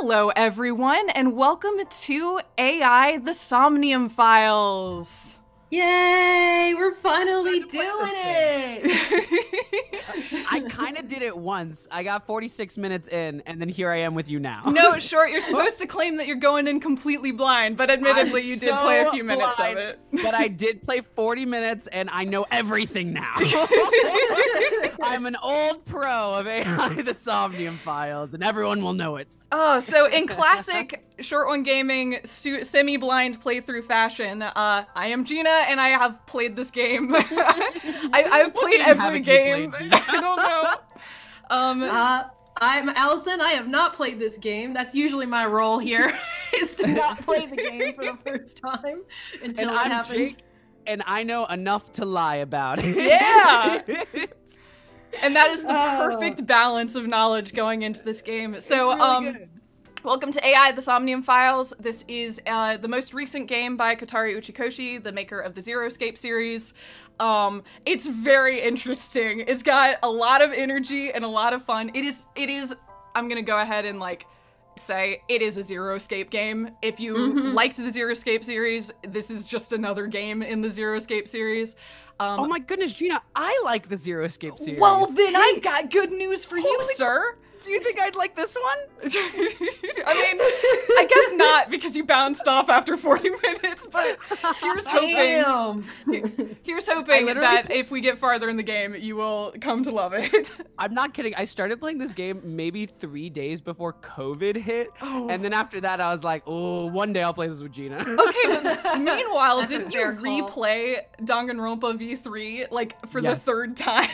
Hello, everyone, and welcome to AI The Somnium Files. Yay! We're finally doing it! I kind of did it once. I got 46 minutes in, and then here I am with you now. No, short, you're supposed to claim that you're going in completely blind, but admittedly, I'm you did so play a few minutes blind, of it. but I did play 40 minutes, and I know everything now. I'm an old pro of AI The Somnium Files, and everyone will know it. Oh, so in classic Short One Gaming su- semi blind playthrough fashion, uh, I am Gina, and I have played this game. I- I've played game every game. played, I don't know. Um, Uh, I'm Allison. I have not played this game. That's usually my role here, is to not play the game for the first time until And it I'm happens. Jake, and I know enough to lie about it. Yeah! and that is the Oh. perfect balance of knowledge going into this game. So, It's really um, good. Welcome to AI: The Somnium Files. This is uh, the most recent game by Kotaro Uchikoshi, the maker of the Zero Escape series. Um, it's very interesting. It's got a lot of energy and a lot of fun. It is. It is. I'm gonna go ahead and like say it is a Zero Escape game. If you Mhm. liked the Zero Escape series, this is just another game in the Zero Escape series. Um, Oh my goodness, Gina, I like the Zero Escape series. well, then I've got good news for you, sir. Do you think I'd like this one? I mean, I guess not because you bounced off after 40 minutes, but here's hoping Damn! here's hoping that if we get farther in the game, you will come to love it. I'm not kidding. I started playing this game maybe three days before COVID hit. Oh. And then after that, I was like, oh, one day I'll play this with Gina. Okay, but meanwhile, That's didn't you fair call. replay Danganronpa V3 like for the third time?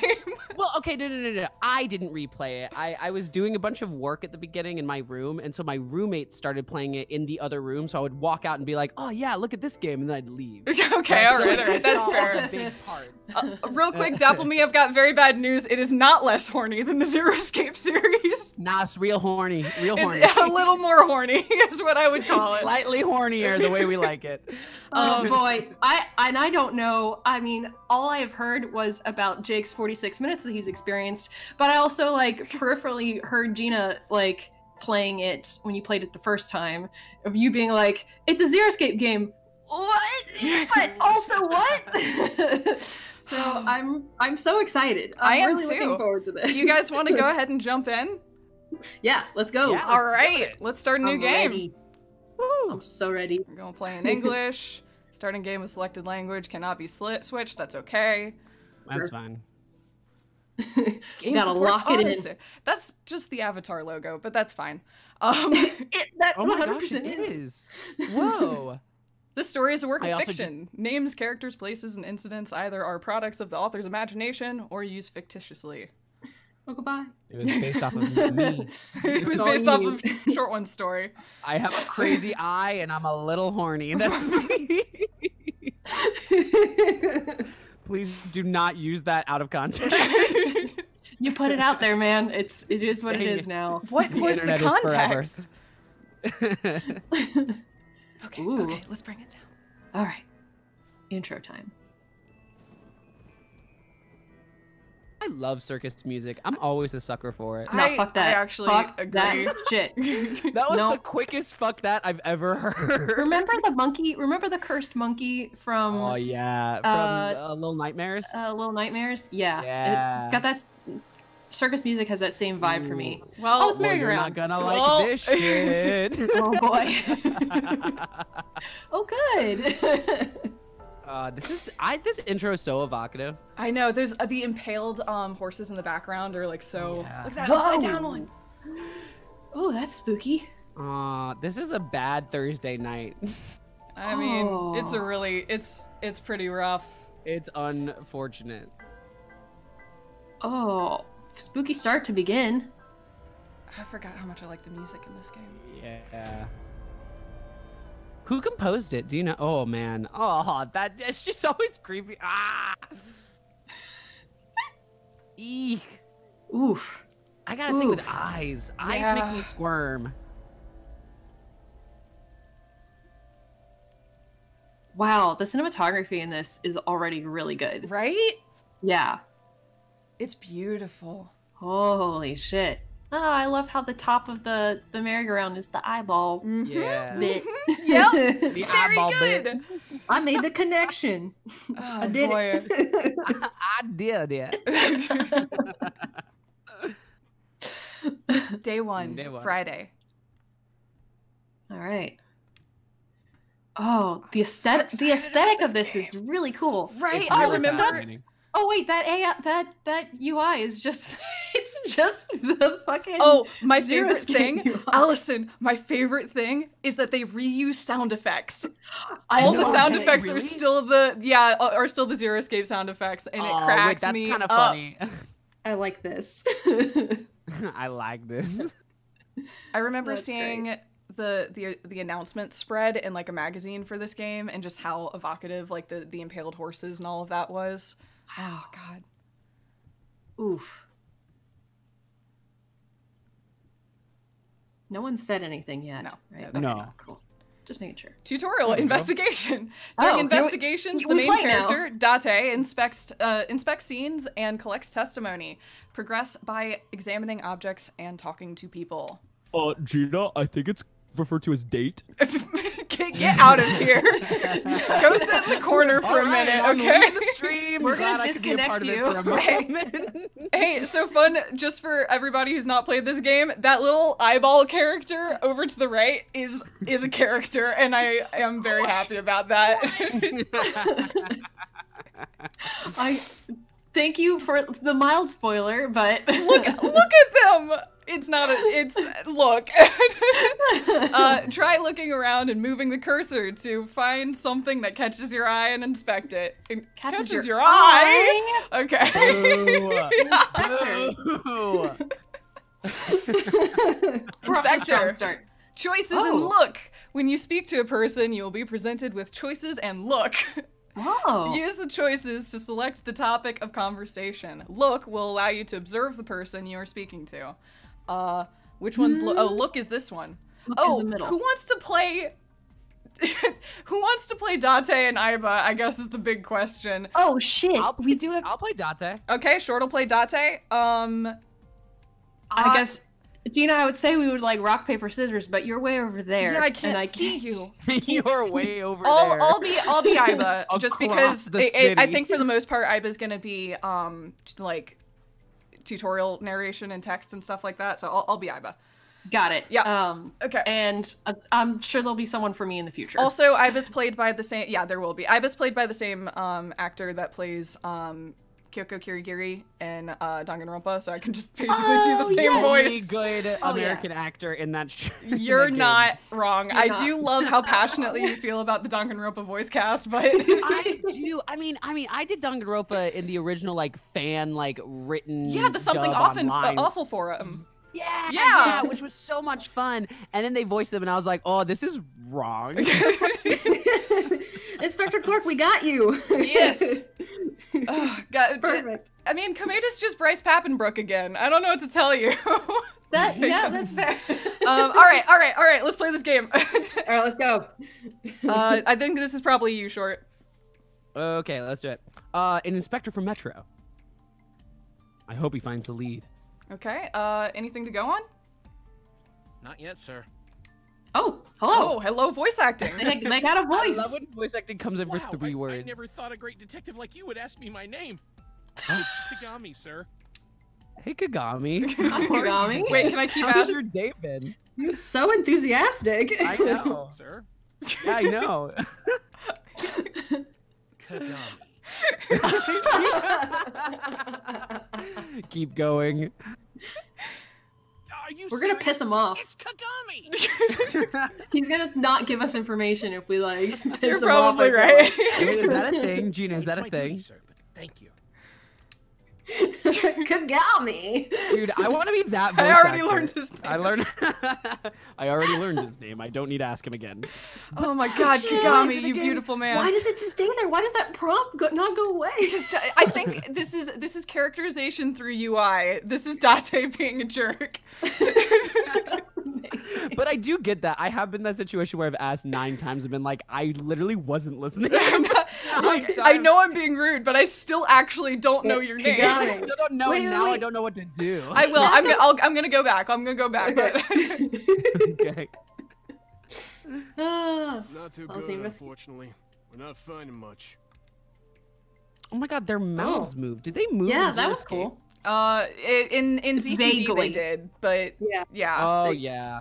well, okay, no, no, no, no. I didn't replay it. I, I was doing a bunch of work at the beginning in my room. And so my roommates started playing it in the other room. So I would walk out and be like, oh, yeah, look at this game. And then I'd leave. okay, all right, all right, that's I saw all fair. the big parts. Uh, real quick, Dapple Me, I've got very bad news. It is not less horny than the Zero Escape series. Nah, it's real horny. Real horny. It's a little more horny, is what I would call it. Slightly hornier the way we like it. Oh Um, boy, I and I don't know. I mean, all I have heard was about Jake's 46 minutes that he's experienced, but I also like peripherally heard Gina like playing it when you played it the first time, of you being like, "It's a zero escape game." What? But also what? so I'm I'm so excited. I'm I am really too. looking forward to this. Do you guys want to go ahead and jump in? yeah, let's go. Yeah. All right, let's start a new I'm game. ready. I'm so ready. We're going to play in English. Starting game with selected language cannot be sli- switched. That's okay. That's fine. Game Gotta lock it in. auto-save. That's just the avatar logo, but that's fine. Um, It, that Oh my 100% gosh, it is. is. Whoa. this story is a work I of also fiction. Names, characters, places, and incidents either are products of the author's imagination or used fictitiously. Oh, goodbye. It was based off of me. it was all based off need. of Short one story. I have a crazy eye and I'm a little horny. That's me. Please do not use that out of context. you put it out there, man. It's it is what Dang it is it. now. What The was the internet is forever. context? Okay, Ooh. okay, let's bring it down. All right. Intro time. I love circus music. I'm always a sucker for it. No, I- fuck that. I actually fuck agree. That shit. That was No. the quickest fuck that I've ever heard. remember the monkey? Remember the cursed monkey from Oh yeah, from Uh, uh, Little Nightmares. uh, Little Nightmares? Yeah. Yeah. It's got that. s- Circus music has that same vibe for me. well, Oh, it's well, merry you're not gonna like Well- this shit. Oh boy. oh good. Uh, this is I. This intro is so evocative. I know. There's uh, the impaled um, horses in the background are like so. Yeah. Look at that upside down one. oh, that's spooky. Uh, this is a bad Thursday night. I mean, it's a Oh. really, it's it's pretty rough. It's unfortunate. Oh, spooky start to begin. I forgot how much I like the music in this game. Yeah. Who composed it? Do you know? Oh man. Oh, that it's just always creepy. Ah. Eek. Oof. I got a thing with eyes. Eyes Yeah. make me squirm. Wow, the cinematography in this is already really good. Right? Yeah. It's beautiful. Holy shit. Oh, I love how the top of the the merry-go-round is the eyeball Mhm. Yeah. bit. Yep. The Very eyeball good. bit. I made the connection. Oh, I did boy. it. I did it. Day one, Day one. Friday. All right. Oh, the aesthetic the aesthetic about of this this is really cool. Right, It's I really remember. Fascinating. Oh wait, that AI that that UI is just it's just the fucking Oh, my favorite thing, UI. Allison. My favorite thing is that they reuse sound effects. I All the sound right? effects are still the yeah, are still the zero escape sound effects, and it Aw, wait, cracks that's me kind of funny. I like this. I like this. I remember That's seeing the the the announcement spread in like a magazine for this game, and just how evocative like the the impaled horses and all of that was. Oh God. Oof. No one said anything yet. No, Right? no, no. Okay, Cool. Just making sure. Tutorial There you go. investigation. Oh, During here we- investigations, we the main fight now. character Date inspects uh, inspects scenes and collects testimony. Progress by examining objects and talking to people. Uh, Gina, I think it's referred to as date. get, get out of here. Go sit in the corner for a All right, minute, I'm okay? the stream. We're gonna I could be a part of it disconnect you. moment. Hey, so fun, just for everybody who's not played this game, that little eyeball character over to the right is is a character, and I am very happy about that. I thank you for the mild spoiler, but look look at them! It's not a it's look. uh, try looking around and moving the cursor to find something that catches your eye and inspect it. It catches, Catches your, your eye. Okay. Boo. Proper Inspector. start. Choices Oh. and look. When you speak to a person, you will be presented with choices and look. Oh. Use the choices to select the topic of conversation. Look will allow you to observe the person you are speaking to. Uh, which one's lo- oh look is this one. Look in oh, the middle. who wants to play? who wants to play Date and Aiba? I guess is the big question. Oh shit. I'll, we do have I'll play Date. Okay, Short will play Date. Um, I uh, guess Gina, I would say we would like rock, paper, scissors, but you're way over there. yeah, I can't I see you. You're way over I'll, there. I'll be I'll be Aiba just because it, it- I think for the most part Aiba's gonna be um like tutorial narration and text and stuff like that. So I'll, I'll be Aiba. Got it. Yeah. Um Okay. and uh, I'm sure there'll be someone for me in the future. Also, Aiba's played by the same. Yeah, there will be. Aiba's played by the same um actor that plays um Kyoko Kirigiri in uh, Danganronpa, so I can just basically do Oh, the same yes. Only voice. good Oh, yeah. American actor in that. Sh- in You're that game. not wrong. You're I not. do love how passionately you feel about the Danganronpa voice cast, but I do. I mean, I mean, I did Danganronpa in the original like fan like written. yeah, the something dub often uh, online. awful forum. Yeah, Yeah. yeah, which was so much fun. And then they voiced them, and I was like, oh, this is wrong. Inspector Clark, we got you. Yes. Ugh, God, Perfect. I mean, Komaeda's just Bryce Papenbrook again. I don't know what to tell you. That yeah, that's fair. um, all right, all right, all right. Let's play this game. All right, let's go. uh, I think this is probably you, short. okay, let's do it. Uh, an inspector from Metro. I hope he finds the lead. Okay. Uh, anything to go on? Not yet, sir. Oh, hello. Oh, hello. hello, voice acting. They, they got a I voice. I love when voice acting comes in Wow, for three I, words. I never thought a great detective like you would ask me my name. It's Kagami, sir. Hey, Kagami. Hi, Kagami. Wait, can I keep How's asking? your day been? You're so enthusiastic. I know. Sir? Yeah, I know. Kagami. Keep going. Are you We're gonna piss him off. It's Kagami! He's gonna not give us information if we like piss You're him off. probably I feel right. Wait, is that a thing, Gina? Is It's that a thing? duty, sir, but thank you. like. Kagami. Dude, I want to be that voice I already actor. learned his name. I learned. I already learned his name. I don't need to ask him again. Oh my God, Yeah, Kagami, you beautiful man. Why does it stay there? Why does that prompt go- not go away? I think this is this is characterization through UI. This is Date being a jerk. But I do get that. I have been in that situation where I've asked nine times and been like, I literally wasn't listening. I know I'm being rude, but I still actually don't know your name. Kagami. I still don't know, Wait, and wait, now I don't know what to do. I will. I'm gonna. I'll, I'm gonna go back. I'm gonna go back. But okay. Ah. Not too I'll good, see this- unfortunately. We're not finding much. Oh my god, their mouths moved. Did they move? yeah, that was Escape? cool. uh, i- in in ZTD they did, but Yeah. yeah. Oh yeah.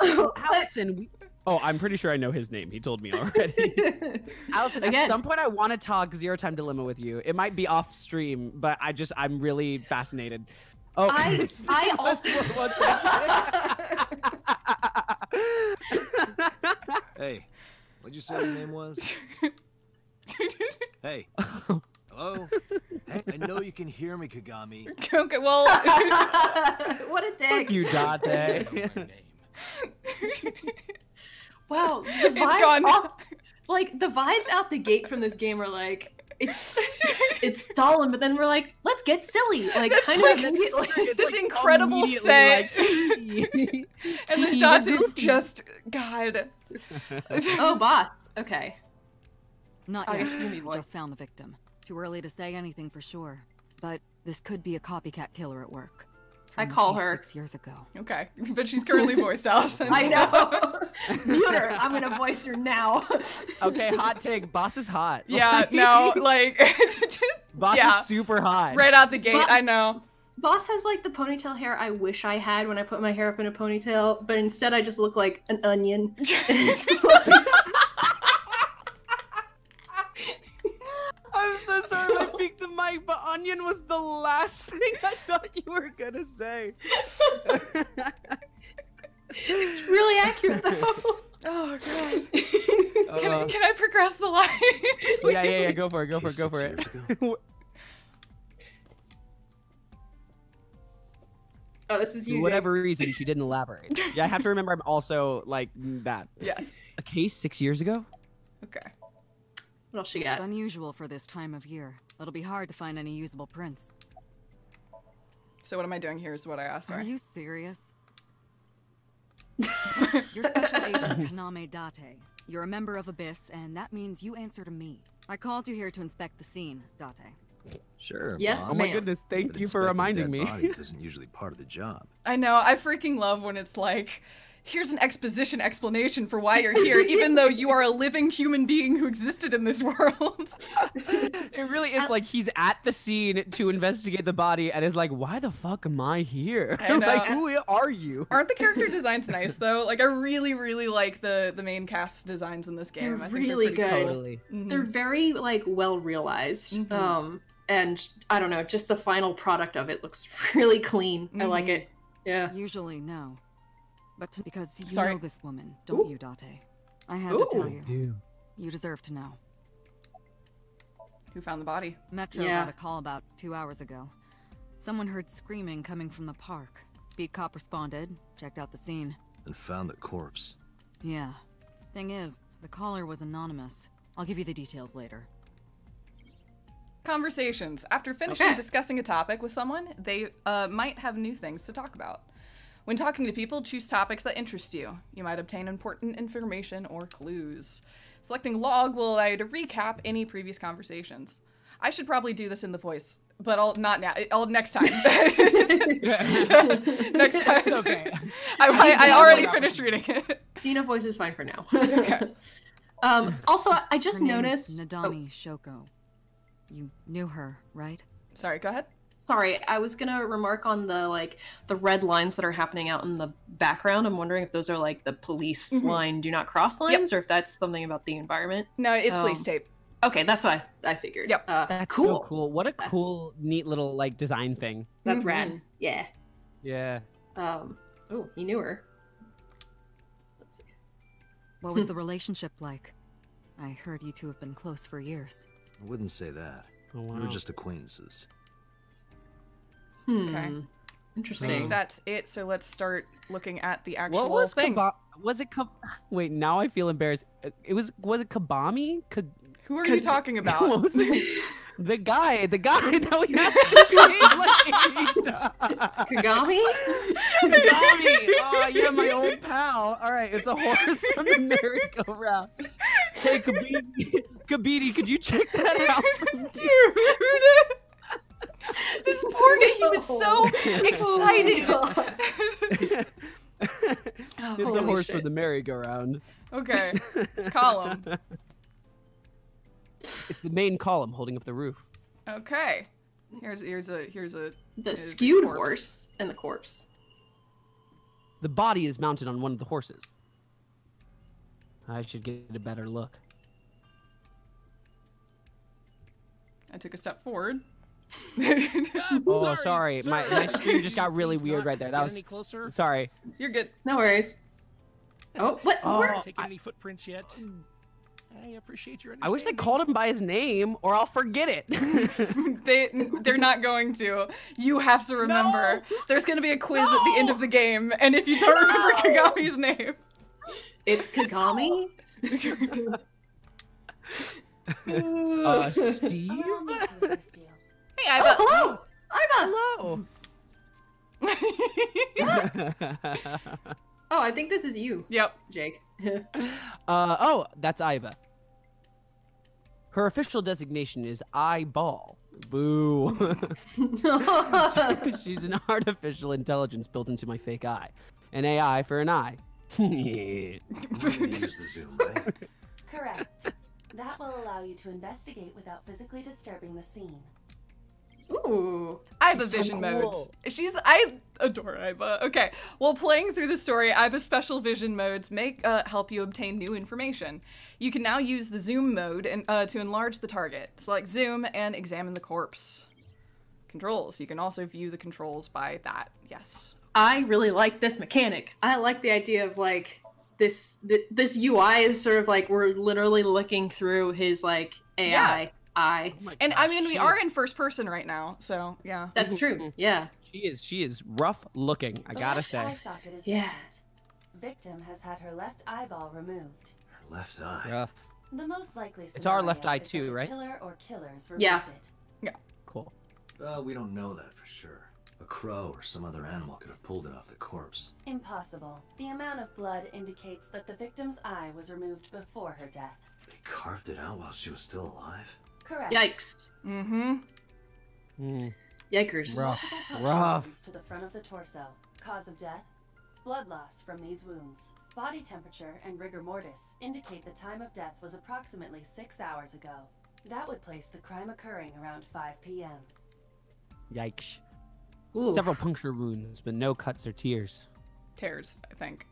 Allison. We... Oh, I'm pretty sure I know his name. He told me already. Allison, Again. at some point I want to talk Zero Time Dilemma with you. It might be off stream, but I just I'm really fascinated. Oh, I I also What's Hey, what'd you say your name was? Hey. Hello? Hey, I know you can hear me, Kagami. okay. Well, what a dick. you, Date? My name. Wow, the vibes it's gone. off- like the vibes out the gate from this game are like it's it's solemn, but then we're like, let's get silly, like That's kind like- of immediately. this incredible set, like, and the He dots is just God. oh, boss. Okay. Not Oh, yet. she's gonna be voiced. Just found the victim. Too early to say anything for sure. But this could be a copycat killer at work. I call her- six years ago. Okay, but she's currently voiced Allison. I know. Mute her. I'm gonna voice her now. okay, hot take. Boss is hot. Yeah, no, like Boss yeah. is super hot. right out the gate. But- I know. Boss has like the ponytail hair I wish I had when I put my hair up in a ponytail, but instead I just look like an onion. It's like- so sorry I So- peeked the mic, but onion was the last thing I thought you were gonna say. it's really accurate though. Oh god. Uh, Can, can I progress the line? yeah, yeah, yeah. Go for it. Go for it. Go for it. Oh, this is you. For whatever reason, she didn't elaborate. Yeah, I have to remember. I'm also like that. yes. A case six years ago. Okay. What else she It's got? unusual for this time of year. It'll be hard to find any usable prints. So what am I doing here? Is what I asked. Her. Are you serious? You're Special Agent Kaname Date. You're a member of ABIS, and that means you answer to me. I called you here to inspect the scene, Date. Sure. Yes, Oh my goodness! Thank but you for inspecting reminding dead me. Bodies isn't usually part of the job. I know. I freaking love when it's like, here's an exposition explanation for why you're here, even though you are a living human being who existed in this world. it really is like he's at the scene to investigate the body and is like, "Why the fuck am I here? I know. like, who are you?" Aren't the character designs nice though? Like I really, really like the the main cast designs in this game. They're I think really they're pretty good. cool. Totally. Mhm. They're very like well realized. Mhm. Um, and I don't know, just the final product of it looks really clean. I like Mhm. it. Yeah. Usually, no. But because you Sorry. know this woman, don't Ooh. you, Date? I had to tell Ooh. you. You deserve to know. Who found the body? Metro Yeah. got a call about two hours ago. Someone heard screaming coming from the park. Beat cop responded, checked out the scene. And found the corpse. Yeah. Thing is, the caller was anonymous. I'll give you the details later. Conversations. After finishing Okay. discussing a topic with someone, they uh, might have new things to talk about. When talking to people, choose topics that interest you. You might obtain important information or clues. Selecting log will allow you to recap any previous conversations. I should probably do this in the voice, but I'll not now. I'll next time. next time. Okay. I, I, I already finished reading it. Dina voice is fine for now. Okay. um, also, I just Her name's noticed. oh, Nadami Shoko. You knew her, right? Sorry. Go ahead. Sorry, I was gonna remark on the like the red lines that are happening out in the background. I'm wondering if those are like the police Mhm. line "do not cross" lines, or if that's something about the environment. No, it's police Um, tape. Okay, that's what I, I figured. Yep. Uh, That's cool. so cool. What a cool, neat little like design thing. That's Mhm. rad. Yeah. Yeah. Um. Oh, he knew her. Let's see. What was the relationship like? I heard you two have been close for years. I wouldn't say that. Oh, We wow. were just acquaintances. Hmm. Okay. I Interesting. think that's it. So let's start looking at the actual What was thing. Kaba- was it? Ka- Wait, now I feel embarrassed. It was was it Kabami? Ka- Who are Could- you talking about? what was it? The guy, the guy that we have to be. Kagami? Kagami! Oh, yeah, my old pal. All right, it's a horse on the merry-go-round. Hey, Kabidi, Kabidi, could you check that out? for me? Dude. This poor guy, he was so oh excited. it's a horse shit. for the merry-go-round. okay, column. It's the main column holding up the roof. Okay. Here's here's a here's a The Is it skewed corpse? horse and the corpse. The body is mounted on one of the horses. I should get a better look. I took a step forward. Oh, sorry. My, my stream just got really Please weird right there. That was any closer. sorry. You're good. No worries. Oh, what? Oh, Where- Taking any footprints yet? I appreciate your I wish they called him by his name, or I'll forget it. They they're not going to. You have to remember. There's gonna be a quiz at the end of the game, and if you don't remember Kagami's name, It's Kagami? uh, Steve. Hey, I Oh, bet. hello! Hello. Oh, I think this is you, Yep. Jake. uh, oh, that's Aiba. Her official designation is eyeball. Boo. She's an artificial intelligence built into my fake eye. An AI for an eye. You use the zoom, right? Correct. That will allow you to investigate without physically disturbing the scene. Ooh. Aiba She's so vision cool. modes. She's I adore Aiba. Okay, while playing through the story, Aiba's special vision modes make uh, help you obtain new information. You can now use the zoom mode and uh, to enlarge the target. Select zoom and examine the corpse. Controls. You can also view the controls by that. Yes. I really like this mechanic. I like the idea of like this th- this UI is sort of like we're literally looking through his like AI Yeah. Eye. Oh And I mean, we she are in first person right now, so yeah. That's true. Yeah. She is. She is rough looking. I The gotta left eye say. socket is Yeah. vacant. Victim has had her left eyeball removed. Her left eye. Rough. The most likely It's our left eye too, right? Killer or killers removed Yeah. it. Cool. Uh, we don't know that for sure. A crow or some other animal could have pulled it off the corpse. Impossible. The amount of blood indicates that the victim's eye was removed before her death. They carved it out while she was still alive? Correct. Yikes. Mm-hmm. Mm. Yikers. Rough. Multiple puncture Rough. wounds to the front of the torso. Cause of death? Blood loss from these wounds. Body temperature and rigor mortis indicate the time of death was approximately six hours ago. That would place the crime occurring around 5 p.m. Yikes. Ooh. Several puncture wounds, but no cuts or tears. Tears, I think.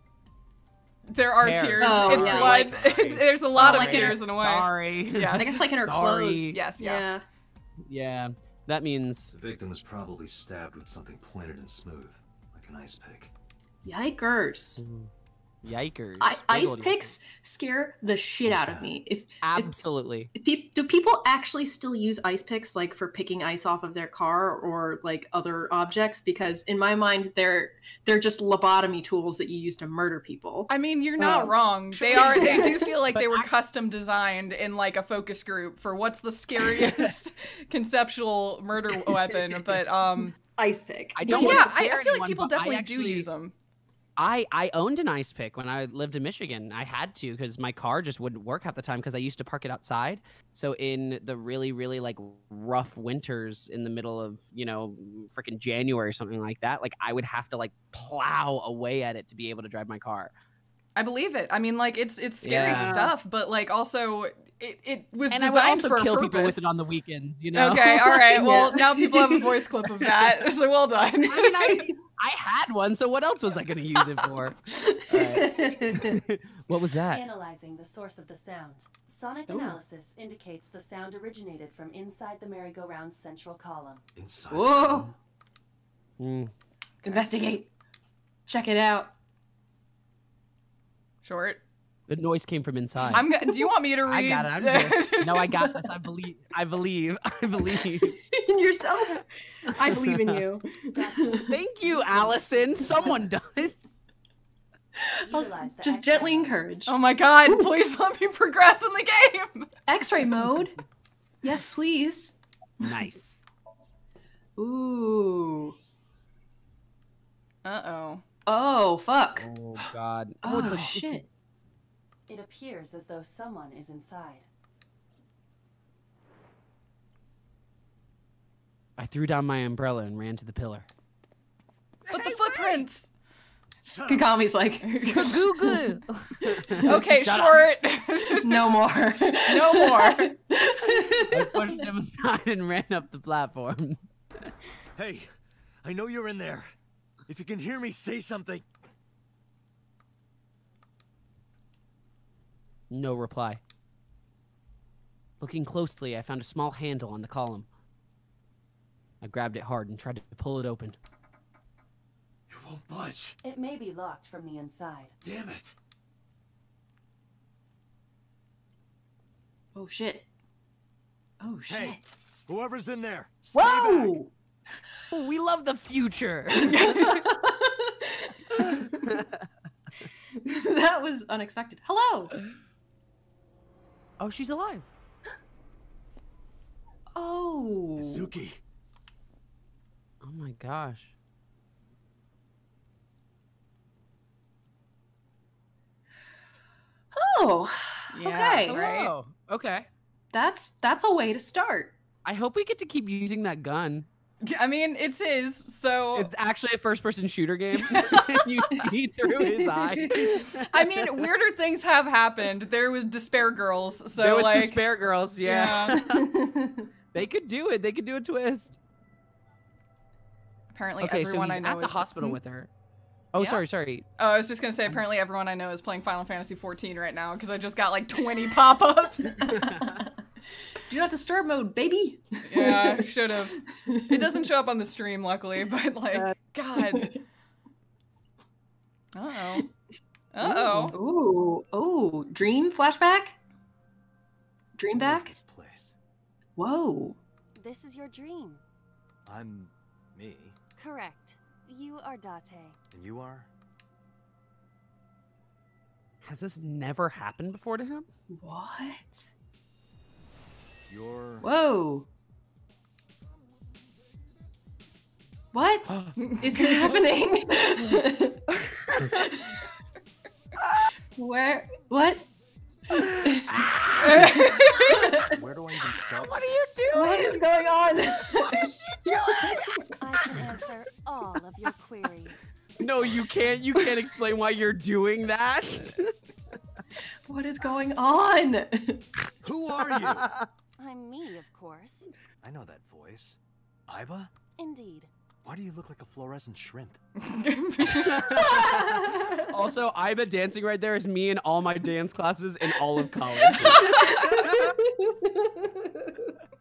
There are Tears. tears. Oh, it's yeah, blood. like- There's a lot like of in tears in a way. Sorry. Yes. I guess like in her Sorry. clothes. Yes, yeah. Yeah. That means The victim was probably stabbed with something pointed and smooth, like an ice pick. Yikers. Mm. Yikers. I, ice Big ol' picks scare the shit out of me. If, if Absolutely. If peop do people actually still use ice picks like for picking ice off of their car or like other objects? Because in my mind, they're they're just lobotomy tools that you use to murder people. I mean, you're not Oh. wrong. They are. They do feel like they were I- custom designed in like a focus group for what's the scariest conceptual murder weapon. But um, Ice pick. I don't yeah, want to I, scare I feel like people but I definitely do use them. I I owned an ice pick when I lived in Michigan. I had to because my car just wouldn't work half the time because I used to park it outside. So in the really really like rough winters in the middle of you know freaking January or something like that, like I would have to like plow away at it to be able to drive my car. I believe it. I mean, like it's it's scary Yeah. stuff, but like also it, it was And I would designed also for a kill purpose. people with it on the weekends. You know. Okay, all right. Well, Yeah. now people have a voice clip of that, so well done. I mean, I, I had one, so what else was I going to use it for? what was that? Analyzing the source of the sound. Sonic Ooh. analysis indicates the sound originated from inside the merry-go-round's central column. Inside. Whoa! Mm. Investigate. Check it out. Short. The noise came from inside. I'm. go- Do you want me to read? I got it. I'm good. No, I got this. I believe. I believe. I believe. in yourself. I believe in you. Thank you, Allison. Someone does. Just X-ray gently encourage. oh my god! Please let me progress in the game. X-ray mode. Yes, please. Nice. Ooh. Uh oh. Oh fuck. Oh god. Oh, oh it's a- shit. It appears as though someone is inside. I threw down my umbrella and ran to the pillar. But the footprints. Kagami's like, Google. Okay, Shut up. short. no more. no more. I pushed him aside and ran up the platform. Hey, I know you're in there. If you can hear me, say something. No reply. Looking closely, I found a small handle on the column. I grabbed it hard and tried to pull it open. It won't budge. It may be locked from the inside. Damn it. oh shit. Oh shit. Hey, whoever's in there, stay back. Whoa! Oh, we love the future. that was unexpected. Hello. oh, she's alive. Oh. Suki, Oh my gosh. Oh. Yeah, okay. right. Oh, okay. That's that's a way to start. I hope we get to keep using that gun. I mean, it's his, so. It's actually a first-person shooter game. you see through his eye. I mean, weirder things have happened. There was Despair Girls, so there was like. Despair Girls. Yeah. yeah. they could do it. They could do a twist. Apparently, Okay, so everyone he's I know at the is hospital with her. Oh, Yeah. sorry, sorry. Oh, I was just gonna say. Apparently, everyone I know is playing Final Fantasy 14 right now because I just got like 20 pop-ups. Do not disturb mode, baby. yeah, should have. It doesn't show up on the stream, luckily, but like, God. Uh oh. Uh oh. Ooh, ooh, dream flashback. Dream back. this place? Whoa. This is your dream. I'm me, Correct. You are Date. and you are. Has this never happened before to him? What? You're. Whoa. What is happening? Where? What? Where do I even start? What are you doing? What is going on? What is she doing? I can answer all of your queries. No, you can't. You can't explain why you're doing that. what is going on? Who are you? I'm me, of course. I know that voice. Aiba? Indeed. Why do you look like a fluorescent shrimp? also, Aiba dancing right there is me in all my dance classes in all of college.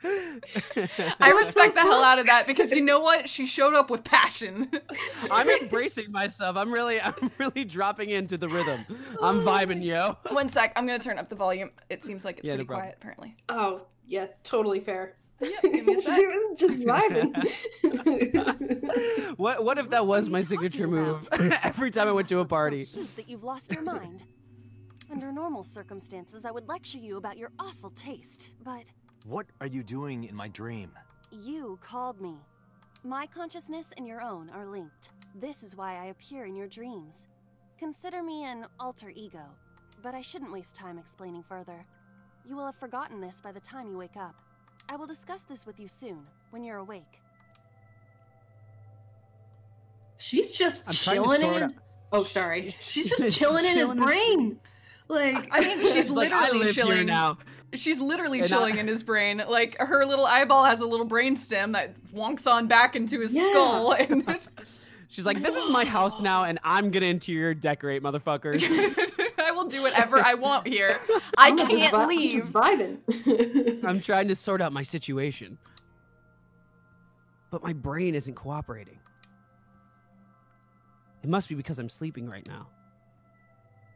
I respect the hell out of that because you know what? She showed up with passion. I'm embracing myself. I'm really, I'm really dropping into the rhythm. I'm vibing, yo. One sec, I'm gonna turn up the volume. It seems like it's Yeah, pretty problem. quiet, apparently. Oh, yeah, totally fair. Yep, give me a sec. she was just vibing. What, what if that was my signature move? Every time I went to a Look so party. cute that you've lost your mind. Under normal circumstances, I would lecture you about your awful taste, but What are you doing in my dream? you called me. My consciousness and your own are linked. This is why I appear in your dreams. Consider me an alter ego, but I shouldn't waste time explaining further. You will have forgotten this by the time you wake up. I will discuss this with you soon, when you're awake. She's just I'm chilling in his. out- Oh, sorry. She's just She's chilling in his brain. Like, I mean, she's She's like, I literally live here chilling. now. She's literally And I- chilling in his brain. Like her little eyeball has a little brain stem that wonks on back into his Yeah. skull. And She's like, this is my house now, and I'm gonna interior decorate, motherfuckers. I will do whatever I want here. I I'm can't vi- I'm leave. just. I'm trying to sort out my situation. But my brain isn't cooperating. It must be because I'm sleeping right now.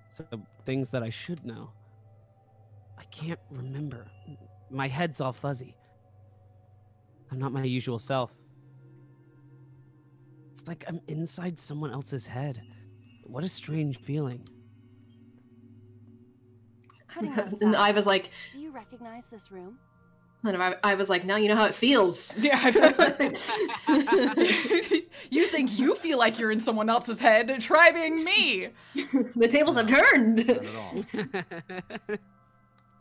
So, things that I should know. I can't remember. My head's all fuzzy. I'm not my usual self. It's like I'm inside someone else's head. What a strange feeling. Putting that and aside, Aiba's like, do you recognize this room? And I, I was like, now you know how it feels. Yeah. you think you feel like you're in someone else's head? Try being me. the tables have turned. Not at all.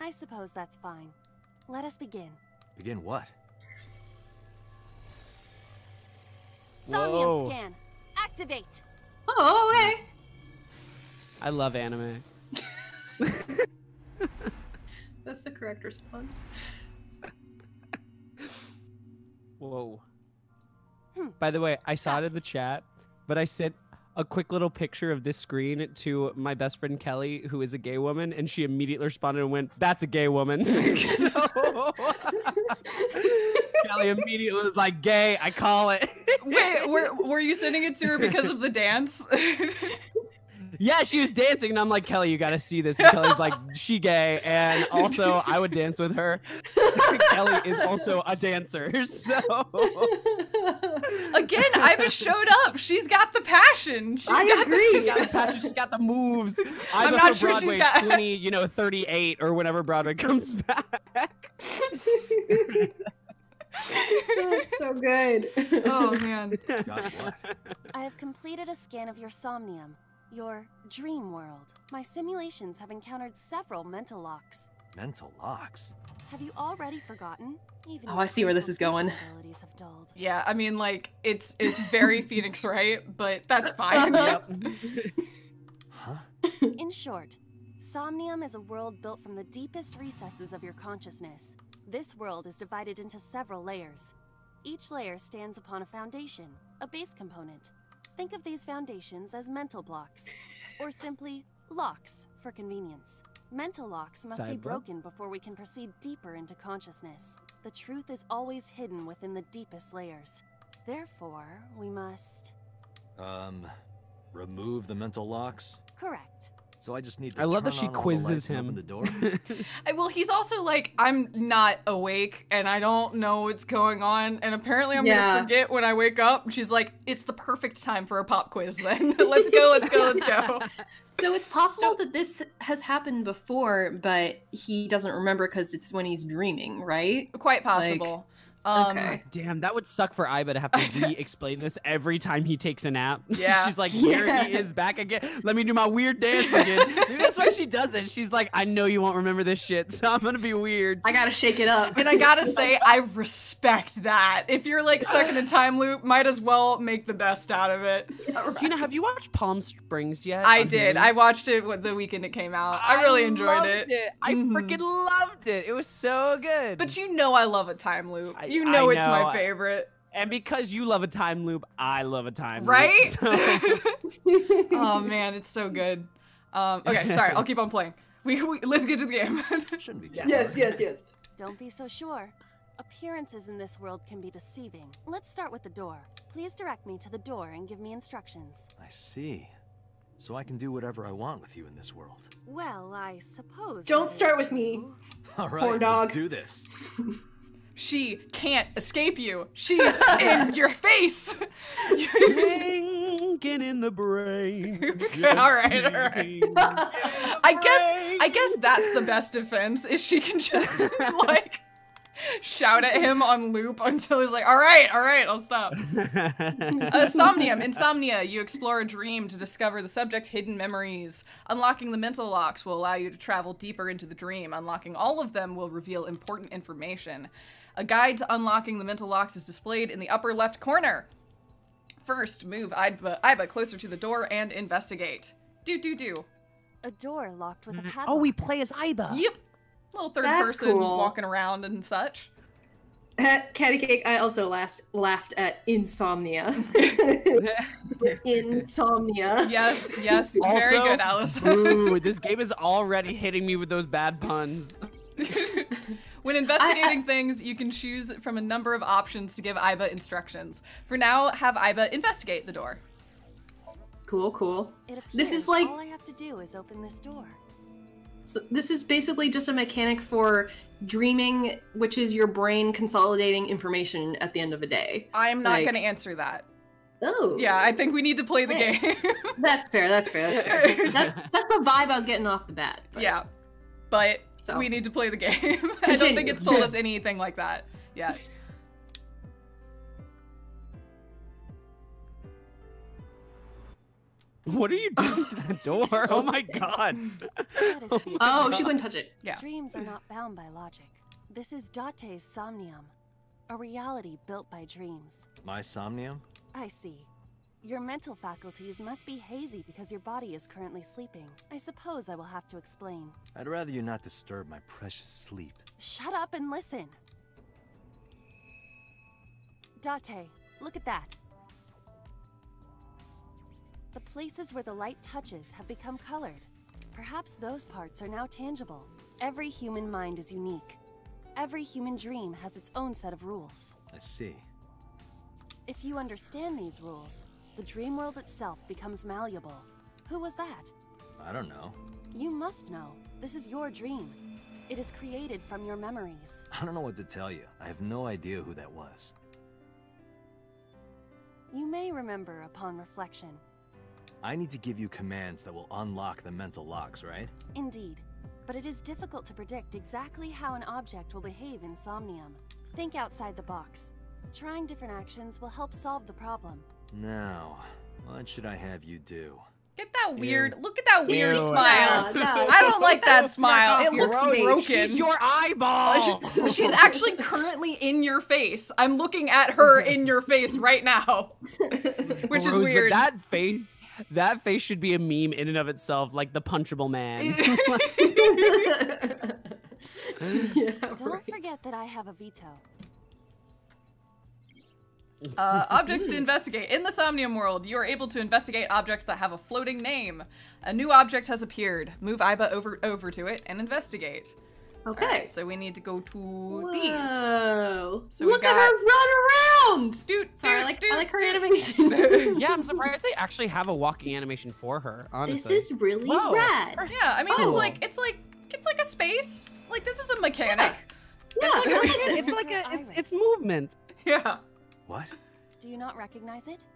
I suppose that's fine. Let us begin. Begin what? Somnium Whoa. scan. Activate. Oh, okay. I love anime. That's the correct response. Whoa. Hmm. By the way, I saw it in the chat, but I sent a quick little picture of this screen to my best friend Kelly, who is a gay woman, and she immediately responded and went, "That's a gay woman." So- Kelly immediately was like, "Gay, I call it." Wait, were, were you sending it to her because of the dance? Yeah, she was dancing, and I'm like, "Kelly, you got to see this." And Kelly's like, "She gay," and also I would dance with her. Kelly is also a dancer, so. Again, Aiba showed up. She's got the passion. She's I got agree. She's got the passion, she's got the moves. I'm Aiba not for sure she's Broadway got- 20, you know, 38 or whenever Broadway comes back. That's so good. Oh man. Got what? I have completed a scan of your somnium, your dream world. My simulations have encountered several mental locks. Mental locks. Have you already forgotten? Even Oh, I see where this is going. Abilities have dulled. Yeah, I mean like it's it's very Phoenix right? but that's uh-huh. fine. Yep. Huh? In short, Somnium is a world built from the deepest recesses of your consciousness. This world is divided into several layers. Each layer stands upon a foundation, a base component. Think of these foundations as mental blocks, or simply locks for convenience. Mental locks must be broken before we can proceed deeper into consciousness. The truth is always hidden within the deepest layers. Therefore, we must. Um, remove the mental locks. Correct. So I just need to. I love that she on all the quizzes him. Open the door. Well, he's also like, I'm not awake and I don't know what's going on, and apparently I'm Yeah. gonna forget when I wake up. She's like, it's the perfect time for a pop quiz then. let's go, let's go, let's go. So it's possible that this has happened before, but he doesn't remember because it's when he's dreaming, right? Quite possible. Um, okay. Damn, that would suck for Aiba to have to re-explain this every time he takes a nap. Yeah. She's like, here Yeah. he is back again. Let me do my weird dance again. Maybe that's why she does it. She's like, I know you won't remember this shit, so I'm gonna be weird. I gotta shake it up. And I gotta say, I respect that. If you're like stuck in a time loop, might as well make the best out of it. Gina, have you watched Palm Springs yet? I did. Hulu? I watched it the weekend it came out. I really enjoyed loved it. I Mhm. freaking loved it. It was so good. But you know I love a time loop. I- You know I it's my favorite. and because you love a time loop, I love a time Right? loop. so- oh man, it's so good. Um, okay, sorry, I'll keep on playing. We, we let's get to the game. Shouldn't be yes, yes, yes. Don't be so sure. Appearances in this world can be deceiving. Let's start with the door. Please direct me to the door and give me instructions. I see. So I can do whatever I want with you in this world. Well, I suppose. Don't start with me. All right, Poor dog. let's do this. She can't escape you. She's in your face. Thinking in the brain. all right, all right. I guess I guess that's the best defense is she can just like shout at him on loop until he's like, all right, all right, I'll stop. Uh, Somnium. Insomnia. You explore a dream to discover the subject's hidden memories. Unlocking the mental locks will allow you to travel deeper into the dream. Unlocking all of them will reveal important information. A guide to unlocking the mental locks is displayed in the upper left corner. First, move Aiba, Aiba closer to the door and investigate. Do, do, do. A door locked with a mm-hmm. padlock. oh, we play as Aiba. Yep. Little third That's person cool. walking around and such. At Catty Cake, I also last laughed at insomnia. insomnia. Yes, yes. very good, Alice. Ooh, this game is already hitting me with those bad puns. When investigating things, you can choose from a number of options to give Aiba instructions. For now, have Aiba investigate the door. Cool, cool. It This is like- all I have to do is open this door. So this is basically just a mechanic for dreaming, which is your brain consolidating information at the end of a day. I'm not Like- going to answer that. Oh. Yeah, I think we need to play the Hey. game. That's fair. That's fair. That's fair. that's that's the vibe I was getting off the bat. but- yeah. But So We need to play the game. I don't think it's told us anything like that yet. What are you doing to that door? Oh my god. That is to Oh, expected. she wouldn't touch it. Yeah. Dreams are not bound by logic. This is Date's Somnium, a reality built by dreams. My somnium? I see. Your mental faculties must be hazy because your body is currently sleeping. I suppose I will have to explain. I'd rather you not disturb my precious sleep. Shut up and listen. Date, look at that. The places where the light touches have become colored. Perhaps those parts are now tangible. Every human mind is unique. Every human dream has its own set of rules. I see. If you understand these rules, the dream world itself becomes malleable. Who was that? I don't know. You must know. This is your dream. It is created from your memories. I don't know what to tell you. I have no idea who that was. You may remember upon reflection. I need to give you commands that will unlock the mental locks, right? Indeed. But it is difficult to predict exactly how an object will behave in Somnium. Think outside the box. Trying different actions will help solve the problem. Now, what should I have you do? Get that weird. Look at that weird Ew. smile. Yeah, no. I don't like that smile. It looks face. broken. She's your eyeball. She's actually currently in your face. I'm looking at her in your face right now, which is Gross, weird. That face, that face should be a meme in and of itself, like the punchable man. yeah, Don't right. forget that I have a veto. Uh, objects to investigate. In the Somnium world, you are able to investigate objects that have a floating name. A new object has appeared. Move Aiba over over to it and investigate. Okay. Alright, so we need to go to these. Whoa. So we Look at her run around. Doot, Sorry, I like, doot, I like her doot. animation. yeah, I'm surprised they actually have a walking animation for her. Honestly, this is really Whoa. rad. Yeah, I mean Oh. it's like it's like it's like a space. Like this is a mechanic. Yeah, it's like, I a, like it. it's like a it's it's movement. Yeah. What? Do you not recognize it?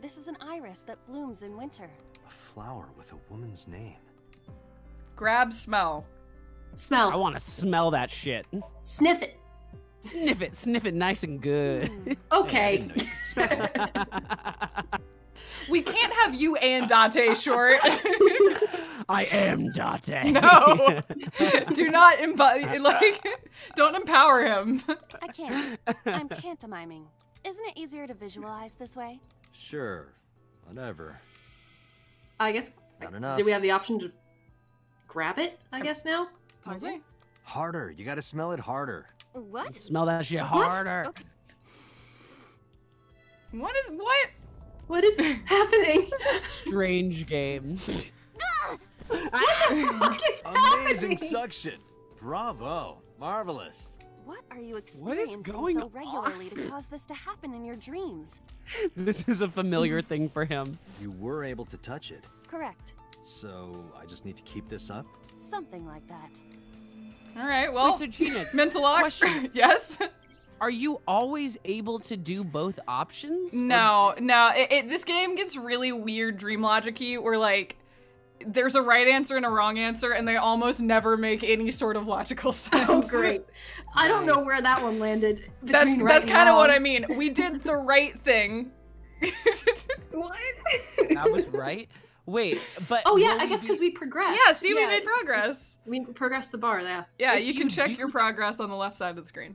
This is an iris that blooms in winter. A flower with a woman's name. Grab smell. Smell. I want to smell that shit. Sniff it. Sniff it, sniff it, nice and good. Mm. Okay. know you We can't have you and Date short. I am Date. no. Do not embody like don't empower him. I can't. I'm pantomiming. Isn't it easier to visualize this way? Sure. Whatever. I guess. Not enough. Do we have the option to grab it? I guess now. Okay. Mm-hmm. Harder. You gotta smell it harder. What? Smell that shit harder. Okay. What is what? What is happening? Strange game. Ah! what is Amazing happening? suction. Bravo. Marvelous. What are you What is experiencing going so regularly to cause this to happen in your dreams? this is a familiar thing for him. You were able to touch it. Correct. So I just need to keep this up? Something like that. All right. Well, Wait, so Gina, mental lock. question. yes. are you always able to do both options? Or- No, no. It, it, this game gets really weird dream logic-y where like there's a right answer and a wrong answer, and they almost never make any sort of logical oh, sense. Oh, great. I don't know where that one landed. That's right that's kind of what. I mean. We did the right thing. What? That was right. Wait, but oh yeah, I you guess be- because we progressed. yeah, see, we made progress. We progressed the bar. Yeah. Yeah, you you can check do- your progress on the left side of the screen.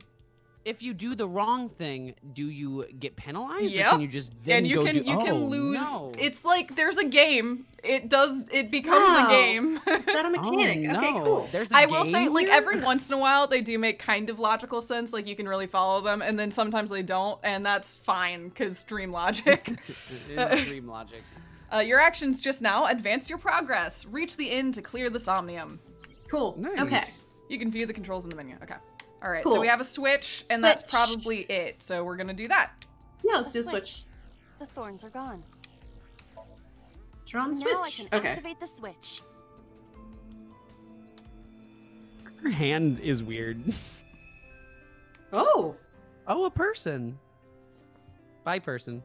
If you do the wrong thing, do you get penalized? Or Yep. can you just then and you go can do- you can Oh, lose. no. It's like there's a game. It does. It becomes Wow. a game. Is that a mechanic? Oh, Okay, cool. There's a I will say, game like every once in a while, they do make kind of logical sense. Like you can really follow them, and then sometimes they don't, and that's fine because dream logic. In dream logic. uh, your actions just now advanced your progress. Reach the inn to clear the somnium. Cool. Nice. Okay. You can view the controls in the menu. Okay. All right. So we have a switch, and that's probably it. So we're gonna do that. Yeah, let's do a Switch. switch. The thorns are gone. Turn on the Now I switch. can Okay. activate the switch. Her hand is weird. Oh. Oh, a person. By person.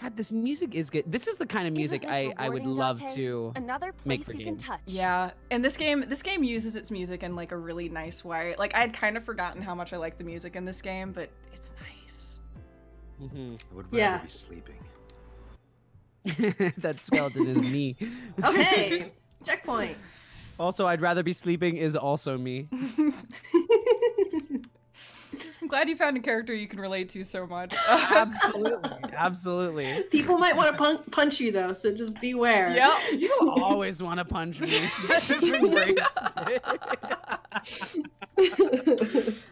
God, this music is good. This is the kind of music I, I would rewarding, love Date? to Another make place for you can games. touch. Yeah, and this game this game uses its music in like a really nice way. Like I had kind of forgotten how much I like the music in this game, but it's nice. Mhm. I would rather Yeah. be sleeping. that skeleton is me. Okay, checkpoint. Also, I'd rather be sleeping is also me. I'm glad you found a character you can relate to so much. Absolutely, absolutely. People might want to pun- punch you though, so just beware. yep. You always want to punch me. Just embrace it.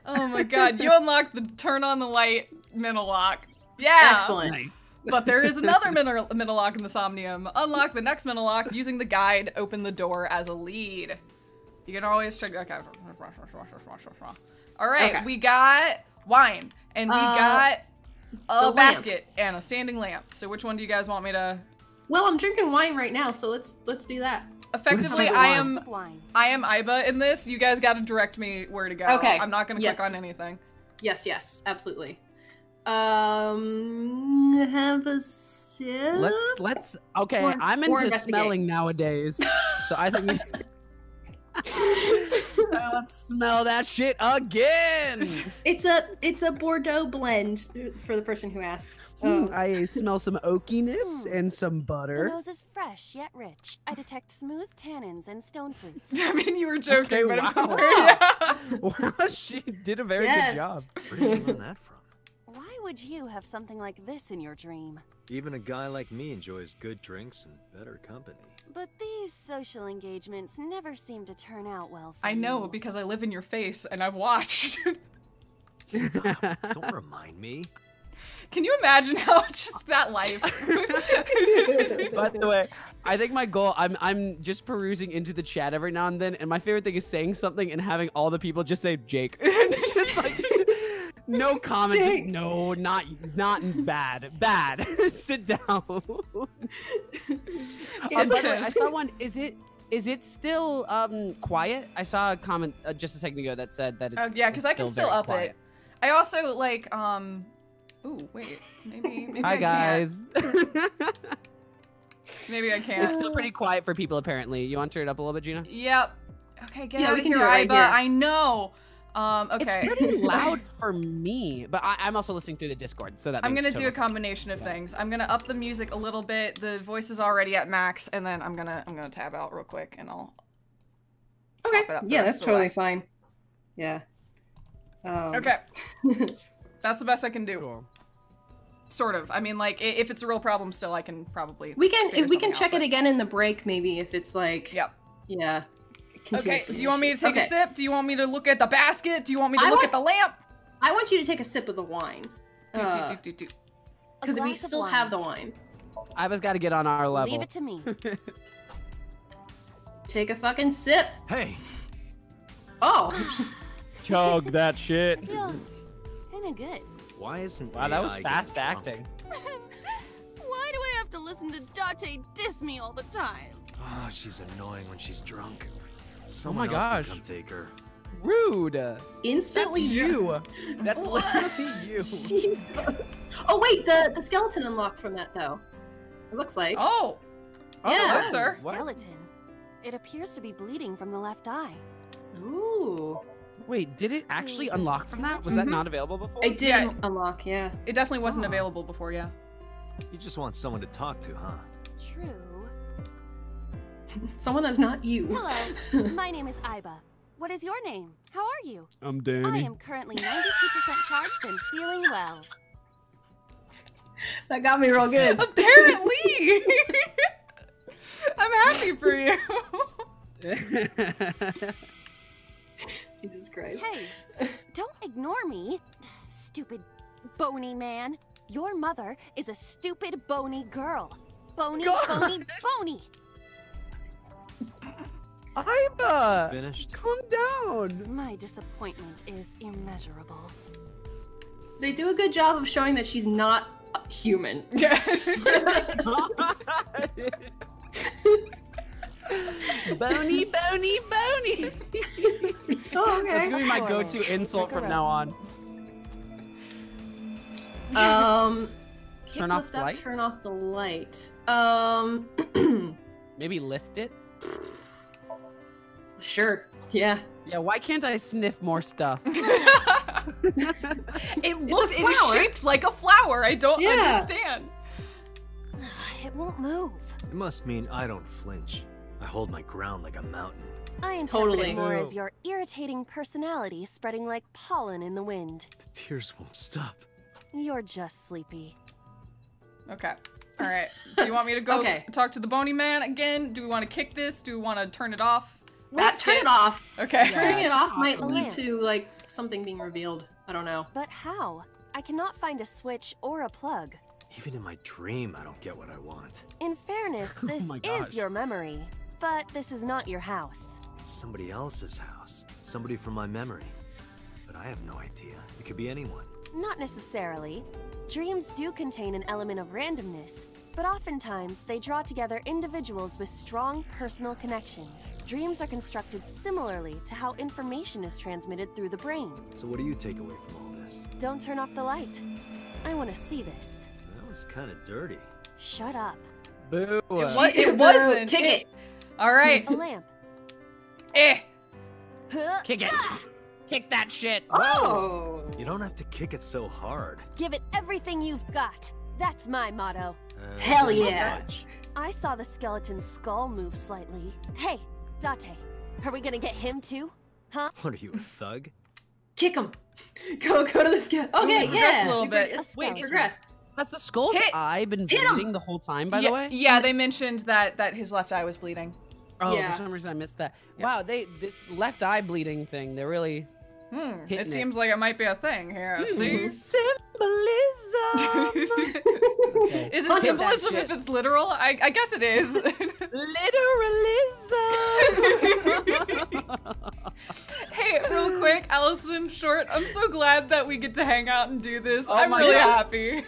Oh my god, you unlocked the turn on the light Minilock. Yeah. Excellent. Nice. But there is another Min- Minilock in the Somnium. Unlock the next Minilock using the guide, open the door as a lead. You can always check. Okay. All right, Okay. we got wine, and we Uh, got the a lamp. basket and a standing lamp. So which one do you guys want me to? Well, I'm drinking wine right now, so let's let's do that. Effectively, I am wine. I am Aiba in this. You guys got to direct me where to go. Okay, I'm not gonna yes. click on anything. Yes, yes, absolutely. Um, have a sip. Let's let's. Okay, Or- I'm into smelling nowadays, so I think. Let's smell that shit again. It's a it's a Bordeaux blend for the person who asked. Hmm, Um, I smell some oakiness Hmm. and some butter. The butter. nose is fresh yet rich. I detect smooth tannins and stone fruits. I mean, you were joking, Okay, but it's wow. yeah. Wow, she did a very Yes. good job. Where did you learn that from? Why would you have something like this in your dream? Even a guy like me enjoys good drinks and better company. But these social engagements never seem to turn out well for I know you. because I live in your face and I've watched. Stop. Don't remind me. Can you imagine how just that life? By the way, I think my goal I'm I'm just perusing into the chat every now and then, and my favorite thing is saying something and having all the people just say Jake. just like no comment, just no, not not bad. Bad. Sit down. By the way, I saw one. Is it is it still um quiet? I saw a comment uh, just a second ago that said that it's Oh yeah, because I can still up quiet. it. I also like um. Ooh wait, maybe maybe Hi I guys. Can't. Maybe I can't. still pretty quiet for people apparently. You want to turn it up a little bit, Gina? Yep. Okay, get Yeah, out we of can here, do it right Aiba. here. I know. Um. Okay. It's pretty loud for me, but I, I'm also listening through the Discord, so that I'm gonna do a total sense. combination of things. I'm gonna up the music a little bit. The voice is already at max, and then I'm gonna I'm gonna tab out real quick, and I'll. okay, it up yeah, that's totally way. fine. Yeah. Um, Okay. That's the best I can do. Cool. Sort of. I mean, like, if it's a real problem, still, I can probably. we can figure we can check out, it but- again in the break, maybe if it's like Yep. yeah. Okay. Do you want me to take Okay. a sip? Do you want me to look at the basket? Do you want me to I look want- at the lamp? I want you to take a sip of the wine. Do, Uh, do, do, do, do. Because we still have the wine. Aiba's got to get on our level. Leave it to me. Take a fucking sip. Hey, Oh, Chug that shit. I feel kinda good. why isn't Wow, that was fast acting. Why do I have to listen to Date diss me all the time? Oh, she's annoying when she's drunk. Someone my else gosh. can come take her. Rude. That's instantly you. That's What? literally you. oh wait, the the skeleton unlocked from that though. It looks like. Oh. Yeah. Hello, sir. What? Skeleton. It appears to be bleeding from the left eye. Ooh. Wait, did it actually the unlock from that? Was that Mhm. not available before? It did Yeah. unlock, yeah. It definitely wasn't Oh. available before, yeah. You just want someone to talk to, huh? True. Someone that's not you. Hello. My name is Aiba. What is your name? How are you? I'm Danny. I am currently 92% charged and feeling well. that got me real good. Apparently. I'm happy for you. Jesus Christ. Hey, don't ignore me. Stupid bony man. Your mother is a stupid bony girl. Bony, bony, bony. Aiba! Finished? Calm down. My disappointment is immeasurable. They do a good job of showing that she's not uh, human. bony, bony, bony. Oh, okay. That's gonna be my go-to insult from now on. Um, Turn off lift the up, light? Turn off the light. Um, Maybe lift it. Sure. Yeah. Yeah, why can't I sniff more stuff? It looked, it is flower. shaped like a flower. I don't Yeah. understand. It won't move. It must mean I don't flinch. I hold my ground like a mountain. I interpret Totally. it more as your irritating personality spreading like pollen in the wind. The tears won't stop. You're just sleepy. Okay. All right. Do you want me to go Okay. talk to the bony man again? Do we want to kick this? Do we want to turn it off? Let's turn it. it off. Okay. Turning Yeah, it off might lead to like something being revealed. I don't know. But how? I cannot find a switch or a plug. Even in my dream, I don't get what I want. In fairness, oh this my is your memory. But this is not your house. It's somebody else's house. Somebody from my memory. But I have no idea. It could be anyone. Not necessarily. Dreams do contain an element of randomness, but oftentimes they draw together individuals with strong personal connections. Dreams are constructed similarly to how information is transmitted through the brain. So what do you take away from all this? Don't turn off the light. I want to see this. That was kind of dirty. Shut up. Boo. What? It wasn't. Kick it. All right. A lamp. Eh. Huh. Kick it. Kick that shit. Oh. You don't have to kick it so hard. Give it everything you've got. That's my motto. Uh, Hell yeah. budge. I saw the skeleton's skull move slightly. Hey, Date, are we gonna get him too? Huh? What are you, a thug? Kick him. Go go to the scale. Okay, progressed yeah. a little You bit. prog- A Wait, skeleton. you progressed. Has the skull's Hit- eye been bleeding the whole time, by yeah, the way? yeah, they mentioned that that his left eye was bleeding. Oh, Yeah. for some reason I missed that. Wow, they this left eye bleeding thing, they're really Hmm. It it. seems like it might be a thing here. See? symbolism. Okay. Is it Fuck symbolism if it's literal? I, I guess it is. Literalism. hey, real quick, Allison Short, I'm so glad that we get to hang out and do this. Oh I'm my really God. happy.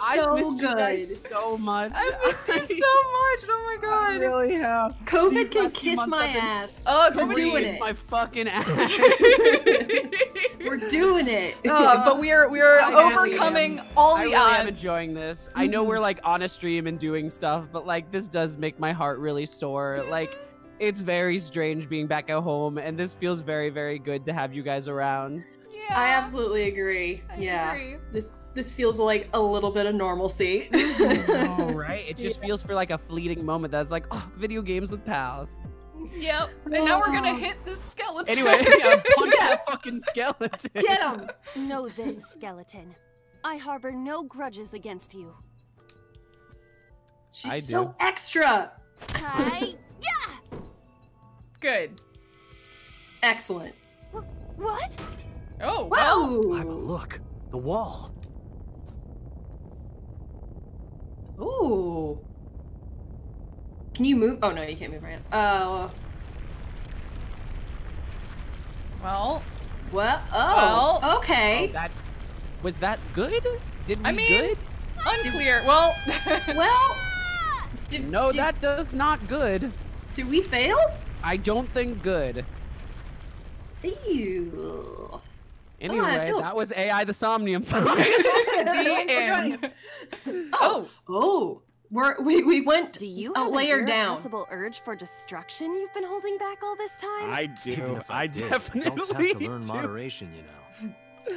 I So missed you guys good. so much. I missed you so much. Oh my god. I really have. COVID These can kiss my ass. Oh, We're COVID doing Breathe it. My fucking ass. We're doing it. Uh, but we are we are I overcoming all I the really odds. am enjoying this. I know we're like on a stream and doing stuff, but like this does make my heart really sore. Like it's very strange being back at home, and this feels very, very good to have you guys around. yeah, I absolutely agree. I yeah. agree. This this feels like a little bit of normalcy. Oh, right? It just feels for like a fleeting moment that's like, oh, video games with pals. Yep. And now we're gonna Oh. hit this skeleton. Anyway, yeah, punch that fucking skeleton. Get him. Know this, skeleton. I harbor no grudges against you. She's I so do. extra. Hi. Yeah. Good. Excellent. what? Oh wow. Wow. Bible, look. The wall. Ooh. Can you move? Oh no, you can't move right now. Uh, Well, Well, Oh, Well- okay. Oh, that was that good? Did we I mean- good? unclear. Well, Well, did, No, did, that does not good. did we fail? I don't think good. Ew. Anyway, oh, I feel- that was AI the Somnium. the We're end. Oh, Oh, oh, we're we we went Do you a have layer an down. urge for destruction you've been holding back all this time? I do. Even if I, did, definitely don't have to learn do. moderation, you know.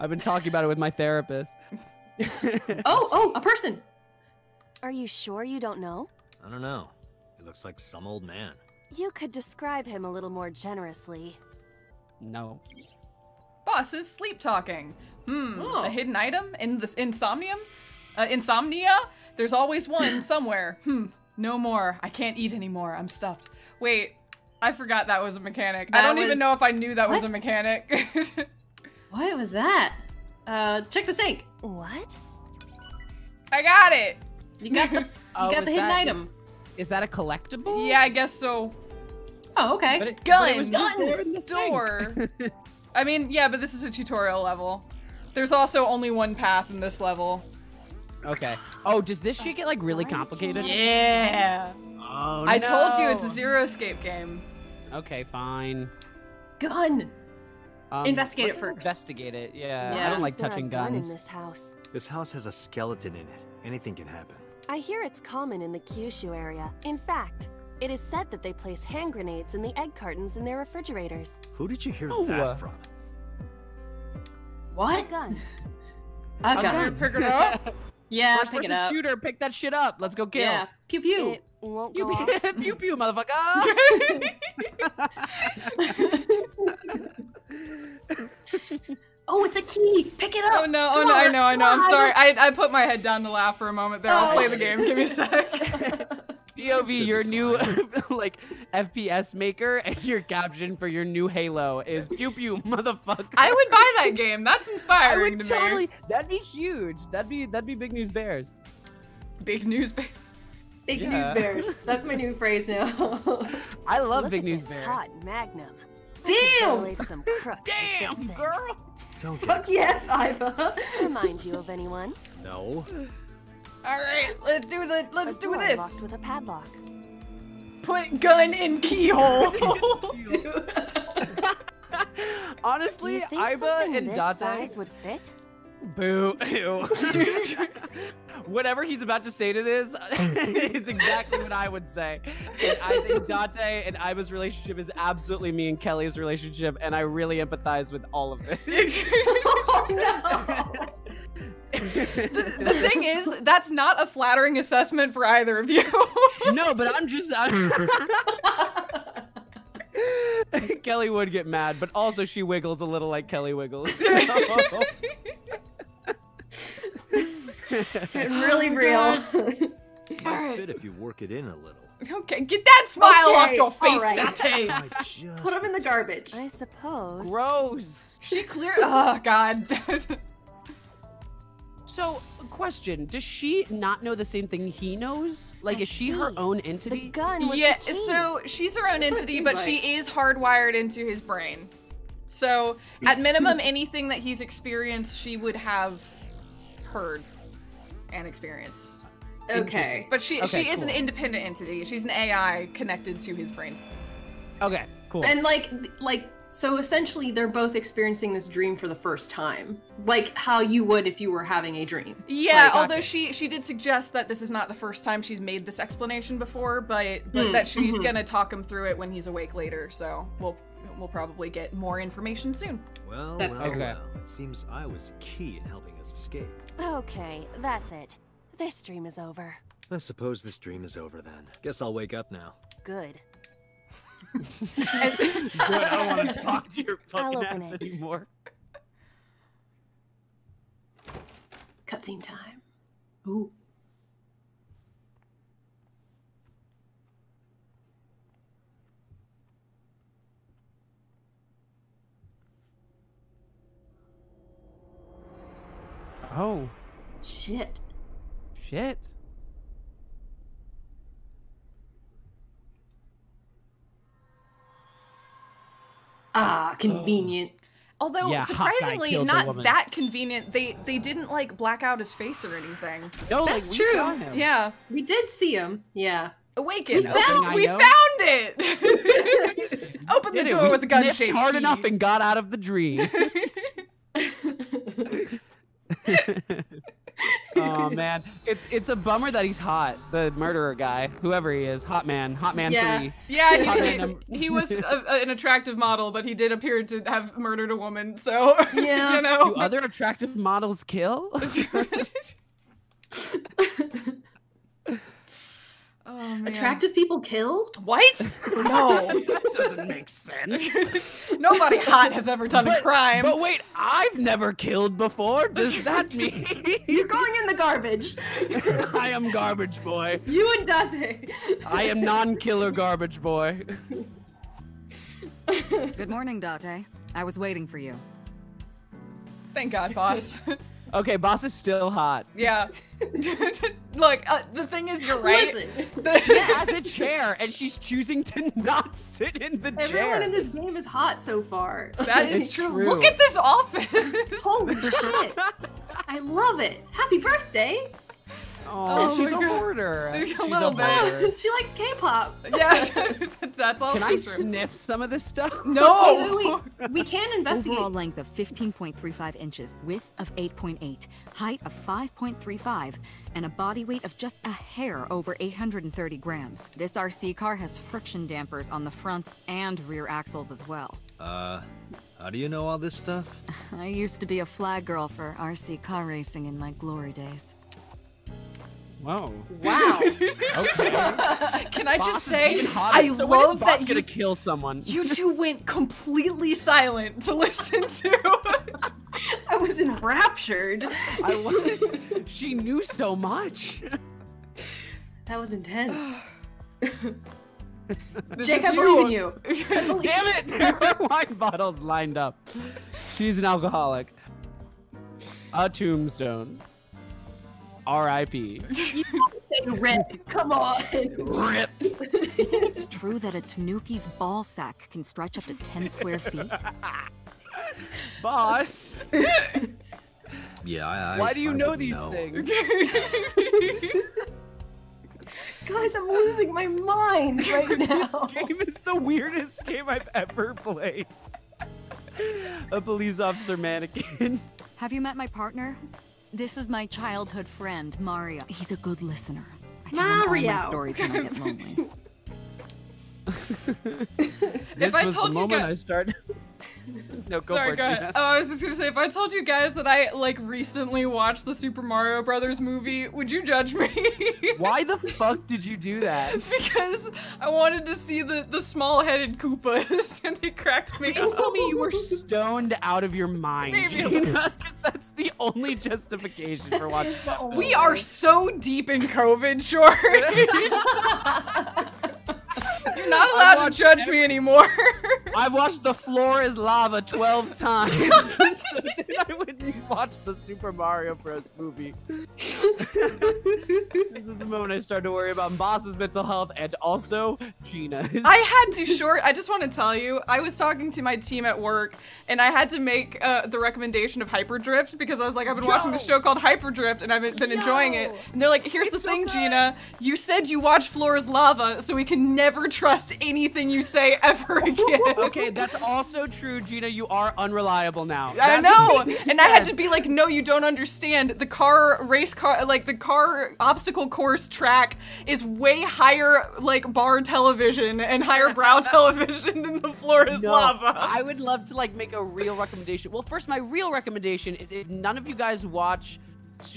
I've been talking about it with my therapist. Oh, oh, a person. Are you sure you don't know? I don't know. He looks like some old man. You could describe him a little more generously. No. Boss is sleep talking. Hmm. Oh. A hidden item in this insomnium? Uh, insomnia? There's always one somewhere. Hmm. No more. I can't eat anymore. I'm stuffed. Wait. I forgot that was a mechanic. I don't was- even know if I knew that was a mechanic. What was that? Uh, check the sink. What? I got it. You got the you Oh, got the hidden that- item. Is that a collectible? Yeah, I guess so. Oh, okay. But it, Gun. but it was just there in the sink. Door. I mean, yeah, but this is a tutorial level. There's also only one path in this level. okay. Oh, does this shit get like really complicated? Yeah. Oh, I told you it's a zero escape game. Okay, fine. Gun. Um, Investigate it first. Investigate it. Yeah. Yeah. I don't like is there a touching gun guns. in this house. This house has a skeleton in it. Anything can happen. I hear it's common in the Kyushu area. In fact, it is said that they place hand grenades in the egg cartons in their refrigerators. Who did you hear Oh, uh, that from? What? A gun. A I'm gun. gonna pick it up. Yeah, First pick it up. shooter, pick that shit up. Let's go kill. Yeah. Pew pew. It won't Pew go pew, off. pew pew, motherfucker. Oh, it's a key. Pick it up. Oh no, oh Come no, I know, I know. I'm sorry. I, I put my head down to laugh for a moment there. I'll play the game. Give me a sec. POV, your new like FPS maker, and your caption for your new Halo is pew pew, motherfucker. I would buy that game. That's inspiring. I would to totally. me. That'd be huge. That'd be that'd be big news bears. Big news. Ba- Big Yeah. news bears. That's my new phrase now. I love Look big at news this bears. hot magnum. Damn! Damn! some crooks with this Damn, girl. Don't Fuck get yes, Aiba. Remind you of anyone? No. All right, let's do the. Let's A do this. Locked with a padlock. Put gun in keyhole. Honestly, Do you think Aiba and this Date. size would fit? Boo. Ew. Whatever he's about to say to this is exactly what I would say. And I think Date and Aiba's relationship is absolutely me and Kelly's relationship, and I really empathize with all of this. oh no. The, the thing is, that's not a flattering assessment for either of you. no, but I'm just. I'm... Kelly would get mad, but also she wiggles a little like Kelly wiggles. so- Getting really oh, real. Might fit if you work it in a little. okay, get that smile off your face, all right. Date. I just Put them in the garbage. I suppose. Gross. She clear. Oh God. So, question: Does she not know the same thing he knows? Like, I is she her see. own The entity? gun was yeah. the key. So she's her own entity, but like- she is hardwired into his brain. So at minimum, anything that he's experienced, she would have heard and experienced. Okay. But she Okay, she is an independent entity. She's an AI connected to his brain. Okay, cool. And like, like, so essentially, they're both experiencing this dream for the first time, like how you would if you were having a dream. Yeah, Like, although gotcha. she she did suggest that this is not the first time she's made this explanation before, but but Hmm, that she's mhm. gonna talk him through it when he's awake later. So we'll we'll probably get more information soon. Well, That's well, fair. well. It seems I was key in helping us escape. Okay, that's it. This dream is over. I suppose this dream is over then. Guess I'll wake up now. Good. Good, I don't want to talk to your I'll fucking ass it. anymore. Cutscene time. Ooh. Oh, Shit. shit. Ah, convenient. Although Yeah, surprisingly not that convenient. They they didn't like black out his face or anything. No, like That's we true. saw him. Yeah. We did see him. Yeah. Awaken. We found- we found it. Open the it. door We with a gun sniffed shaped hard key. enough and got out of the dream. oh man, it's it's a bummer that he's hot. The murderer guy, whoever he is, hot man, hot man Yeah. three. Yeah, Hot he, man he, num- he was a, a- an attractive model, but he did appear to have murdered a woman. So Yeah. you know. Do other attractive models kill? Oh man. Attractive people kill? What? No. that doesn't make sense. Nobody hot has ever done a crime. But wait, I've never killed before. Does that mean You're going in the garbage. I am garbage boy? You and Date. I am non-killer garbage boy. Good morning, Date. I was waiting for you. Thank God, boss. Okay, boss is still hot. yeah. Look, uh, the thing is, you're right. The- She has a chair and she's choosing to not sit in the chair. everyone in this game is hot so far. that is true. true. Look at this office. Holy shit. I love it. Happy birthday. Oh, Oh she's a God. hoarder. A She's little bit. she likes K-pop. Yeah, that's all Can I true. sniff some of this stuff? No. Wait, wait, we can investigate. Overall length of 15.35 inches, width of 8.8, height of 5.35, and a body weight of just a hair over 830 grams. This RC car has friction dampers on the front and rear axles as well. Uh, how do you know all this stuff? I used to be a flag girl for RC car racing in my glory days. Whoa. Wow. Okay. Can I Boss just is say. I So love that you're gonna kill someone. you two went completely silent to listen to. I was enraptured. I was. She knew so much. That was intense. This Jake, is I believe in you. Damn it! There were wine bottles lined up. She's an alcoholic. A tombstone. R.I.P. Rip. Come on. Rip. You think it's true that a Tanuki's ball sack can stretch up to 10 square feet? Boss. Yeah, I. I Why do you I know these know. things? Guys, I'm losing my mind right now. This game is the weirdest game I've ever played. A police officer mannequin. Have you met my partner? This is my childhood friend, Mario. He's a good listener. I tell him all Mario. my stories when I get lonely. This I was told the you moment guys- I started. no, go Sorry, for it. ahead. Oh, I was just gonna say, if I told you guys that I like recently watched the Super Mario Brothers movie, would you judge me? Why the fuck did you do that? because I wanted to see the the small-headed Koopas, and it cracked me Please up. tell me you were stoned out of your mind. Maybe a Gina, 'cause that's the only justification for watching. We are so deep in COVID, sure. You're not allowed to judge me anymore. I've watched The Floor is Lava 12 times. so then I wouldn't watch the Super Mario Bros. movie. this is the moment I started to worry about Boss's mental health and also Gina's. I had to short. I just want to tell you, I was talking to my team at work, and I had to make uh, the recommendation of Hyperdrive because I was like, I've been watching this show called Hyperdrive, and I've been, been enjoying it. And they're like, Here's the thing, Gina. You said you watch Floor is Lava, so we can never trust anything you say ever again. okay, that's also true, Gina. You are unreliable now. I know, and I had to be like, no, you don't understand. The car race car, like the car obstacle course track, is way higher, like bar television and higher brow television than the floor is No, lava. I would love to like make a real recommendation. Well, first, my real recommendation is if none of you guys watch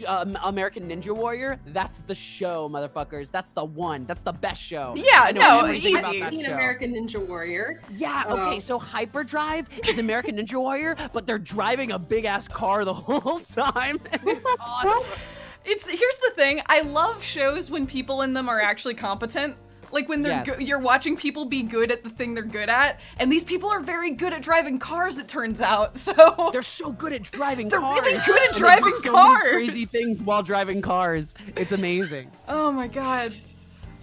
um, American Ninja Warrior, that's the show, motherfuckers. That's the one. That's the best show. Yeah, I know no, everything about easy. that Being show. American Ninja Warrior. Yeah, okay, Uh, so Hyperdrive is American Ninja Warrior, but they're driving a big ass car the whole time. it's awesome. It's here's the thing. I love shows when people in them are actually competent. Like when they're Yes. go- you're watching people be good at the thing they're good at, and these people are very good at driving cars. It turns out. So They're so good at driving They're cars. really good at And they do driving so cars. Crazy things while driving cars. It's amazing. Oh my god.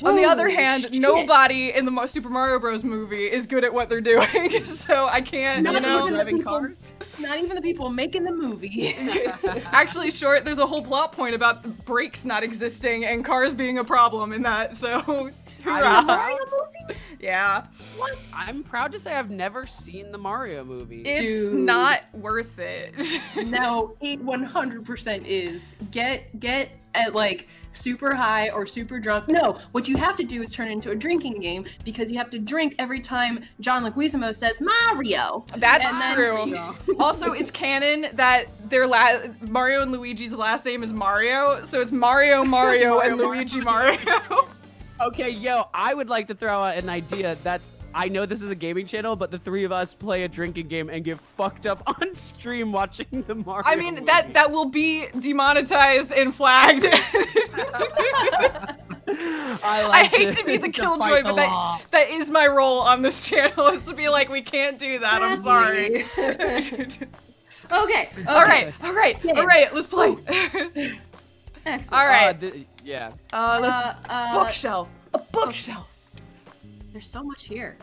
On the other hand, shit. nobody in the Super Mario Bros. movie is good at what they're doing, so I can't, Not you know. even driving people- cars? Not even the people making the movie. Actually, short, there's a whole plot point about brakes not existing and cars being a problem in that, so hoorah. Mario movie? Yeah. I'm proud to say I've never seen the Mario movie. It's Dude. not worth it. No, it 100% is. Get get at like super high or super drunk. No, what you have to do is turn it into a drinking game because you have to drink every time John Leguizamo says Mario. That's then- true. also, it's canon that their la- Mario and Luigi's last name is Mario, so it's Mario, Mario, and Mario, Luigi Mario. Okay, yo, I would like to throw out an idea that's I know this is a gaming channel, but the three of us play a drinking game and get fucked up on stream watching the Mario. I mean movie. that that will be demonetized and flagged. I, I hate to be the fight killjoy, the but law. that that is my role on this channel is to be like, we can't do that. I'm sorry. me. Okay. All right. All right. All right. Let's play. Oh. Excellent. all Uh, th- yeah. Uh, let's Uh, uh, bookshelf. A bookshelf. There's so much here.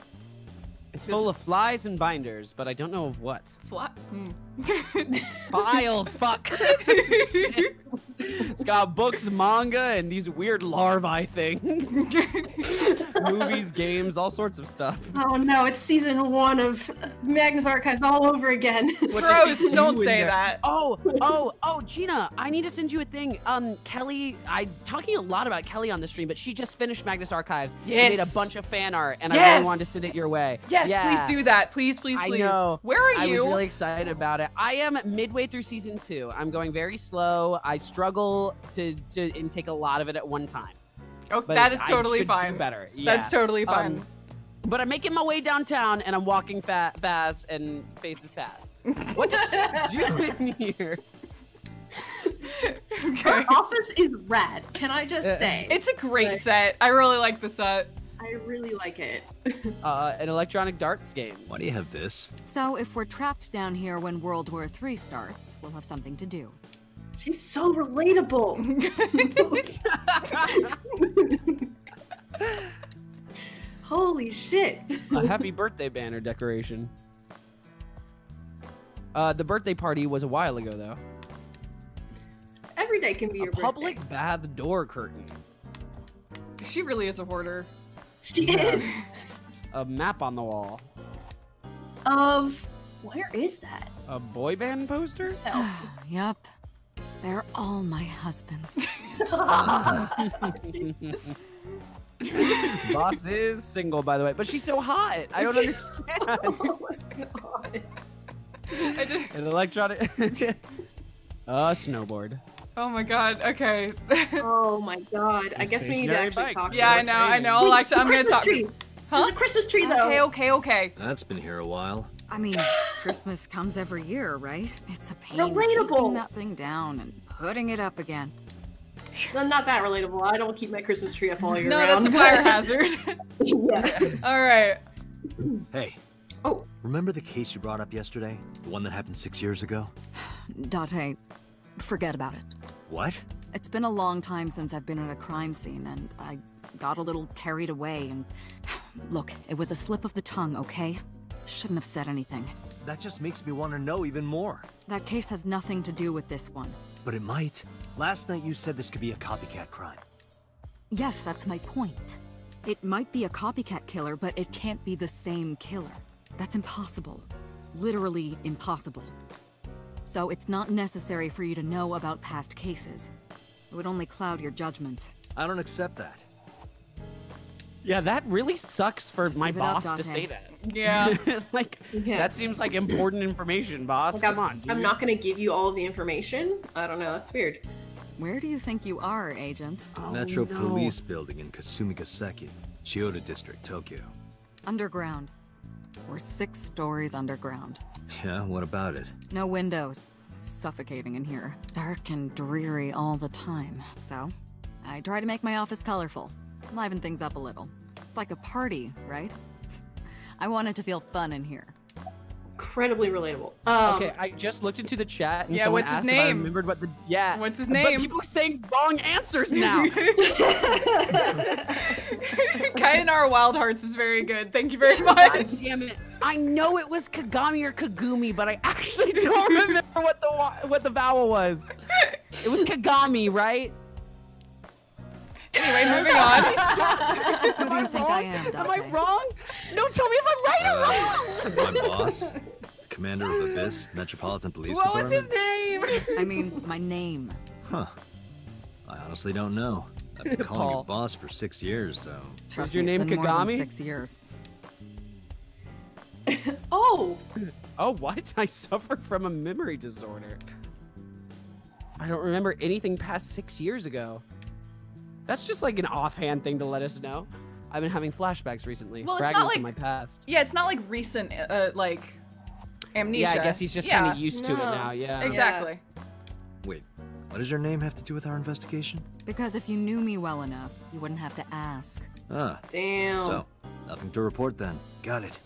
It's full of flies and binders, but I don't know of what. Flat. Hmm. Files, fuck. it's got books, manga, and these weird larvae things. Movies, games, all sorts of stuff. Oh no, it's season one of Magnus Archives all over again. Gross, don't say there. that. Oh, oh, oh, Gina, I need to send you a thing. Um, Kelly, I talking a lot about Kelly on the stream, but she just finished Magnus Archives. and made a bunch of fan art, and I really wanted to Yes. send it your way. Yes, Yeah. please do that. Please, please, please. I know. Where are you? I you? was really excited about it. I am midway through season two. I'm going very slow. I struggle to to intake a lot of it at one time. oh, But that is I totally do fine. better. That's totally fine. Um, but I'm making my way downtown, and I'm walking fa- fast, and faces fast. What does she do in here? Her office is rad. Can I just Uh, say? it's a great Like- set. I really like the set. I really like it. Uh, an electronic darts game. Why do you have this? So if we're trapped down here when World War III starts, we'll have something to do. She's so relatable. Holy shit. a happy birthday banner decoration. Uh, the birthday party was a while ago, though. Every day can be A your public birthday. bath door curtain. She really is a hoarder. She is. A map on the wall. Of where is that? A boy band poster? yup. They're all my husbands. Boss is single, by the way, but she's so hot. I don't understand. oh my god. An electronic. a snowboard. Oh my god. Okay. Oh my god. I guess we need to Stationary actually bike. talk yeah, I about know. I know. Wait, I'll actually, I'm gonna Christmas talk. tree. There's a Christmas tree though. Okay, okay, okay. That's been here a while. I mean, Christmas comes every year, right? It's a pain Relatable. taking that thing down and putting it up again. No, Not that relatable. I don't keep my Christmas tree up all year No, round. that's a fire hazard. yeah. All right. Hey. Oh. Remember the case you brought up yesterday? The one that happened six years ago? Date, forget about it. What? It's been a long time since I've been at a crime scene, and I got a little carried away, and. Look, it was a slip of the tongue, okay? Shouldn't have said anything. That just makes me want to know even more. That case has nothing to do with this one. But it might. Last night you said this could be a copycat crime. Yes, that's my point. It might be a copycat killer, but it can't be the same killer. That's impossible. Literally impossible. So it's not necessary for you to know about past cases. It would only cloud your judgment. I don't accept that. Yeah, that really sucks for my give it up, boss to say that. Yeah. like Yeah. that seems like important information, boss. Like, Come I'm, on. I'm not gonna give you all the information. I don't know. That's weird. Where do you think you are, Agent? Oh, Metro no. Police Building in Kasumigaseki, Chiyoda District, Tokyo. Underground. We're six stories underground. Yeah, what about it? No windows. Suffocating in here. Dark and dreary all the time. So, I try to make my office colorful. Liven things up a little. It's like a party, right? I want it to feel fun in here. Incredibly relatable. Um, Okay, I just looked into the chat and Yeah, someone what's his asked if I remembered what the yeah. What's his name? But name? people are saying wrong answers now. Kayanara Wild Hearts is very good. Thank you very much. God much. damn it! I know it was Kagami or Kagumi, but I actually don't remember what the what the vowel was. It was Kagami, right? Anyway, moving on. Who do you think I am, Am I wrong? No, tell me if I'm right or uh, wrong. My boss? Commander of ABIS Metropolitan Police What was Department? his name? I mean, my name. Huh. I honestly don't know. I've been calling Paul. you boss for six years, so... Trust your me, it's name been more than Kagami? six years. Oh, Oh, what? I suffer from a memory disorder. I don't remember anything past six years ago. That's just like an offhand thing to let us know. I've been having flashbacks recently. Well, it's not fragments like- of my past. Yeah, it's not like recent, uh, like amnesia. Yeah, I guess he's just Yeah, kind of used to it now. Yeah. Exactly. Wait, what does your name have to do with our investigation? Because if you knew me well enough, you wouldn't have to ask. Ah, damn. so, nothing to report then. Got it.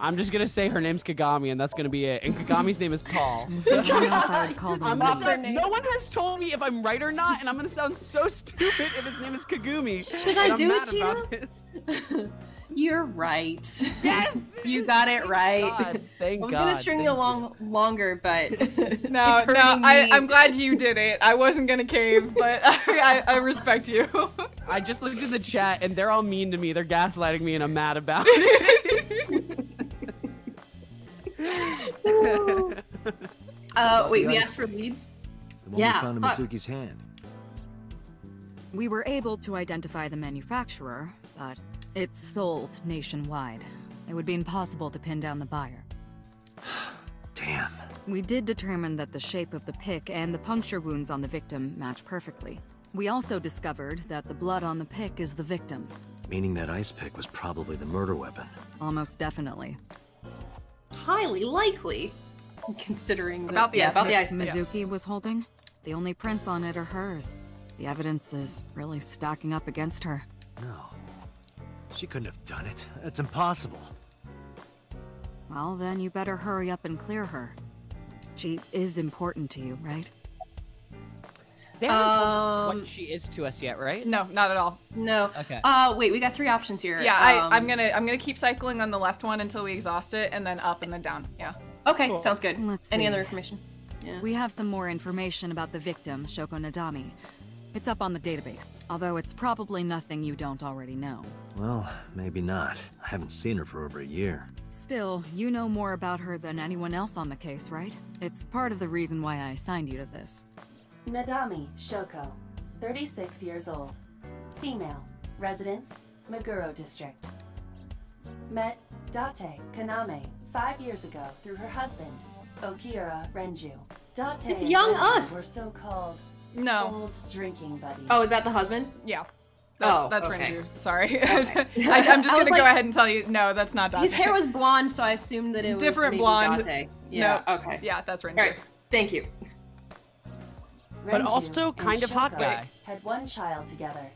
I'm just gonna say her name's Kagami, and that's gonna be it. And Kagami's name is Paul. I don't know if I would call Just- them I'm Love names. their not, name. no one has told me if I'm right or not, and I'm gonna sound so stupid if his name is Kagumi. Should and I I'm do it, Gina? about. You're right. Yes! you got it right. God, thank I was gonna string you thank along longer, but No, it's no, I, me. I'm glad you did it. I wasn't gonna cave, but I, I respect you. I just looked in the chat and they're all mean to me. They're gaslighting me and I'm mad about it. Uh, wait, we asked for leads. The one Yeah, we found in fuck. Mizuki's hand. We were able to identify the manufacturer, but it's sold nationwide. It would be impossible to pin down the buyer. Damn. We did determine that the shape of the pick and the puncture wounds on the victim match perfectly. We also discovered that the blood on the pick is the victim's. Meaning that ice pick was probably the murder weapon. Almost definitely. Highly likely, considering the, About the yeah, about the ice pick. Mizuki was holding? The only prints on it are hers. The evidence is really stacking up against her. No. She couldn't have done it. That's impossible. Well, then you better hurry up and clear her. She is important to you, right? They haven't told us Um, what she is to us yet, right? no, not at all. No. Okay. Uh, wait, we got three options here. Yeah, I, Um, I'm gonna I'm gonna keep cycling on the left one until we exhaust it, and then up and then down. Yeah. Okay, sounds good. Let's Any see. other information? Yeah. We have some more information about the victim, Shoko Nadami. It's up on the database, although it's probably nothing you don't already know. Well, maybe not. I haven't seen her for over a year. Still, you know more about her than anyone else on the case, right? It's part of the reason why I assigned you to this. Nadami Shoko, 36 years old. Female. Residence, Meguro District. Met Date Kaname five years ago through her husband, Okiura Renju. Date It's young Renju us. were so-called No. old drinking buddies. Oh, is that the husband? Yeah. That's Oh, that's okay. Renju. Sorry. Okay. I, I'm just I was gonna go ahead and tell you. No, that's not Date. His hair was blonde, so I assumed that it was different blonde. Date. Yeah. No. Okay. Yeah, that's Renju. All right. Thank you. But Renju also kind of hot Shoko guy. Had one child together,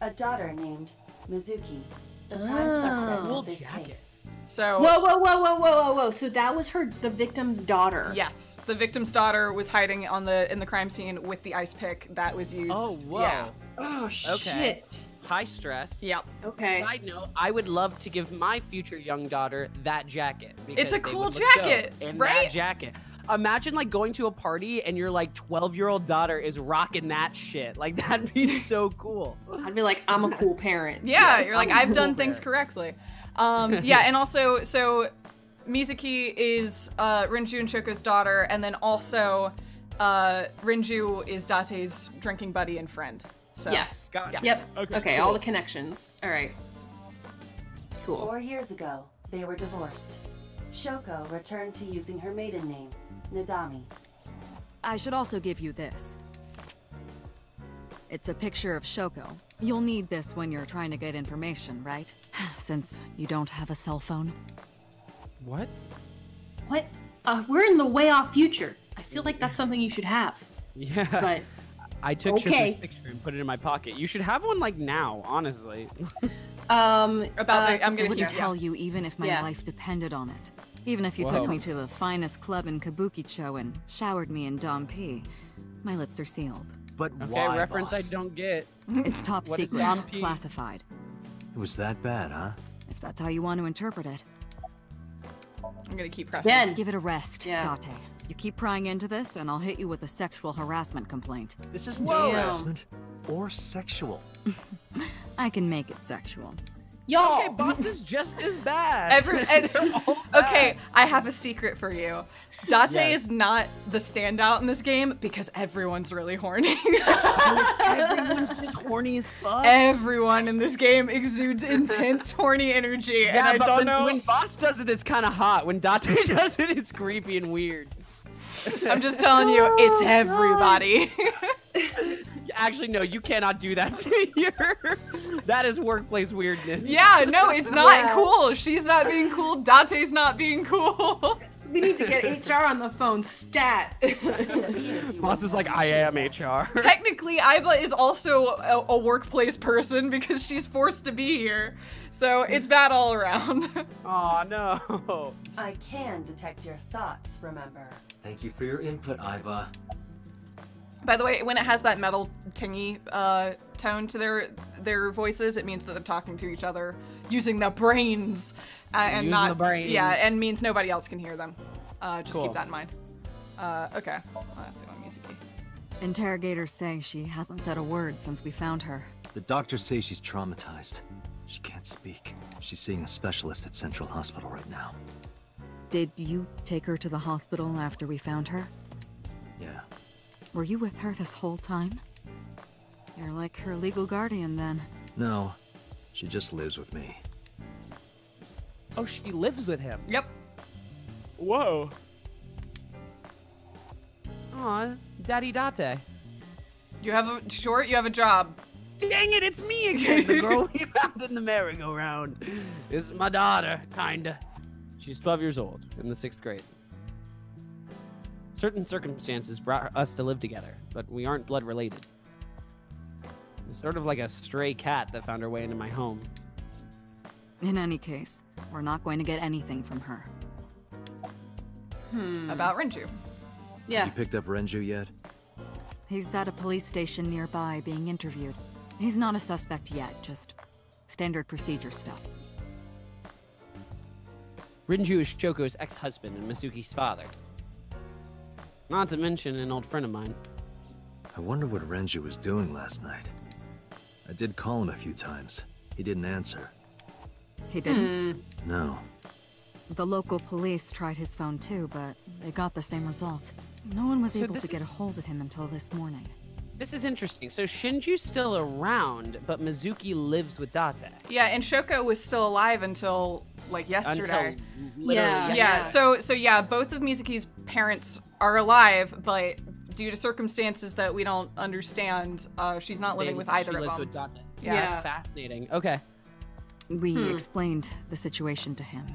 a daughter named Mizuki. The prime Ah. suspect Cool of this jacket. case. So Whoa, whoa, whoa, whoa, whoa, whoa, whoa! So that was her, the victim's daughter. yes, the victim's daughter was hiding on the in the crime scene with the ice pick that was used. Oh, whoa. Yeah. Oh Okay. shit. High stress. Yep. Okay. Side note, I would love to give my future young daughter that jacket. because It's a cool would look dope jacket, right? That jacket. Imagine like going to a party and your like 12 year old daughter is rocking that shit. Like that'd be so cool. I'd be like, I'm a cool parent. Yeah, Yes, you're like I'm a I've cool done things correctly. Um, yeah, and also so Mizuki is uh, Renju and Shoko's daughter, and then also uh, Renju is Date's drinking buddy and friend. So Yes. yeah. Yep. Okay, Okay. cool. All the connections. All right. Cool. Four years ago, they were divorced. Shoko returned to using her maiden name, Nadami. I should also give you this. It's a picture of Shoko. You'll need this when you're trying to get information, right? Since you don't have a cell phone. What? What? Uh, we're in the way off future. I feel like that's something you should have. Yeah. But I took Okay. Shifter's picture and put it in my pocket. You should have one like now, honestly. um, About uh, the, I'm I gonna wouldn't keep tell you even if my Yeah. life depended on it. Even if you Whoa. took me to the finest club in Kabukicho and showered me in Dom P, my lips are sealed. But Okay, why, reference boss? I don't get. It's top secret, Dom P? classified. It was that bad, huh? If that's how you want to interpret it. I'm gonna keep pressing. Ben. Give it a rest, Yeah. Date. You keep prying into this, and I'll hit you with a sexual harassment complaint. This isn't Whoa. harassment or sexual. I can make it sexual. Y'all. Okay, boss is just as bad. Every, and- bad. okay, I have a secret for you. Date Yes. is not the standout in this game because everyone's really horny. Everyone's just horny as fuck. Everyone in this game exudes intense horny energy, and yeah, I but don't when, know. when boss does it, it's kind of hot. When Date does it, it's creepy and weird. I'm just telling you, it's Oh, everybody. Actually, no, you cannot do that to your. That is workplace weirdness. yeah, no, it's not Yeah. cool. She's not being cool. Date's not being cool. We need to get HR on the phone. Stat. It appears Boss is like, I am. HR. Technically, Aiba is also a, a workplace person because she's forced to be here. So it's bad all around. Aw, no. I can detect your thoughts, remember? Thank you for your input, Aiba. By the way, when it has that metal tingy uh, tone to their their voices, it means that they're talking to each other using the brains uh, and Using not the brain. yeah, and means nobody else can hear them. Uh, just Cool. keep that in mind. Uh, okay, well, that's the one music. Interrogators say she hasn't said a word since we found her. The doctors say she's traumatized. She can't speak. She's seeing a specialist at Central Hospital right now. Did you take her to the hospital after we found her? Yeah. Were you with her this whole time? You're like her legal guardian then. No, she just lives with me. Oh, she lives with him. Yep. Whoa. Aw, Daddy Date. You have a short. You have a job. Dang it, it's me again. The girl we found in the merry-go-round is my daughter, kinda. She's 12 years old, in the sixth grade. Certain circumstances brought us to live together, but we aren't blood related. It's sort of like a stray cat that found her way into my home. In any case, we're not going to get anything from her. Hmm. About Renju. Yeah. You picked up Renju yet? He's at a police station nearby being interviewed. He's not a suspect yet, just standard procedure stuff. Renju is Shoko's ex-husband and Mizuki's father. Not to mention an old friend of mine. I wonder what Renju was doing last night. I did call him a few times. He didn't answer. He didn't? Hmm. No. The local police tried his phone too, but they got the same result. No one was So able to get a hold of him until this morning. This is interesting. So Shinju's still around, but Mizuki lives with Date. Yeah, and Shoko was still alive until like yesterday. Until literally Yeah. yesterday. yeah, so so yeah, both of Mizuki's parents are alive, but due to circumstances that we don't understand, uh, she's not living They- with she either lives of them. with Date. Yeah. That's fascinating. Okay. We Hmm. explained the situation to him,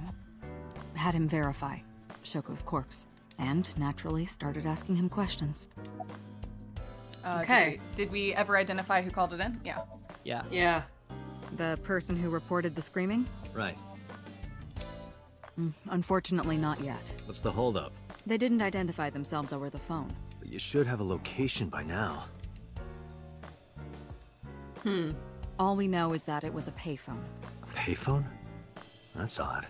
had him verify Shoko's corpse, and naturally started asking him questions. Uh, did Okay. we- Did we, ever identify who called it in? Yeah. Yeah. Yeah. The person who reported the screaming? Right. Mm, Unfortunately, not yet. What's the holdup? They didn't identify themselves over the phone. But you should have a location by now. Hmm. All we know is that it was a payphone. A payphone? That's odd.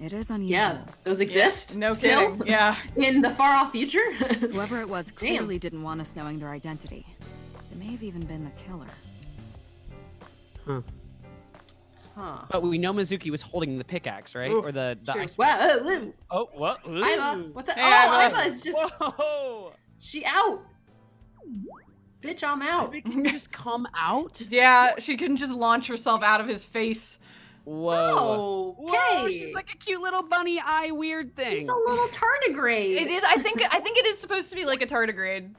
It is unusual. Yeah. Those exist. No still? kidding. Yeah. In the far off future. Whoever it was Damn. clearly didn't want us knowing their identity. It may have even been the killer. Huh. Huh. But we know Mizuki was holding the pickaxe, right? Ooh, or the, the True. ice. Wow. oh, uh, ooh. Oh, what? Aiba. What's that? Hey, oh, Aiba. Aiba's just. Whoa! She out. Bitch, I'm out. Did you just come out? Yeah, she couldn't just launch herself out of his face. Whoa. Okay. Whoa, she's like a cute little bunny eye weird thing. It's a little tardigrade. It is. I think. I think it is supposed to be like a tardigrade,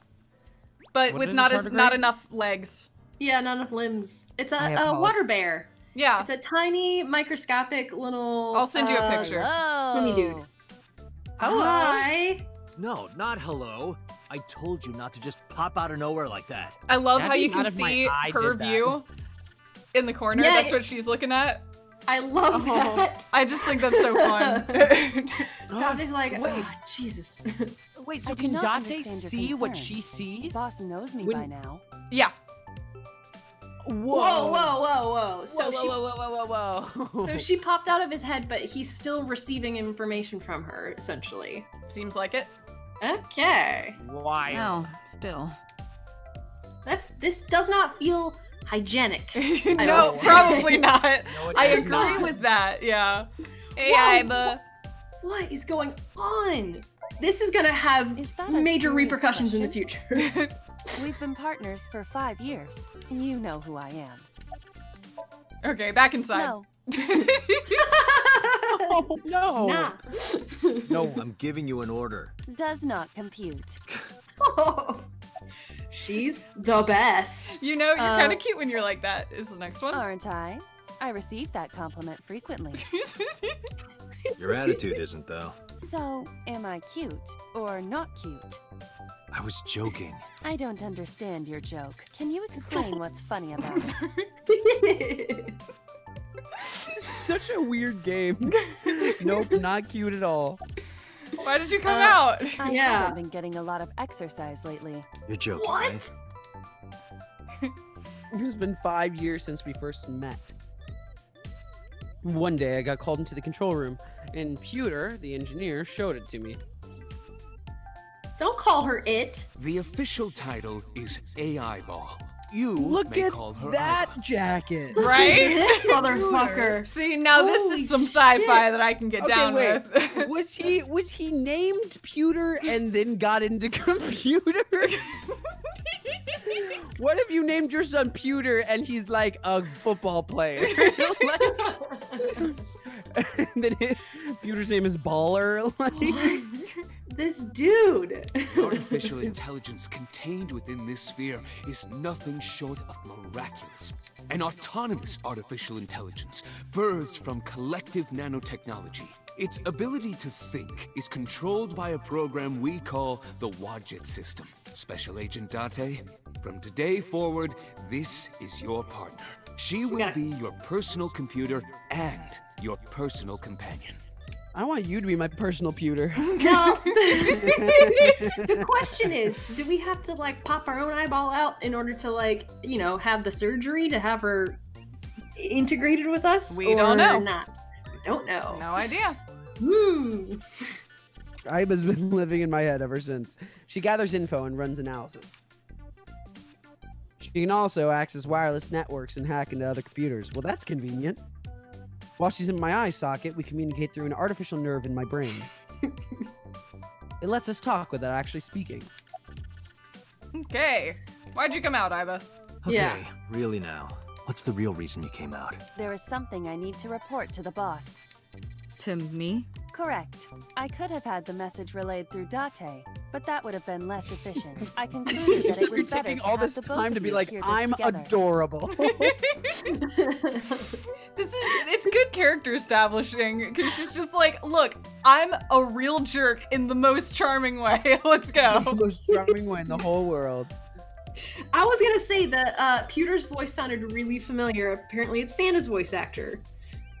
but What with not as not enough legs. Yeah, not enough limbs. It's a, apologize. water bear. Yeah. It's a tiny, microscopic little. I'll send you a uh, picture. Swimmy dude. Hello. Hi. No, not hello. I told you not to just pop out of nowhere like that. I love how you can out of my see her view in the corner. Yeah, that's it- what she's looking at. I love oh. that. I just think that's so fun. Date's like, Wait. oh, Jesus. Wait, so can not Date understand your see what she sees? Boss knows me When- by now. yeah. Whoa, whoa, whoa, whoa. So whoa, she whoa, whoa, whoa, whoa, whoa. So she popped out of his head, but he's still receiving information from her, essentially. Seems like it. Okay. Why? Well, still. That, this does not feel hygienic. no, probably not. No, I agree not. with that. Yeah. Hey, Whoa. Aiba. What is going on? This is gonna have Is major serious repercussions in the future. We've been partners for five years. You know who I am. Okay, back inside. No, Oh, no. nah. No. I'm giving you an order. does not compute. She's the best. You know, you're Uh, kind of cute when you're like that. Is the next one? Aren't I? I receive that compliment frequently. Your attitude isn't, though. So, am I cute or not cute? I was joking. I don't understand your joke. Can you explain what's funny about it? Such a weird game. nope, not cute at all. Why did you come Uh, out? I Yeah. haven't been getting a lot of exercise lately. You're joking, What? right? It's been five years since we first met. One day I got called into the control room, and Pewter, the engineer, showed it to me. Don't call her it. The official title is AI Ball. You Look may at call her that Aiba. jacket! Right? this motherfucker. See, now this is some sci-fi that I can get Okay, down wait. with. was he was he named Pewter and then got into computer? what if you named your son Pewter and he's like a football player? Like- and then his, Pewter's name is Baller. Like, This dude. The artificial intelligence contained within this sphere is nothing short of miraculous. An autonomous artificial intelligence birthed from collective nanotechnology. Its ability to think is controlled by a program we call the Wadjet system. Special Agent Date, from today forward, this is your partner. She will be your personal computer and your personal companion. I want you to be my personal Pewter. Now, the question is, do we have to like pop our own eyeball out in order to like, you know, have the surgery to have her integrated with us? We don't know. Not. We don't know. no idea. Hmm. Aiba's been living in my head ever since. She gathers info and runs analysis. She can also access wireless networks and hack into other computers. Well, that's convenient. While she's in my eye socket, we communicate through an artificial nerve in my brain. it lets us talk without actually speaking. Okay. Why'd you come out, Aiba? Okay, Yeah. really now. What's the real reason you came out? There is something I need to report to the boss. To me? Correct. I could have had the message relayed through Date, but that would have been less efficient. I concluded that it You're was better taking to all have this the both time to be like, I'm together. adorable. This is it's good character establishing because she's just like, look, I'm a real jerk in the most charming way. Let's the go. most charming way in the whole world. I was gonna say that uh, Pewter's voice sounded really familiar. Apparently, it's Santa's voice actor.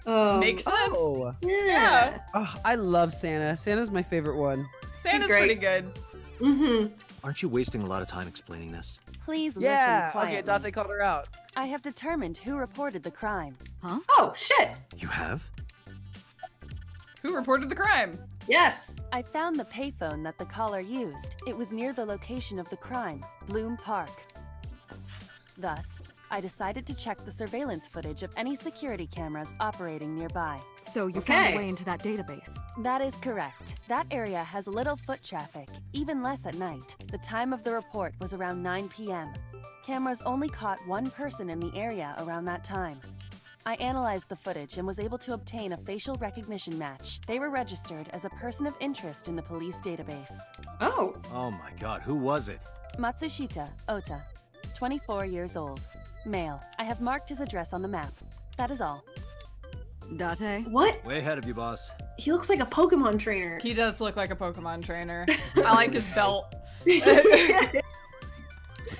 Um, Makes sense. Oh, Yeah. oh, I love Santa. Santa's my favorite one. Santa's pretty good. Mm-hmm. Aren't you wasting a lot of time explaining this? Please Yeah. listen Okay, quietly. Date called her out. I have determined who reported the crime. Huh? Oh shit. You have? Who reported the crime? Yes. I found the payphone that the caller used. It was near the location of the crime, Bloom Park. Thus, I decided to check the surveillance footage of any security cameras operating nearby. So you found a way into that database. That is correct. That area has little foot traffic, even less at night. The time of the report was around 9 p.m. Cameras only caught one person in the area around that time. I analyzed the footage and was able to obtain a facial recognition match. They were registered as a person of interest in the police database. Oh. Oh my god, who was it? Matsushita Ota, 24 years old, male. I have marked his address on the map. That is all. Date? What? Way ahead of you, boss. He looks like a Pokemon trainer. He does look like a Pokemon trainer. I like his belt. Let's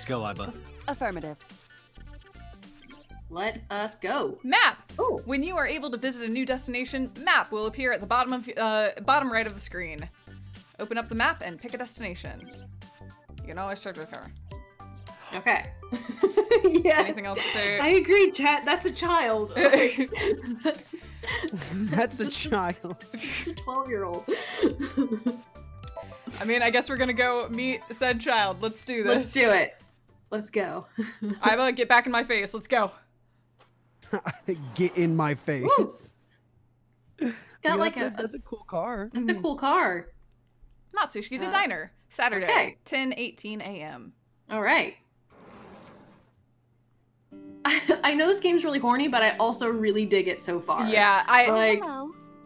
go, Aiba. Affirmative. Let us go. Map. Oh. When you are able to visit a new destination, map will appear at the bottom of uh, bottom right of the screen. Open up the map and pick a destination. You can always check the camera. Okay. yeah. Anything else to say? I agree, chat. That's a child. Okay. That's That's a child. just a 12 year old. I mean, I guess we're gonna go meet said child. Let's do this. Let's do it. Let's go. Aiba, get back in my face. Let's go. Get in my face. Woo. It's got Yeah, like that's, a, a, that's a cool car. that's a cool car. Matsushita Uh, Diner, Saturday, okay. 10 18 a.m. All right. I, I know this game's really horny, but I also really dig it so far. Yeah, I Like,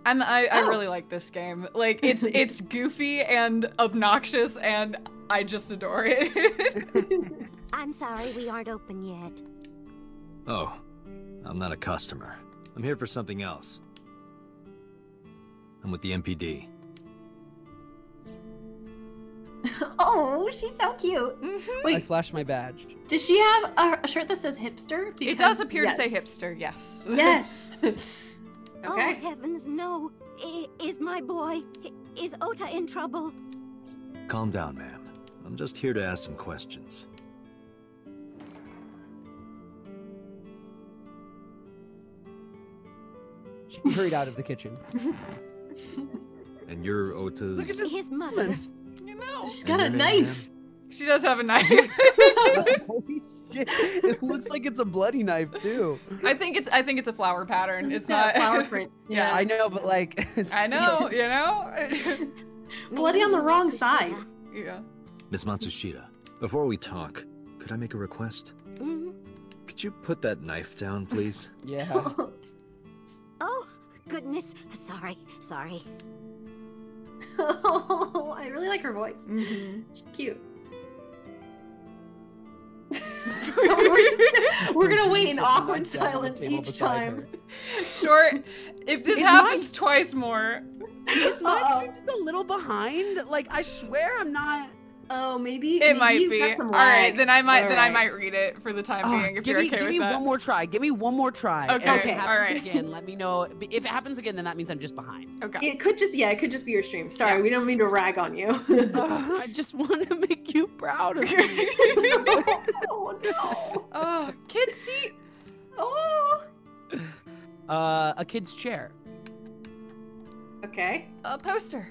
I'm I, I Oh. really like this game. Like it's it's goofy and obnoxious and I just adore it. I'm sorry we aren't open yet. Oh, I'm not a customer. I'm here for something else. I'm with the MPD. oh, she's so cute. Mhm. I Wait, flashed my badge. does she have a, a shirt that says hipster? It does appear to say hipster, yes. Yes. Oh heavens, no! I- is my boy? He, is Ota in trouble? Calm down, ma'am. I'm just here to ask some questions. She hurried out of the kitchen. And you're Ota's... His mother. You know. She's And got a your name, knife. She does have a knife. Holy shit! It looks like it's a bloody knife too. I think it's I think it's a flower pattern. It's got not a flower print. Yeah. I know, but like, I know, you know. Bloody on the wrong side. yeah. Miss Matsushita, before we talk, could I make a request? Mhm. Could you put that knife down, please? Yeah. Oh, goodness. Sorry, sorry. Oh, I really like her voice. Mm-hmm. She's cute. we're, gonna, we're gonna wait in awkward knife down on the silence each time. her. Sure. If this Is happens twice more, Is my Uh-oh. stream just a little behind? Like, I swear I'm not. Oh, maybe it might be. All right, then I might then I might read it for the time being if give you're me, okay give with me that. one more try. Give me one more try. Okay, Okay. alright. again, let me know. If it happens again, then that means I'm just behind. Okay. It could just yeah, it could just be your stream. Sorry, Yeah. we don't mean to rag on you. Ah, I just want to make you proud of me. oh no. oh, kid seat. Oh. Uh, a kid's chair, Okay. A poster.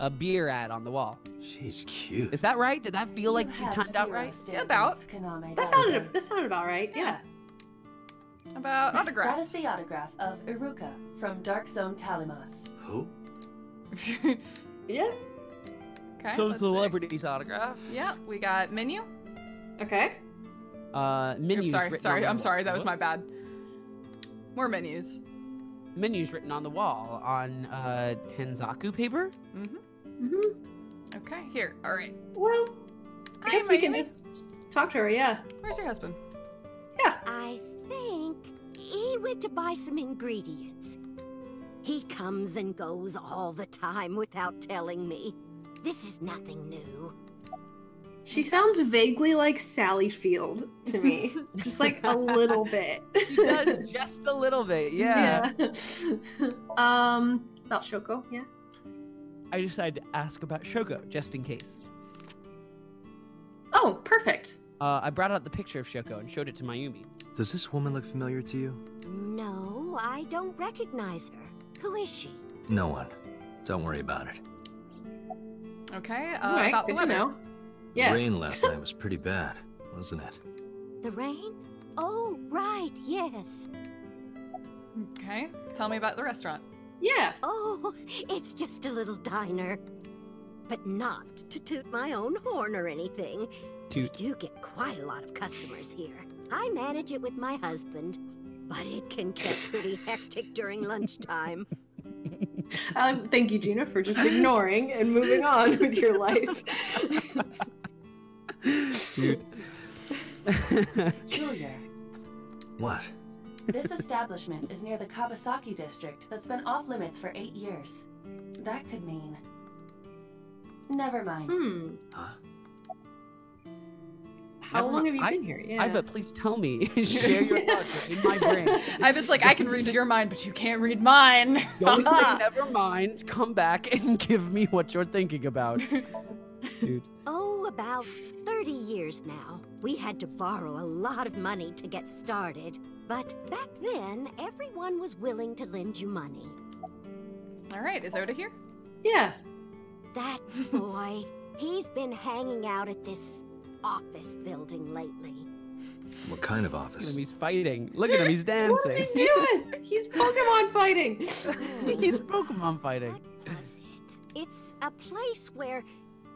A beer ad on the wall. She's cute. Is that right? Did that feel like You you have timed out right? standings, about. That Daiji. sounded that sounded about right. Yeah. About That is the autograph of Iruka from Dark Zone Kalimas. Who? Yeah. okay. Some let's see. celebrities autograph. Yeah, we got menu. Okay. Uh, Oops, menus. sorry, written sorry. I'm sorry. That was my bad. More menus. menus written on the wall on uh Tanzaku paper. Mm-hmm. Mm-hmm. Okay. Here. All right. Well, I Hi, guess we can just talk to her. Yeah. Where's your husband? Yeah. I think he went to buy some ingredients. He comes and goes all the time without telling me. This is nothing new. She sounds vaguely like Sally Field to me. just like a little bit. She does just a little bit, yeah. Yeah. um, about Shoko, yeah. I decided to ask about Shoko just in case. Oh, perfect. Uh, I brought out the picture of Shoko and showed it to Mayumi. Does this woman look familiar to you? No, I don't recognize her. Who is she? No one. Don't worry about it. Okay. Uh, All right, about the good to weather. know. Yeah. The rain last night was pretty bad, wasn't it? The rain? Oh, right, yes. Okay. Tell me about the restaurant. Yeah. Oh, it's just a little diner. But not to toot my own horn or anything. Toot. We do get quite a lot of customers here. I manage it with my husband, but it can get pretty hectic during lunchtime. Um, thank you, Gina, for just ignoring and moving on with your life. Dude. Julia, What? This establishment is near the Kawasaki district that's been off limits for eight years. That could mean. Never mind. hmm. Huh? How Never long have you I- been here? Yeah. I bet. Please tell me. Share your thoughts in my brain. I was like, I can read your mind, but you can't read mine. Don't say never mind. Come back and give me what you're thinking about, dude. Oh, about 30 years now. We had to borrow a lot of money to get started. But back then, everyone was willing to lend you money. All right. Is Ota here? Yeah. That boy, he's been hanging out at this office building lately. What kind of Look at office? him, he's fighting. Look at him, he's dancing. What is dancing. he doing? He's Pokemon fighting. he's Pokemon fighting. What was it? It's a place where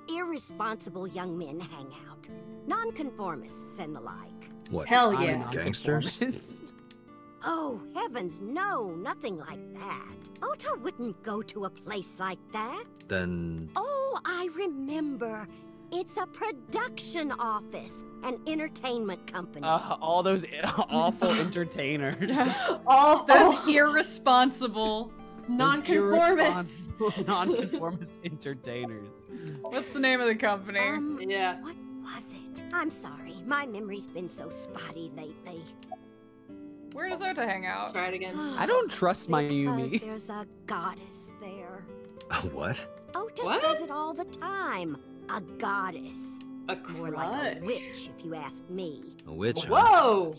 irresponsible young men hang out. Nonconformists and the like. What? Hell I'm yeah. Gangsters? Oh, heavens, no, nothing like that. Ota wouldn't go to a place like that. Then Oh, I remember. It's a production office, an entertainment company. Uh, all those awful entertainers. All Those those irresponsible. Those nonconformists. irresponsible nonconformist entertainers. What's the name of the company? Um, Yeah. what was it? I'm sorry, my memory's been so spotty lately. Where does Ota hang out? Try it again. I don't trust my Because Yumi. there's a goddess there. A what? Ota What? says it all the time. A goddess. A More like a witch, if you ask me. A witch? huh? Whoa!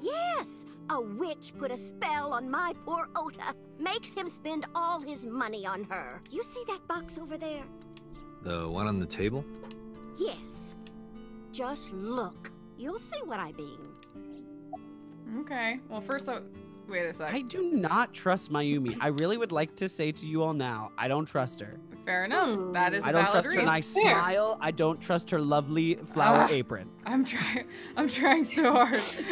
Yes, a witch put a spell on my poor Ota. Makes him spend all his money on her. You see that box over there? The one on the table? Yes. Just look. You'll see what I mean. Okay. Well, first, I... wait a sec. I do not trust Mayumi. I really would like to say to you all now, I don't trust her. Fair enough. That is a I don't valid trust her read. nice smile. I don't trust her lovely flower Ah. apron. I'm trying. I'm trying so hard. okay.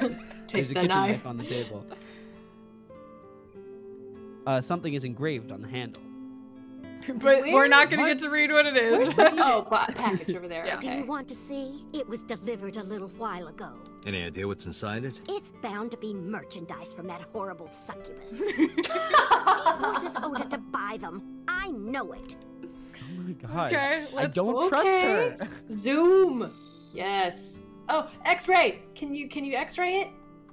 Take There's a the kitchen knife. knife on the table. Uh, something is engraved on the handle. But we're not gonna get to read what it is. oh, package over there. Yeah. Do you want to see? It was delivered a little while ago. Any idea what's inside it? It's bound to be merchandise from that horrible succubus. she forces Ota to buy them. I know it. Oh my god. Okay, I let's- don't trust Okay. her. Zoom. Yes. Oh, X-ray. Can you can you X-ray it?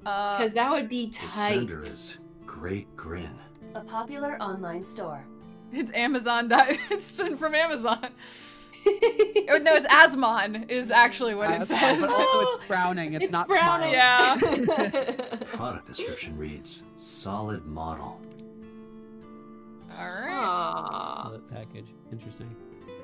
Uh, Because that would be tight. The sender is Great Grin. A popular online store. It's Amazon. Dot, it's been from Amazon. oh, no, it's Asmon. Is actually what it Uh, says. But also it's frowning. It's, It's not frowning. smiling. Yeah. Product description reads solid model. All right. Aw, Bullet package. Interesting.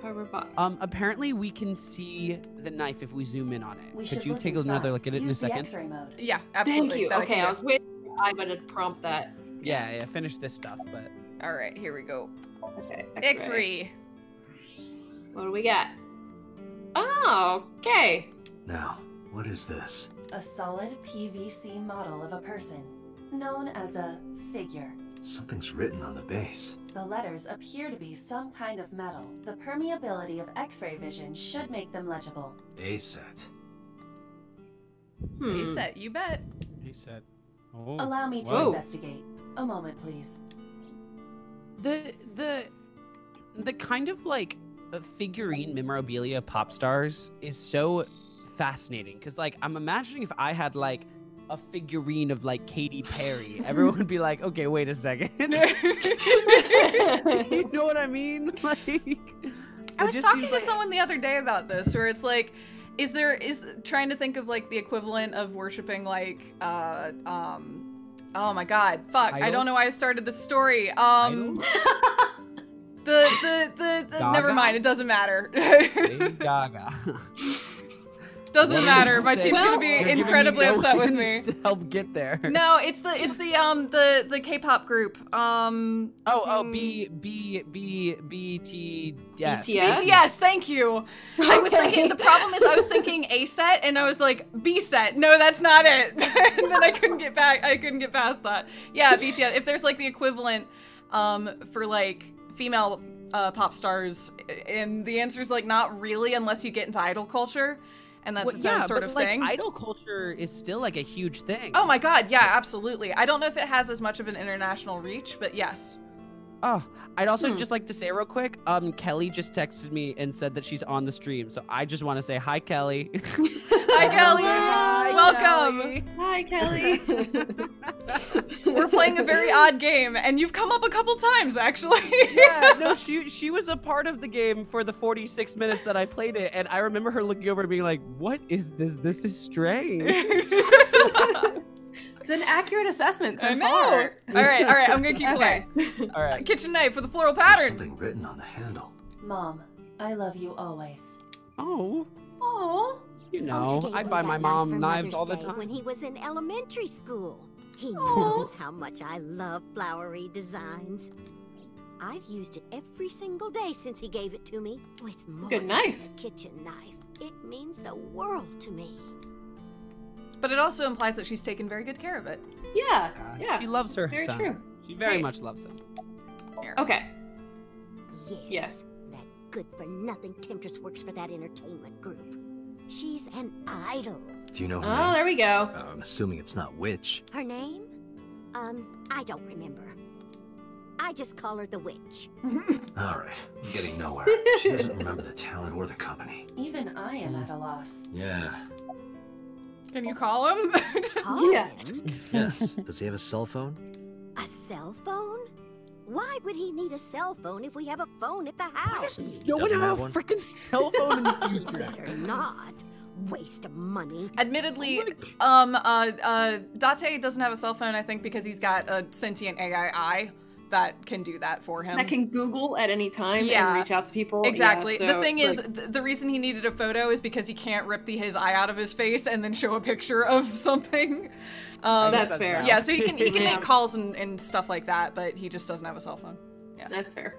cover box. Um, apparently we can see the knife if we zoom in on it. We Could you take inside. another look at it in a Use the second? X-ray mode. Yeah, absolutely. Thank you. That Okay, can I do. was waiting for Aiba to prompt that. Yeah, yeah. Finish this stuff, but All right, here we go. Okay. X-ray. What do we got? Oh, okay. Now, what is this? A solid PVC model of a person, known as a figure. Something's written on the base. The letters appear to be some kind of metal. The permeability of X-ray vision should make them legible. A set. Hmm. A set, you bet. he said. Oh. Allow me to Whoa. investigate. A moment, please. The the the kind of like uh, figurine memorabilia pop stars is so fascinating because like i'm imagining if i had like a figurine of like Katy Perry, everyone would be like, "Okay, wait a second. you know what I mean? Like, I was talking to like- someone the other day about this, where it's like, is there is trying to think of like the equivalent of worshiping like, uh, um, oh my god, fuck, I don't know why I started the story. Um, the the the, the never mind, it doesn't matter. Lady Gaga. doesn't What matter. My say? team's gonna be You're incredibly no upset with me. To help get there. No, it's the it's the um the the K-pop group. Um Oh, oh, mm, B, B, B, B, T, yes. BTS? BTS, thank you. I was thinking the problem is I was thinking A set and I was like B set. No, that's not it. and then I couldn't get back. I couldn't get past that. Yeah, BTS. If there's like the equivalent um for like female uh, pop stars, and the answer is like not really unless you get into idol culture, and that's Well, its yeah, own sort but of like thing. idol culture is still like a huge thing. Oh my god, yeah, absolutely. I don't know if it has as much of an international reach, but yes. Oh, I'd also Hmm. just like to say real quick, um, Kelly just texted me and said that she's on the stream, so I just want to say hi, Kelly. Hi, Kelly. Hi, Welcome. Kelly. Hi, Kelly. We're playing a very odd game, and you've come up a couple times, actually. yeah, no, she she was a part of the game for the 46 minutes that I played it, and I remember her looking over and being like, "What is this? This is strange." It's an accurate assessment so I know. far. All right, all right. I'm gonna keep Okay. playing. All right. Kitchen knife with a floral There's pattern. something written on the handle. Mom, I love you always. Oh, Oh. you know, I me buy my mom knives Mother's all the time. When he was in elementary school, he Aw. knows how much I love flowery designs. I've used it every single day since he gave it to me. Oh, it's more good than knife. just a kitchen knife. It means the world to me. But it also implies that she's taken very good care of it. Yeah. Yeah. She loves her It's very son. true. She very Hey. much loves him. Here. Okay. Yes. Yeah. That good for nothing temptress works for that entertainment group. She's an idol. Do you know her Oh, name? there we go. Uh, I'm assuming it's not Witch. Her name? Um, I don't remember. I just call her the witch. All right, I'm getting nowhere. She doesn't remember the talent or the company. Even I am at a loss. Yeah. Can you call him? Call Yeah. him Yes. Does he have a cell phone? a cell phone? Why would he need a cell phone if we have a phone at the house? No one Doesn't have have a one? freaking cell phone in the future. better not. Waste of money. Admittedly, um, uh, uh, Date doesn't have a cell phone, I think, because he's got a sentient AI eye that can do that for him. that can Google at any time Yeah. and reach out to people. Yeah, Exactly. the so, thing is, like, th- the reason he needed a photo is because he can't rip the, his eye out of his face and then show a picture of something. Um, That's fair. Yeah, so he can he can Yeah. make calls and, and stuff like that, but he just doesn't have a cell phone. Yeah, that's fair.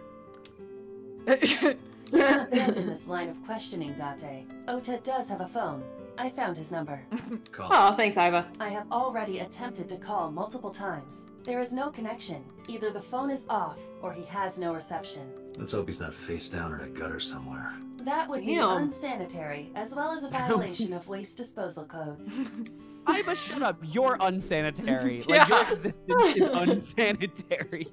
Abandon this line of questioning, Date. Ota does have a phone. I found his number. Call. Oh, thanks, Aiba. I have already attempted to call multiple times. There is no connection. Either the phone is off, or he has no reception. Let's hope he's not face down in a gutter somewhere. That would be unsanitary, as well as a violation of waste disposal codes. Aiba, shut up. You're unsanitary. Like Yeah. your existence is unsanitary.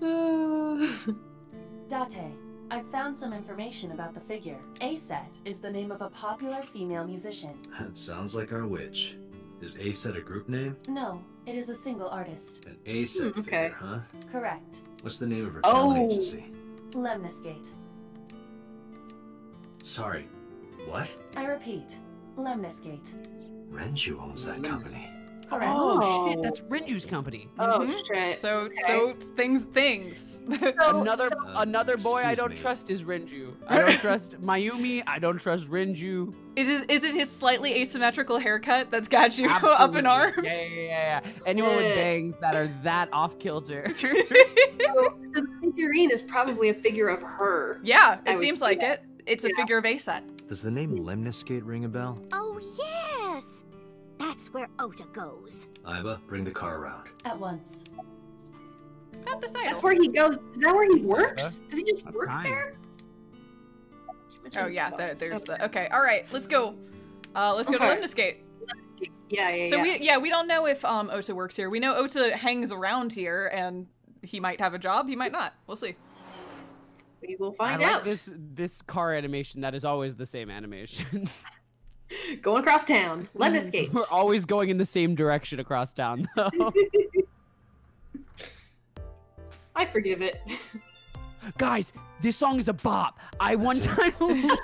Date, I found some information about the figure. Aset is the name of a popular female musician. That sounds like our witch. Is ASET a group name? No, it is a single artist. An ASET Hmm, okay. figure, huh? Correct. What's the name of her Oh. talent agency? Lemniscate. Sorry. What? I repeat, Lemniscate. Renju owns that company. Correct. Oh, shit, Oh. that's Renju's company. Oh Mhm. shit. so Okay. so things things. another so- another boy I don't me. trust is Renju. I don't trust Mayumi. I don't trust Renju. is it, is it his slightly asymmetrical haircut that's got you up in arms? Yeah, yeah, yeah, yeah. Anyone with bangs that are that off kilter. So, so the figurine is probably a figure of her. yeah, it would seems like that. it. It's a figure of Aset. Does the name Lemniscate ring a bell? Oh, yes! That's where Ota goes. Aiba, bring the car around. At once. Not this idol. That's where he goes. Is that where he works? Does he just That's work kind. there? Oh yeah, there, there's the. Okay, all right, let's go. Uh, let's go to Okay. Lemniscate. Yeah, yeah, So yeah. we yeah we don't know if um Ota works here. We know Ota hangs around here, and he might have a job. He might not. We'll see. we will I find like out. this this car animation that is always the same animation. Going across town. Lemniscate. Mm. We're always going in the same direction across town though. I forgive it. Guys, this song is a bop. I one time listened,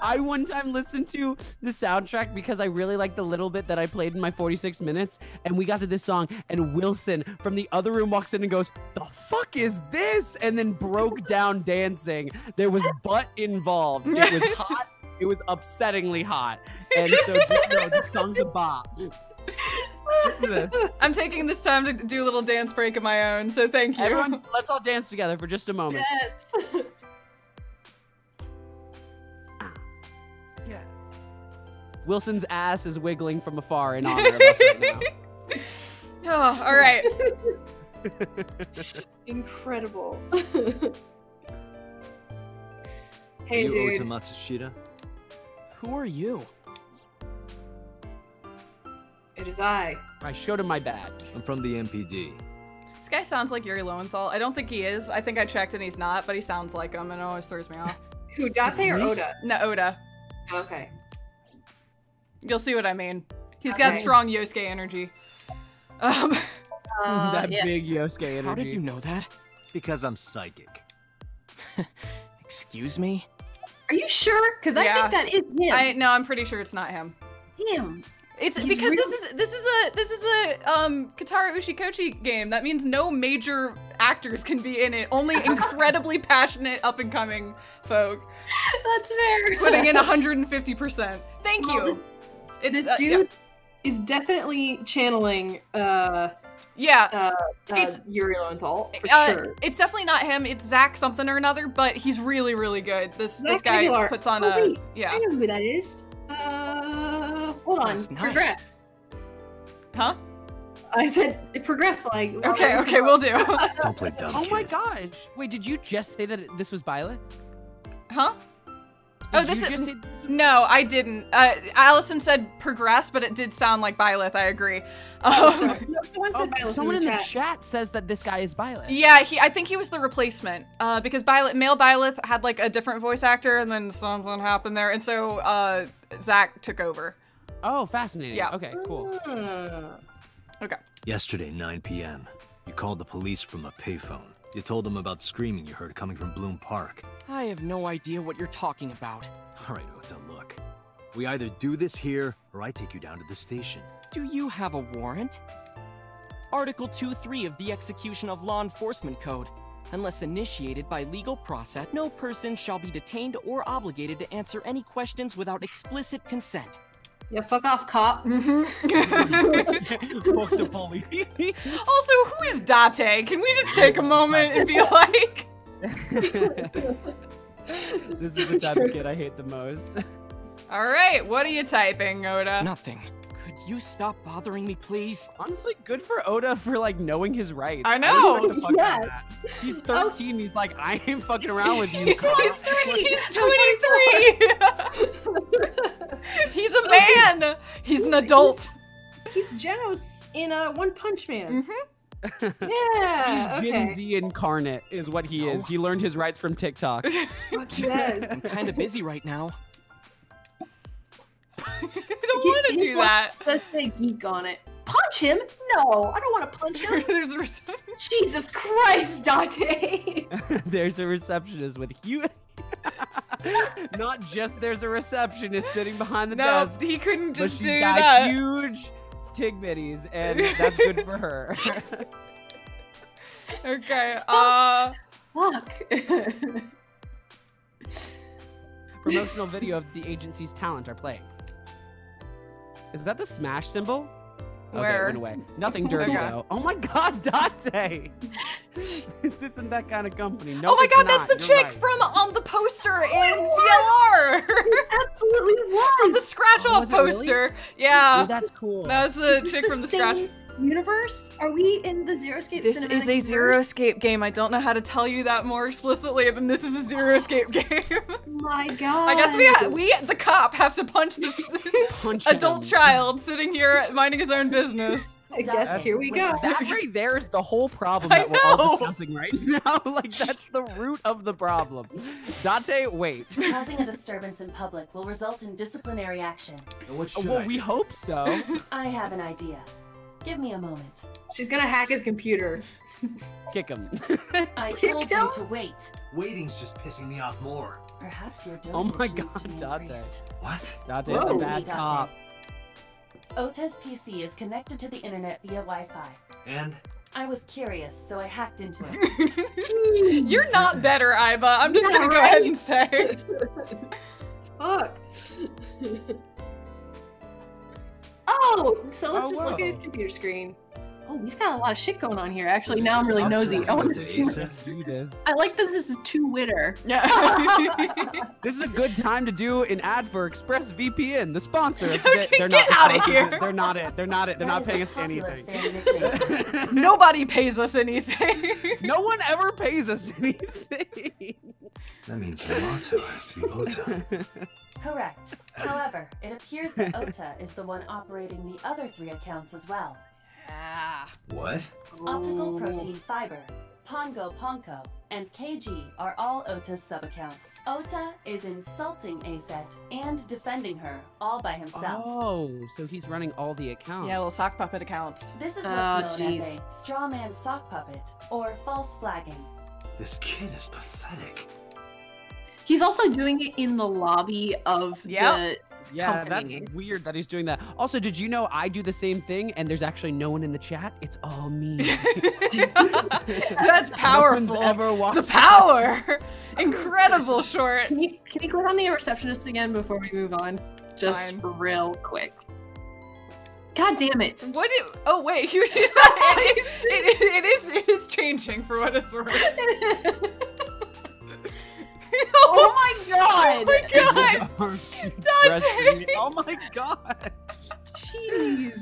I one time listened to the soundtrack because I really liked the little bit that I played in my 46 minutes, and we got to this song, and Wilson from the other room walks in and goes, "The fuck is this?" and then broke down dancing. There was butt involved. It was hot. It was upsettingly hot, and so just know this song's a bop. This. I'm taking this time to do a little dance break of my own. So thank you. Everyone, let's all dance together for just a moment. yes. Ah. Yeah. Wilson's ass is wiggling from afar in honor of us right now. Oh, all right. Incredible. Hey, you dude. Ota Matsushita? Who are you? It is I. I showed him my badge. I'm from the MPD. This guy sounds like Yuri Lowenthal. I don't think he is. I think I checked and he's not, but he sounds like him, and it always throws me off. Who, Date or Ota? No, Ota. Okay. You'll see what I mean. He's got Okay. strong Yosuke energy. Um, Uh, that yeah. big Yosuke energy. How did you know that? Because I'm psychic. Excuse me? Are you sure? Because I Yeah. think that is him. I no, I'm pretty sure it's not him. Him. It's He's because this is this is a this is a um Kotaro Uchikoshi game. That means no major actors can be in it. Only incredibly passionate up and coming folk That's fair. putting in 150%. Thank Well, you. this- It's this uh, dude is definitely channeling uh, yeah. uh, uh It's- Yuri Lowenthal for Uh, sure. It's definitely not him. It's Zach something or another, but he's really, really good. This this guy Aguilar. puts on oh, a wait, yeah. I know who that is. Uh, hold on. Last night. Progress. Huh? I said progress. Like Okay, okay, we'll do. Don't play dumb, Oh my gosh! Wait, did you just say that this was Byleth? huh? Did Oh, this you is just say no, I didn't. Uh, Allison said progress, but it did sound like Byleth. I agree. Um, No, someone Oh, said Byleth someone in the chat. chat says that this guy is Byleth. yeah, he. I think he was the replacement. Uh, because Byleth, male Byleth had like a different voice actor, and then something happened there, and so uh, Zach took over. Oh, fascinating. Yeah. Okay, cool. Hmm. Okay. Yesterday, 9 p.m., you called the police from a payphone. You told them about screaming you heard coming from Bloom Park. I have no idea what you're talking about. All right, Ota, look. We either do this here, or I take you down to the station. Do you have a warrant? Article 2.3 of the Execution of Law Enforcement Code. Unless initiated by legal process, no person shall be detained or obligated to answer any questions without explicit consent. Yeah, fuck off, cop. Mm-hmm. Fuck the police. Also, who is Date? Can we just take a moment and be like, this is the type of kid I hate the most. all right, what are you typing, Ota? Nothing. Could you stop bothering me, please? Honestly, good for Ota for like knowing his rights. I know. respect the fuck out of Yes. He's 13. He's like, I ain't fucking around with you. He's, cop." he's, he's 23. he's a man. He's an adult. He's Genos in uh, One Punch Man. Mhm. Yeah. He's okay. Gen Z incarnate, is what he is. He learned his rights from TikTok. Yes. I'm kind of busy right now. I don't want to do that. Let's say geek on it. Punch him? No, I don't want to punch him. There's a res- Jesus Christ, Date. there's a receptionist with huge. Not just there's a receptionist sitting behind the no, desk, he couldn't just do got that. huge tig bitties, and that's good for her. Okay. Uh. Fuck. Promotional video of the agency's talent are playing. Is that the smash symbol? Okay, Where? went away. Nothing dirty Okay. though. Oh my god, Dante! this isn't that kind of company. No, oh my god, not. that's the You're chick right. from um the poster in was. Absolutely was. from the scratch Oh, off was it really? poster. Yeah. Oh, that's cool. that was the chick from the same scratch. Universe? Are we in the Zero Escape This is a universe? Zero Escape game. I don't know how to tell you that more explicitly than this is a Zero Escape game. My God. I guess we we the cop have to punch this Punch adult him. child sitting here minding his own business. I guess here we go. That right there is the whole problem that we're all discussing right now. like that's the root of the problem. Dante, wait. Causing a disturbance in public will result in disciplinary action. What should well, I we do? hope so. I have an idea. Give me a moment. She's gonna hack his computer. Kick him. I Kick told him? you to wait. Waiting's just pissing me off more. Perhaps your oh dosage Oh my needs to God, be Dante. increased. What? Dante's Whoa. a Listen to me, bad Dante. cop. Ota's PC is connected to the internet via Wi-Fi. And? I was curious, so I hacked into it. You're not better, Aiba. I'm just Yeah, gonna go right? ahead and say. Fuck. oh, so let's Oh, just look at his computer screen. Oh, he's got a lot of shit going on here. Actually, now I'm really nosy. I want to see. Asa. Let's do this. I like that this is two witter. Yeah. This is a good time to do an ad for ExpressVPN, the sponsor. of they're get not outta sponsors. here. They're not it. They're not it. They're That not paying us anything. Nobody pays us anything. no one ever pays us anything. That means Yamato has to be Ota. Correct. However, it appears that Ota is the one operating the other three accounts as well. Ah. What? Optical Protein Fiber, Pongo Ponko, and KG are all Ota's sub-accounts. Ota is insulting Aset and defending her, all by himself. Oh, so he's running all the accounts. Yeah, little sock puppet accounts. This is Oh, what's known as a straw man sock puppet, or false flagging. This kid is pathetic. He's also doing it in the lobby of Yep. the Yeah, that's weird that he's doing that. Also, did you know I do the same thing and there's actually no one in the chat? It's all me. That's No powerful. one's ever the power. Incredible short. Can you can you click on the receptionist again before we move on? Just Fine. real quick. God damn it! What? Do, oh wait, you did it, it, it is it is changing for what it's worth. Oh my god! Oh my god! Dante! Oh my god! Jeez!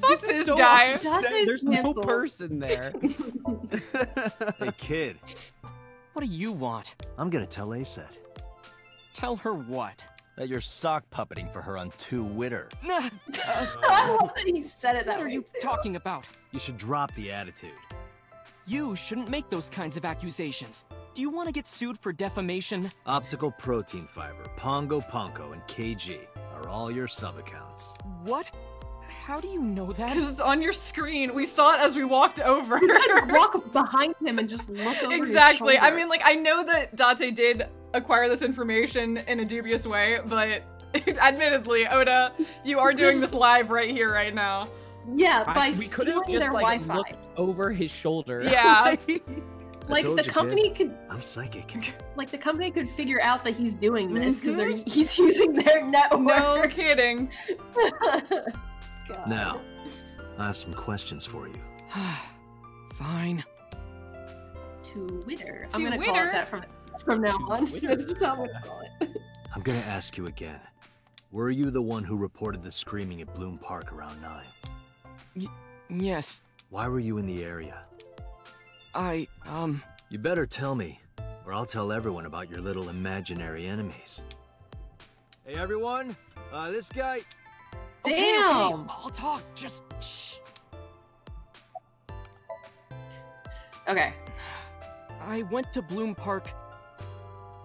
Fuck is this so guy. upset. Dante's There's no person there. Hey, kid. What do you want? I'm gonna tell Aset Tell her what? That you're sock puppeting for her on Two Witter. Nah, I love that he said it that what are you too. talking about? you should drop the attitude. You shouldn't make those kinds of accusations. Do you want to get sued for defamation? Optical protein fiber, Pongo Ponko, and KG are all your sub accounts. What? How do you know that? Because it's on your screen. We saw it as we walked over. Walk behind him and just look over. his exactly. I mean, like, I know that Date did acquire this information in a dubious way, but admittedly, Ota, you are doing this live right here, right now. Yeah, by I- by we could have just like Wi-Fi. looked over his shoulder. Yeah. Like the you, company kid. could, I'm psychic. like the company could figure out that he's doing this because Mhm. he's using their network. No kidding. God. Now, I have some questions for you. Fine. Twitter. To I'm gonna call it that from from now on. Twitter. That's just how I'm gonna call it. I'm gonna ask you again. Were you the one who reported the screaming at Bloom Park around 9? Yes, Why were you in the area? I, um, You better tell me, or I'll tell everyone about your little imaginary enemies. Hey everyone, uh, this guy. Okay, okay, Damn. I'll talk. Just shh. Okay. I went to Bloom Park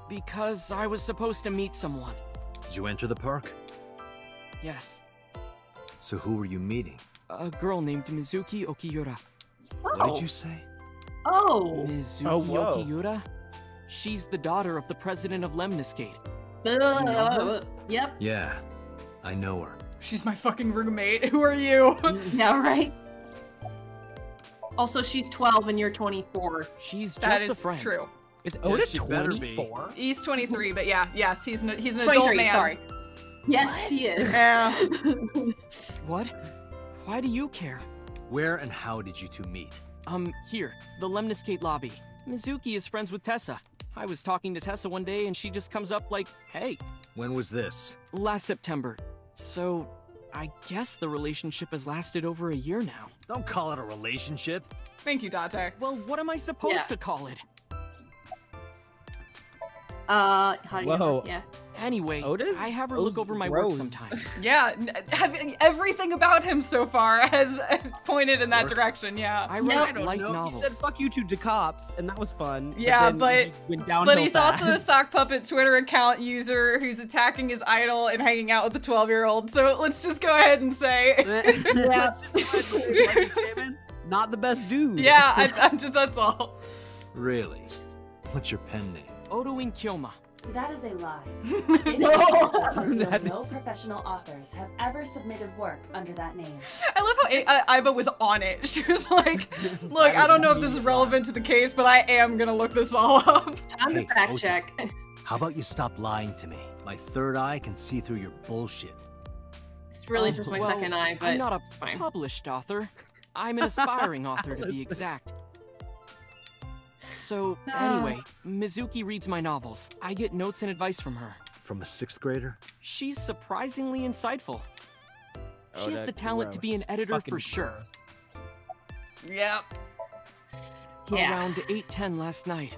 because I was supposed to meet someone. Did you enter the park? Yes, So who were you meeting? a girl named Mizuki Okiura. What Oh. did you say? Oh. Mizuki Oh, whoa. Okiura? She's the daughter of the president of Lemniscate. Uh, yep. Yeah, I know her. She's my fucking roommate. Who are you? Yeah. Right. Also, she's 12 and you're 24. She's That just a is friend. true. Is Ota she better be. 24? He's 23, but yeah, yes, he's an, he's an adult man. Sorry. Yes, he is. Yeah. What? Why do you care? Where and how did you two meet? Um, here, the Lemniscate lobby. Mizuki is friends with Tessa. I was talking to Tessa one day and she just comes up like, hey, When was this? last September. So, I guess the relationship has lasted over a year now. Don't call it a relationship. Thank you, Date. Well, what am I supposed Yeah. to call it? Uh, how do you Whoa. Yeah. Anyway, Otis? I have her look over my work sometimes. Yeah, n- everything about him so far has pointed in that Work. direction. Yeah. I Yeah, write I light No, novels. He said "fuck you" to Decops, and that was fun. Yeah, then but- he But he's also a sock puppet Twitter account user who's attacking his idol and hanging out with the 12 year old. So let's just go ahead and say, yeah. Not the best dude. yeah, I, I'm just that's all. Really? What's your pen name? Odoin Kyoma. That is a lie. It is revealed That no is- professional authors have ever submitted work under that name. I love how I- Aiba was on it. She was like, "Look, I don't know if this is relevant to the case, but I am gonna look this all up." Time Hey, to fact Ota. check. How about you stop lying to me? My third eye can see through your bullshit. It's really Um, just my well, second eye, but I'm not a it's fine. published author. I'm an aspiring author, to be exact. So, Ah. anyway, Mizuki reads my novels. I get notes and advice from her. From a sixth grader? She's surprisingly insightful. She has the talent to be an editor Fucking for sure. gross. Yep. Yeah. Around 8:10 last night,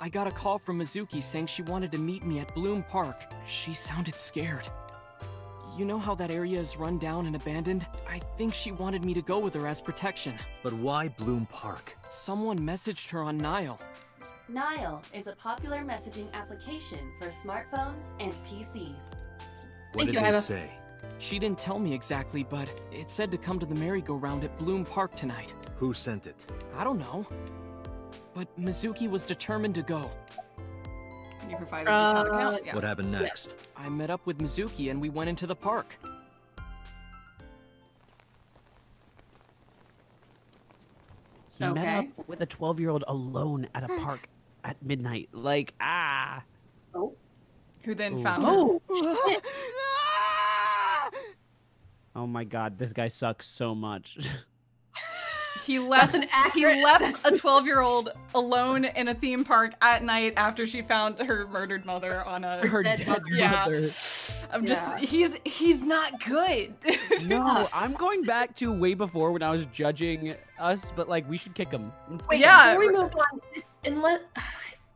I got a call from Mizuki saying she wanted to meet me at Bloom Park. She sounded scared. You know how that area is run down and abandoned? I think she wanted me to go with her as protection. But why Bloom Park? Someone messaged her on Nile. Nile is a popular messaging application for smartphones and PCs. What Thank did you, they say? She didn't tell me exactly, but it said to come to the merry-go-round at Bloom Park tonight. Who sent it? I don't know. But Mizuki was determined to go. You provided the town Uh, account. Yeah. What happened next? I met up with Mizuki and we went into the park. He met up with a 12 year old alone at a park at midnight. Like, ah. Who then Ooh. found? Oh. Oh my god, this guy sucks so much. He left an he left a 12 year old alone in a theme park at night after she found her murdered mother on a Her Dead dead mother. Yeah. mother. I'm just Yeah. he's he's not good. No, I'm going back to way before when I was judging us, but like we should kick him. Let's Wait, kick Yeah. before we move on, this, and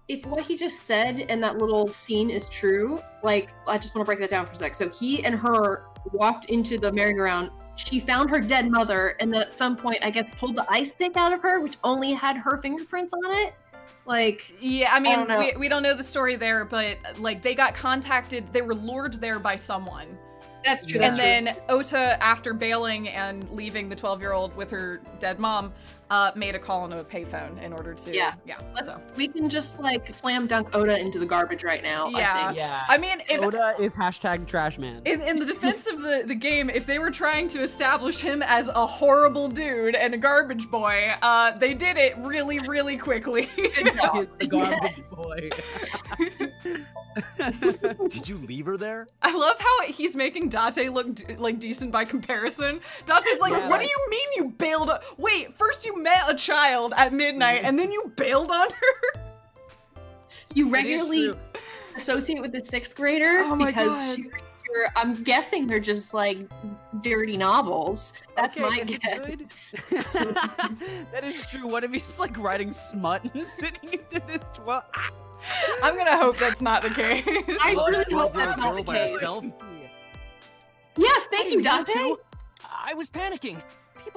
if what he just said and that little scene is true, like, I just want to break that down for a sec. So he and her walked into the merry-go-round. She found her dead mother, and then at some point, I guess, pulled the ice pick out of her, which only had her fingerprints on it. Like, Yeah, I mean, don't we, we don't know the story there, but like they got contacted, they were lured there by someone. That's true. and that's true. then Ota, after bailing and leaving the 12 year old with her dead mom, uh, made a call on a payphone in order to. Yeah. Yeah. Let's- So. we can just like slam dunk Ota into the garbage right now. I Yeah. think. Yeah. I mean, if, Ota is hashtag trash man. in, in the defense of the, the game, if they were trying to establish him as a horrible dude and a garbage boy, uh, they did it really, really quickly. He's the garbage boy. Did you leave her there? I love how he's making Date look d- like decent by comparison. Date's like, Yeah. what do you mean you bailed? Wait, first you met a child at midnight and then you bailed on her? You regularly associate with the sixth grader Oh my because God. she reads your, I'm guessing they're just like dirty novels. That's Okay, my and guess. good. that is true. What if he's like writing smut and sitting into this? Well, ah. I'm gonna hope that's not the case. I really hope that's not the case. herself? Yes, thank I you, Dante. I was panicking.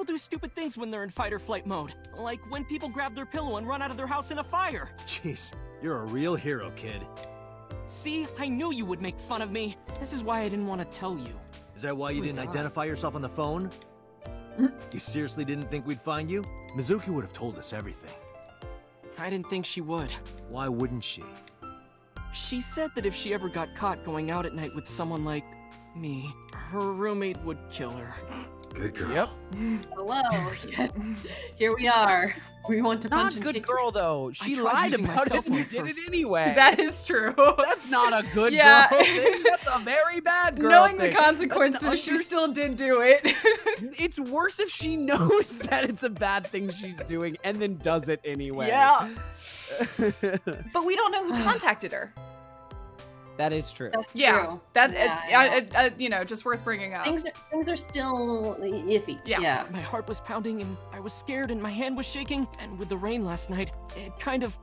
People do stupid things when they're in fight or flight mode. Like when people grab their pillow and run out of their house in a fire. Jeez, you're a real hero, kid. See, I knew you would make fun of me. This is why I didn't want to tell you. Is that why you Oh didn't God. identify yourself on the phone? you seriously didn't think we'd find you? Mizuki would have told us everything. I didn't think she would. Why wouldn't she? She said that if she ever got caught going out at night with someone like me, her roommate would kill her. Good girl. Yep. Hello. Yes. Here we are. We want to Not punch and good kick. girl though. She tried lied using my about cell it and phone did it anyway. that is true. That's not a good Yeah. girl thing. That's a very bad girl Knowing thing. the consequences, she still did do it. It's worse if she knows that it's a bad thing she's doing and then does it anyway. Yeah. but we don't know who contacted her. That is true. That's Yeah, true. that Yeah, uh, I uh, know. uh, you know, just worth bringing up. things are, things are still iffy. Yeah. yeah. My heart was pounding and I was scared and my hand was shaking. And with the rain last night, it kind of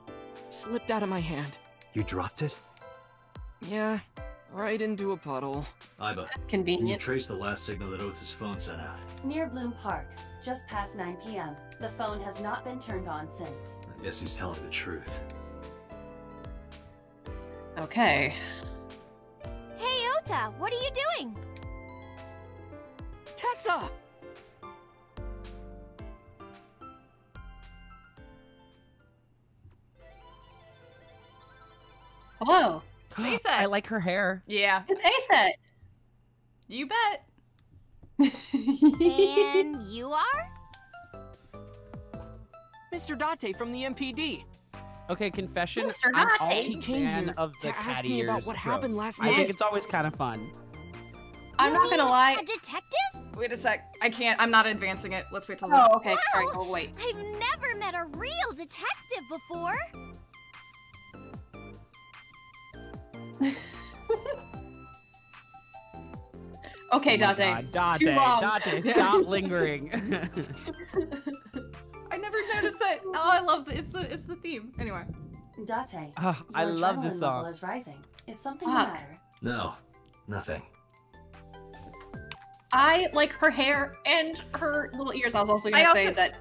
slipped out of my hand. You dropped it? Yeah, right into a puddle. Aiba, That's can you trace the last signal that Ota's phone sent out? Near Bloom Park, just past 9 p.m. The phone has not been turned on since. I guess he's telling the truth. Okay. Hey, Ota, what are you doing? Tessa! Hello. Ace I like her hair. Yeah, It's Aset. you bet. And you are? Mr. Date from the MPD. Okay, confession. Mr. I'm Date. always He came fan here of the to ask me about what trope. happened last night. I think it's always kind of fun. I'm You not gonna mean lie. A detective? Wait a sec. I can't. I'm not advancing it. Let's wait till. Oh, okay. Wow. Sorry. Oh, wait. I've never met a real detective before. Okay, Oh my Date. God, Too Date, long. Date, stop lingering. I never noticed that. Oh, I love the. It's the. It's the theme. Anyway. Date, Ah, I love this song. level is rising. Is something Fuck. the matter? No, nothing. I like her hair and her little ears. I was also gonna also- say that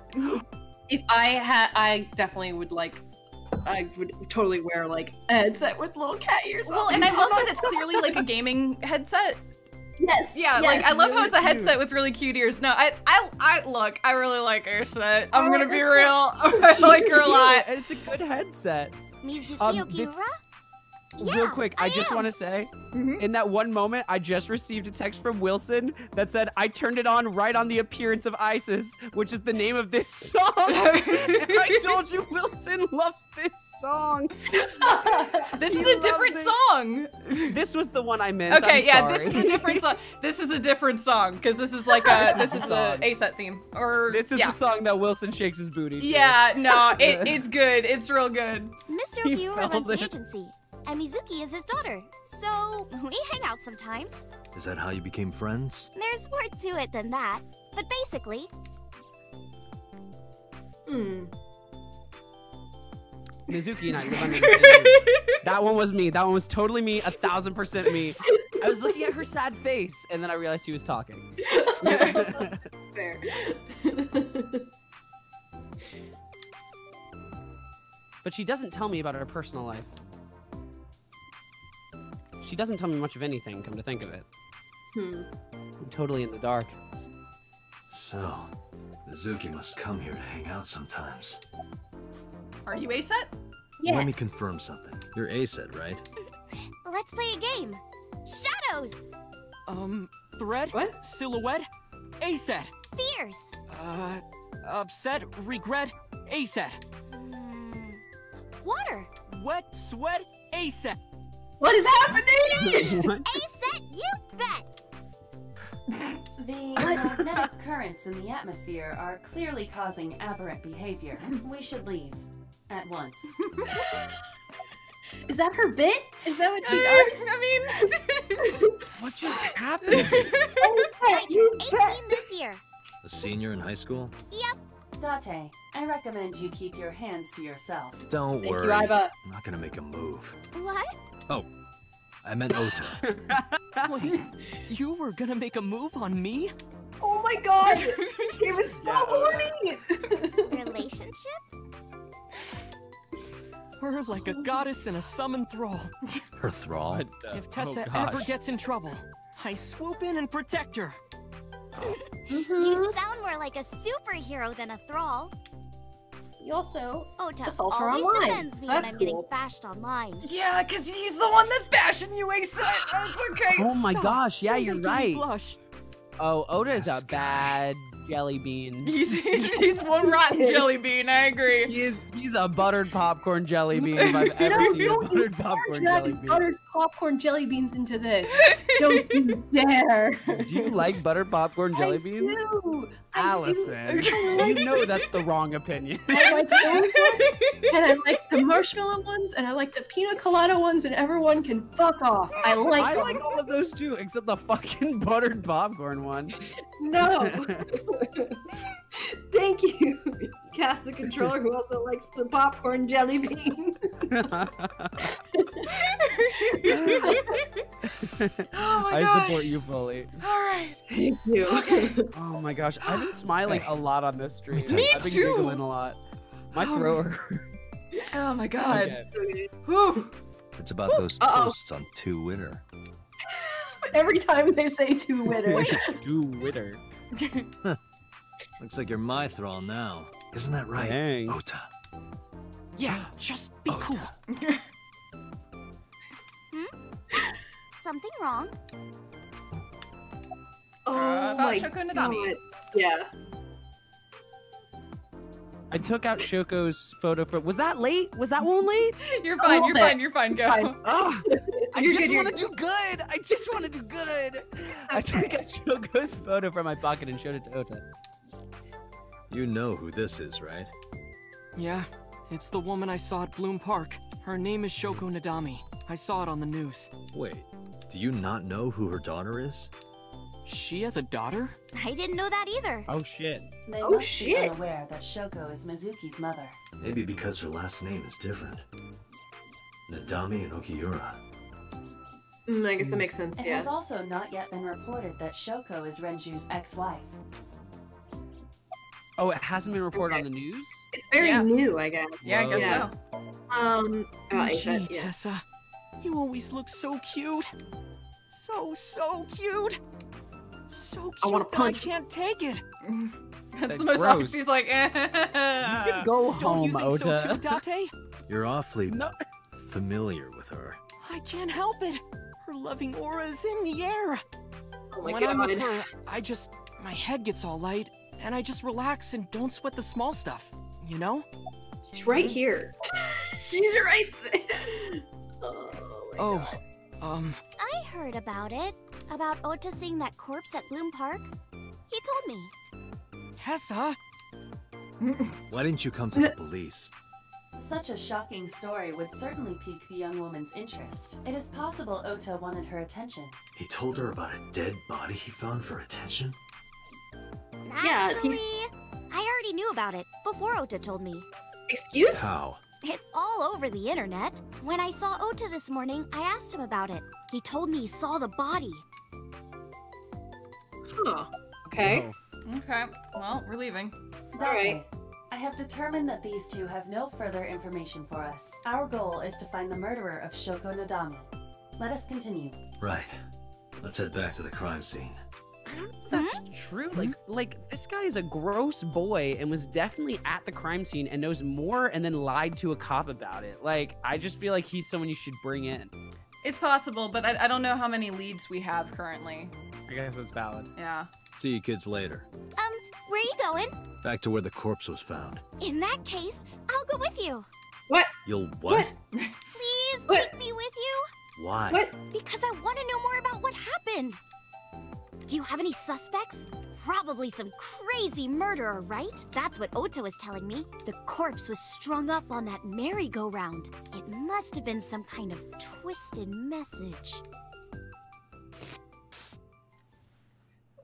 if I had, I definitely would like, I would totally wear like a headset with little cat ears. Well, on. and I love that it's clearly like a gaming headset. Yes, Yeah, yes. like I love how it's a really headset with really cute ears. No, I, I, I look. I really like her set. I'm Oh, gonna be real. I like her a lot. And it's a good headset. Mizuki Um, Okiura? this- Yeah, Real quick, I, just want to say, Mhm. in that one moment, I just received a text from Wilson that said, I turned it on right on the appearance of Isis, which is the name of this song. I told you Wilson loves this song. This He is a different it. song. This was the one I meant. Okay, I'm yeah, this is a different song. This is a different song because this is like a this is a Song. A set theme or This is yeah. the song that Wilson shakes his booty. to. Yeah, no, it, it's good. It's real good. Mr. He Okiura runs the agency, and Mizuki is his daughter. So we hang out sometimes. Is that how you became friends? There's more to it than that. But basically, Hmm. Mizuki and I live under the same roof. That one was me. That one was totally me. A thousand percent me. I was looking at her sad face, and then I realized she was talking. Fair. But she doesn't tell me about her personal life. She doesn't tell me much of anything, come to think of it. Hmm. I'm totally in the dark. So, Mizuki must come here to hang out sometimes. Are you ASET? Yeah. Let me confirm something. You're ASET, right? Let's play a game. Shadows! Um, thread? What? Silhouette? ASET. Fierce! Uh, upset, regret, ASET. Water! Wet, sweat, ASET. What is happening? What? A-set, you bet! The magnetic currents in the atmosphere are clearly causing aberrant behavior. We should leave. At once. Is that her bit? Is that what she uh, does? I mean, What just happened? I turned 18 this year. A senior in high school? Yep. Date, I recommend you keep your hands to yourself. Don't Thank worry. you, Aiba. I'm not gonna make a move. What? Oh, I meant Ota. Wait, you were gonna make a move on me? Oh my god! She was so Yeah, horny! Relationship? We're like a goddess and a summoned thrall. Her thrall. What the- uh, If Tessa oh, ever gets in trouble, I swoop in and protect her. You sound more like a superhero than a thrall. You also oh, Ota Assault her always online. defends me when I'm getting bashed online. yeah, because he's the one that's bashing you, ASET. That's okay. Oh my Stop. gosh, yeah, You're you're making me right. Blush. Oh, Ota is a bad jelly bean. He's, he's, he's one rotten jelly bean, I agree. He is, he's a buttered popcorn jelly bean if I've ever No, seen a don't you buttered popcorn jelly bean. buttered popcorn jelly beans into this. Don't you dare! Do you like buttered popcorn jelly I beans? do. I Allison, do. I like you know that's the wrong opinion. I like those ones, and I like the marshmallow ones, and I like the pina colada ones, and everyone can fuck off. I like I them. like all of those too, except the fucking buttered popcorn one. No. Thank you. Cast the controller who also likes the popcorn jelly bean. Oh my I god. support you fully. All right. Thank you. Oh my gosh, I've been smiling a lot on this stream. Me I've been too. giggling a lot. My Oh throat. Oh my god. Okay. Whew. It's about those Uh-oh. posts on Twitter. Every time they say two witter. Do witter. Looks like you're my thrall now. Isn't that right, Dang. Ota? Yeah, just be Ota. cool. Something wrong? Oh Uh, about my Shoko Nadami. God. Yeah. I took out Shoko's photo for. Was that late? Was that one late? You're fine. You're it. fine. You're fine. Go. Fine. Ah, I You're just want to do good. I just want to do good. I took a Shoko's photo from my pocket and showed it to Ota. You know who this is, right? Yeah, it's the woman I saw at Bloom Park. Her name is Shoko Nadami. I saw it on the news. Wait, do you not know who her daughter is? She has a daughter? I didn't know that either. Oh shit. They Oh, must be shit. unaware that Shoko is Mizuki's mother. Maybe because her last name is different. Nadami and Okiura. Mm, I guess that makes sense, It yeah. has also not yet been reported that Shoko is Renju's ex-wife. Oh, it hasn't been reported on the news. It's very Yeah. new, I guess. Yeah, I guess Yeah. so. Um, oh, Gee, Aisha, yeah. Tessa, you always look so cute. So, so cute. So cute I wanna that punch I can't take it. That's That's the most gross. obvious. He's like, eh. Go Don't you home, think so Ota. too, Date? You're awfully No. familiar with her. I can't help it. Her loving aura is in the air. Oh my when I'm with her, I just my head gets all light, and I just relax and don't sweat the small stuff. You know? She's right here. She's right there. Oh, my Oh, God. um, I heard about it. About Ota seeing that corpse at Bloom Park. He told me. Tessa. Why didn't you come to the police? Such a shocking story would certainly pique the young woman's interest. It is possible Ota wanted her attention. He told her about a dead body he found for attention? Yeah, Actually, he's- I already knew about it before Ota told me. Excuse? How? It's all over the internet. When I saw Ota this morning, I asked him about it. He told me he saw the body. Huh. Okay. Oh. Okay. Well, we're leaving. Alright. It. I have determined that these two have no further information for us. Our goal is to find the murderer of Shoko Nadami. Let us continue. Right. Let's head back to the crime scene. I don't know that. That's true. Like, like this guy is a gross boy and was definitely at the crime scene and knows more, and then lied to a cop about it. Like, I just feel like he's someone you should bring in. It's possible, but I, I don't know how many leads we have currently. I guess that's valid. Yeah. See you kids later. Um, where are you going? Back to where the corpse was found. In that case, I'll go with you. What? You'll what? Please What? take me with you. Why? What? Because I want to know more about what happened. Do you have any suspects? Probably some crazy murderer, right? That's what Ota was telling me. The corpse was strung up on that merry-go-round. It must have been some kind of twisted message.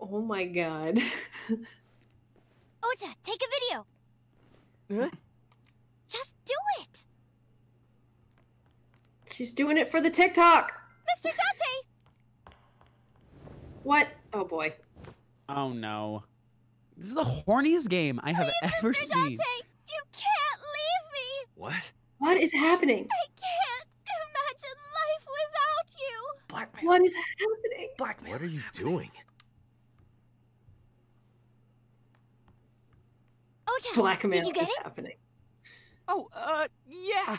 Oh my god. Ota, take a video. Huh? Just do it. She's doing it for the TikTok. Mr. Date! What? Oh boy. Oh no. This is the horniest game I have ever seen. Mr. seen. Date, you can't leave me. What? What is happening? I can't imagine life without you. Blackmail. What is happening? Blackmail. What are you doing? Ota, Blackmail did you get is it? happening. Oh, uh, yeah.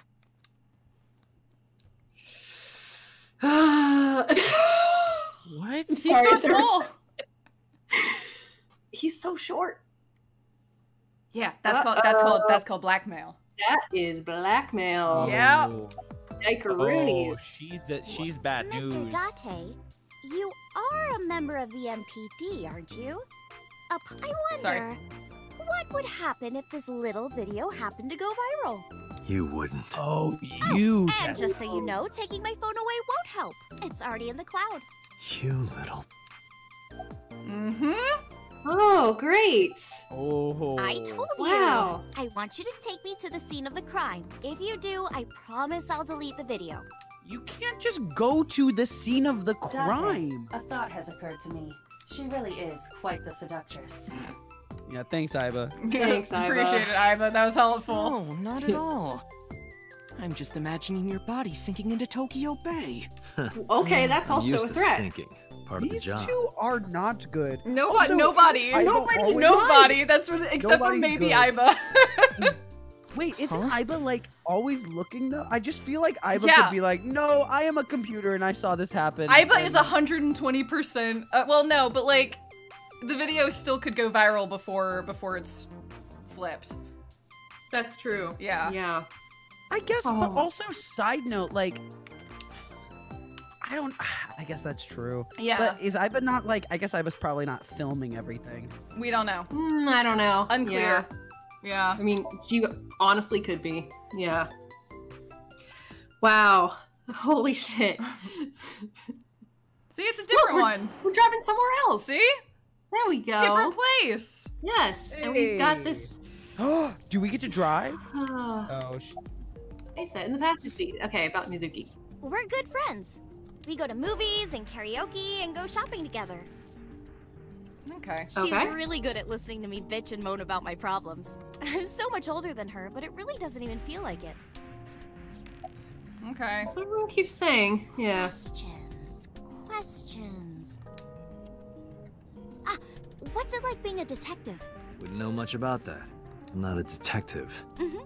What? He's Sorry, so there was- small. He's so short. Yeah, that's called that's called that's called blackmail. That is blackmail. Yeah. Oh, Yikeroonies. oh, she's a, she's bad Mr. news. Date, you are a member of the MPD, aren't you? Up, I wonder, Sorry. What would happen if this little video happened to go viral? You wouldn't. Oh, you. And just so you know, taking my phone away won't help. It's already in the cloud. You little. Mm-hmm. Oh, great. Oh. I told you. Wow. I want you to take me to the scene of the crime. If you do, I promise I'll delete the video. You can't just go to the scene of the Date, crime. a thought has occurred to me. She really is quite the seductress. Yeah, thanks, Aiba. Thanks, Aiba. Appreciate it, Aiba. That was helpful. No, not at all. I'm just imagining your body sinking into Tokyo Bay. Okay, that's I'm also used a to threat. sinking. Part of the These job. two are not good. Nobody, Also, nobody, Aiba nobody's always nobody. That's what- except for Nobody's maybe good. Aiba. Wait, isn't Aiba like always looking though? I just feel like Aiba Yeah. could be like, no, I am a computer and I saw this happen. Aiba and- is 120%. Uh, well, no, but like the video still could go viral before before it's flipped. That's true. Yeah. Yeah. I guess, but Oh. also side note, like, I don't. I guess that's true. Yeah. But is Aiba not like? I guess I was probably not filming everything. We don't know. Mm, I don't know. Unclear. Yeah. Yeah. I mean, she honestly could be. Yeah. Wow. Holy shit. See, it's a different we're- one. We're driving somewhere else. See? There we go. Different place. Yes. And we've got Hey. this. Do we get to drive? Oh, Oh, sh- I said in the passenger seat. Okay, about Mizuki. We're good friends. We go to movies and karaoke and go shopping together. Okay. She's Okay. really good at listening to me bitch and moan about my problems. I'm so much older than her, but it really doesn't even feel like it. Okay. That's what everyone keeps saying. Yeah. Questions. Questions. Ah, what's it like being a detective? Wouldn't know much about that. I'm not a detective. Mm-hmm.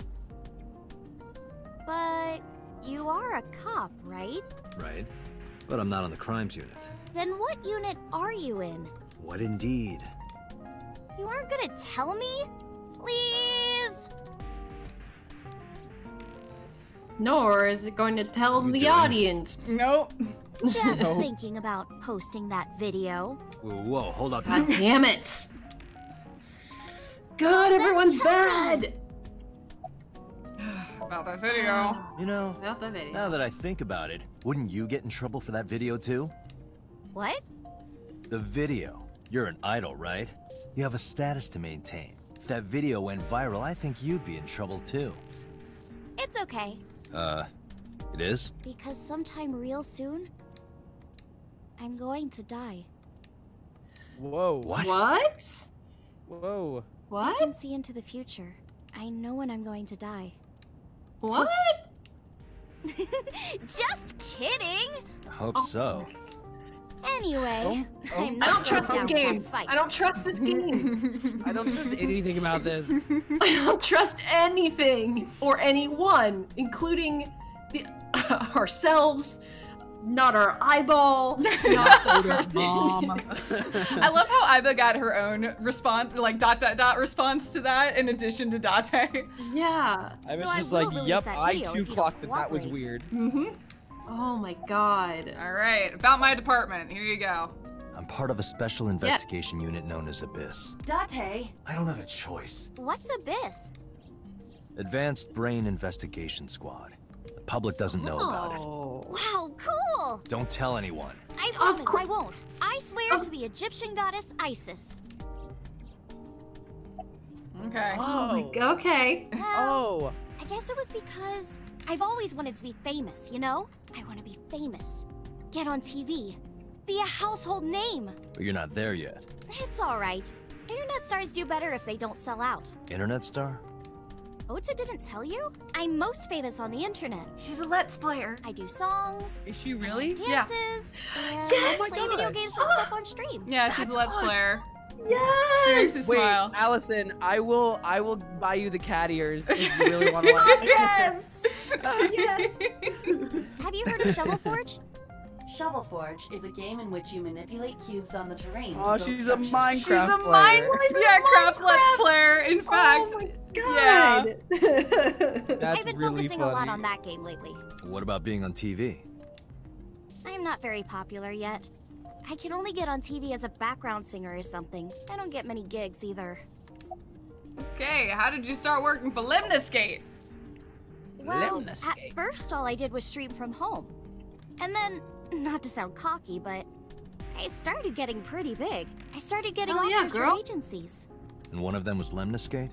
But you are a cop, right? Right? But I'm not on the crimes unit. Then what unit are you in? What indeed? You aren't gonna tell me? Please? Nor is it going to tell You the doing? audience. Nope. Just No. thinking about posting that video. Whoa, whoa, hold up. God damn it. God, everyone's bad. About that video. You know, About the video. now that I think about it, wouldn't you get in trouble for that video too? What? The video. You're an idol, right? You have a status to maintain. If that video went viral, I think you'd be in trouble too. It's okay. Uh, it is? Because sometime real soon, I'm going to die. Whoa. What? What? Whoa. What? I can see into the future. I know when I'm going to die. What? Just kidding! I hope Oh. so. Anyway, I'm I don't trust this game. Fight. I don't trust this game. I don't trust anything about this. I don't trust anything or anyone, including the, ourselves, not our eyeball, not the person. I love how Aiba got her own response, like dot dot dot response to that, in addition to Date. Yeah. I was So I just will like, yep, I video too if you don't clocked that that was weird. Mm-hmm. Oh my god. All right, about my department. Here you go. I'm part of a special investigation unit known as ABIS. Date, I don't have a choice. What's ABIS? Advanced Brain Investigation Squad. The public doesn't know about it. Wow, cool! Don't tell anyone. I promise I won't. I swear to the Egyptian goddess Isis. Okay. Oh my god. Okay. Oh. I guess it was because I've always wanted to be famous, you know? I want to be famous. Get on TV. Be a household name. But you're not there yet. It's alright. Internet stars do better if they don't sell out. Internet star? Ota didn't tell you? I'm most famous on the internet. She's a Let's Player. I do songs, Is she really? dances, and uh, Yes! I oh play video games and stuff on stream. Yeah, she's a Let's Player. Yes. She makes me Wait, smile. Allison, I will I will buy you the cat ears if you really want to watch. Yes. yes. Have you heard of Shovel Forge? Shovel Forge is a game in which you manipulate cubes on the terrain. to Oh, build she's a structures. Minecraft She's a player. mine, yeah, craft Let's Player. In oh fact, Oh my yeah. god. That's I've been really focusing funny. a lot on that game lately. What about being on TV? I'm not very popular yet. I can only get on TV as a background singer or something. I don't get many gigs either. Okay, how did you start working for Lemniscate? Well, Lemniscate. at first all I did was stream from home. And then, not to sound cocky, but I started getting pretty big. I started getting Hell yeah, offers girl. from agencies. And one of them was Lemniscate?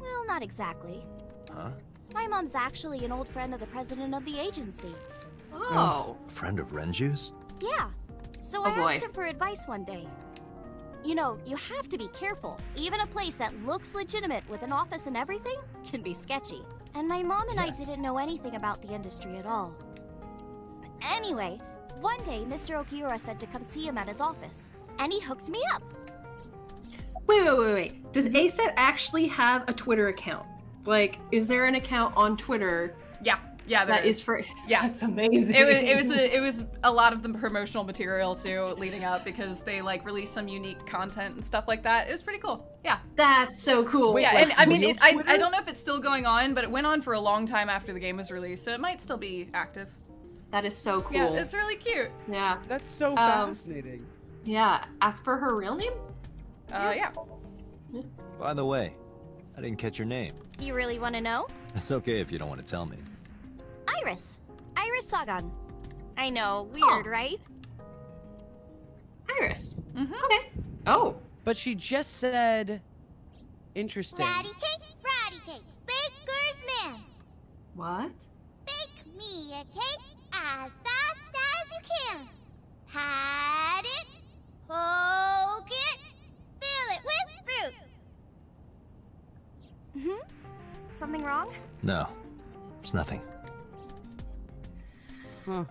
Well, not exactly. Huh? My mom's actually an old friend of the president of the agency. Oh. A friend of Renju's? Yeah. So Oh, I boy. asked him for advice one day. You know, you have to be careful. Even a place that looks legitimate with an office and everything can be sketchy. And my mom and I didn't know anything about the industry at all. Anyway, one day Mr. Okiura said to come see him at his office, and he hooked me up. Wait, wait, wait, wait. Does ASET actually have a Twitter account? Like, is there an account on Twitter Yeah, yeah, there that is for? Yeah, That's amazing. It was it was a, it was a lot of the promotional material too leading up because they like released some unique content and stuff like that. It was pretty cool. Yeah. That's so cool. yeah, Like, and I mean, it, I, I don't know if it's still going on, but it went on for a long time after the game was released, so it might still be active. That is so cool. Yeah, it's really cute. Yeah. That's so Um, fascinating. Yeah. Ask for her real name. Uh, yeah. By the way, I didn't catch your name. You really want to know? It's okay if you don't want to tell me. Iris. Iris Sagan. I know, weird, right? Iris. Mm-hmm. Okay. Oh. But she just said interesting. Ratty cake, ratty cake, baker's man. What? Bake me a cake as fast as you can. Pat it, poke it, fill it with fruit. Hmm? Something wrong? No, it's nothing. Huh.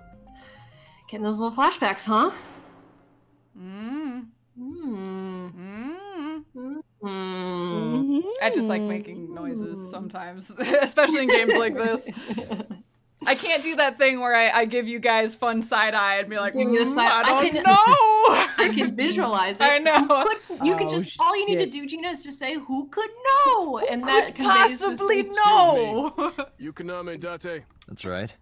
Getting those little flashbacks, huh? Mm. Hmm. Mm. Hmm. I just like making noises sometimes, especially in games like this. I can't do that thing where I, I give you guys fun side eye and be like, Give me the "Mm, side- I I don't can- know. I can visualize it. I know. Who could- you could Oh, just all you need to do, Gina, is just say who could know, and Could that conveys this possibly thing- know. Yukoname Date. That's right.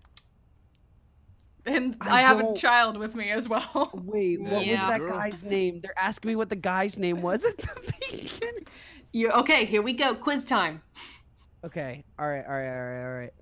and I I, have a child with me as well. Wait, what was that guy's name? They're asking me what the guy's name was at the beginning. You okay? Here we go. Quiz time. Okay, all right, all right, all right, all right.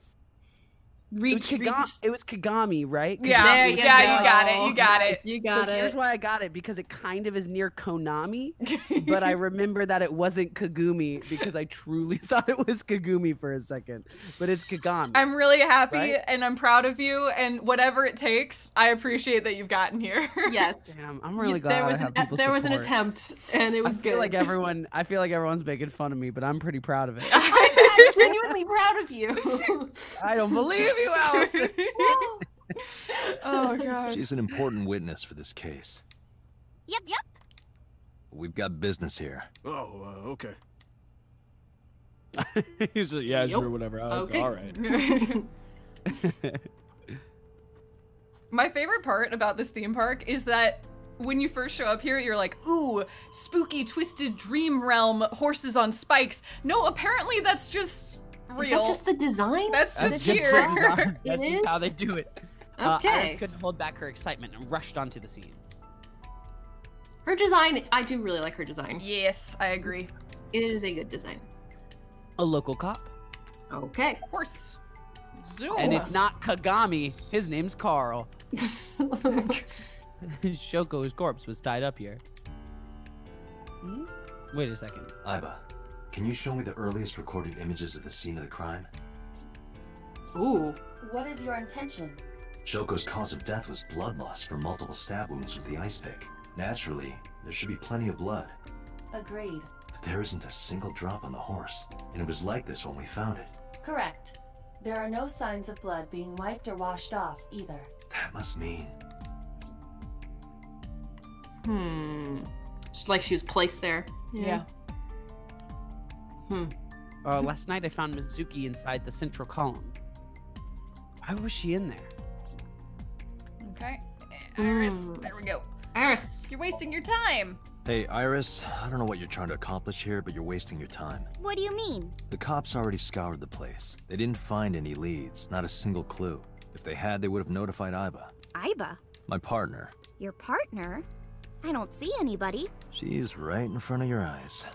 It was, Reach, Kaga- reach. it was Kagami, right? Yeah, There you was- yeah, you got it, you got it. You oh, So it. here's why I got it because it kind of is near Konami, but I remember that it wasn't Kagumi because I truly thought it was Kagumi for a second, but it's Kagami. I'm really happy Right? and I'm proud of you, and whatever it takes, I appreciate that you've gotten here. Yes. Damn, I'm really glad there I was have an people there was an attempt, and it was I feel good. like everyone. I feel like everyone's making fun of me, but I'm pretty proud of it. I'm genuinely proud of you. I don't believe you, Allison. oh god. She's an important witness for this case. Yep, yep. We've got business here. Oh, uh, okay. He's like, yeah, Yep. sure, whatever. Oh, Okay. All right. My favorite part about this theme park is that when you first show up here, you're like, ooh, spooky, twisted dream realm, horses on spikes. No, apparently that's just real. Is that just the design? That's That's just just here. the design. It That's just how they do it. Uh, Okay. Iris couldn't hold back her excitement and rushed onto the scene. Her design, I do really like her design. yes, I agree. It is a good design. A local cop. Okay. Horse. Zoom. And it's not Kagami. His name's Carl. Shoko's corpse was tied up here. Hmm? Wait a second. Iba, can you show me the earliest recorded images of the scene of the crime? Ooh. What is your intention? Shoko's cause of death was blood loss from multiple stab wounds with the ice pick. Naturally, there should be plenty of blood. Agreed. But there isn't a single drop on the horse, and it was like this when we found it. Correct. There are no signs of blood being wiped or washed off either. That must mean Hmm. Just like she was placed there. Yeah. Hmm. Uh, last night I found Mizuki inside the central column. Why was she in there? Okay. Iris, Mm. there we go. Iris. You're wasting your time. Hey, Iris, I don't know what you're trying to accomplish here, but you're wasting your time. What do you mean? The cops already scoured the place. They didn't find any leads, not a single clue. If they had, they would have notified Aiba, Aiba, my partner. your partner? I don't see anybody. She's right in front of your eyes.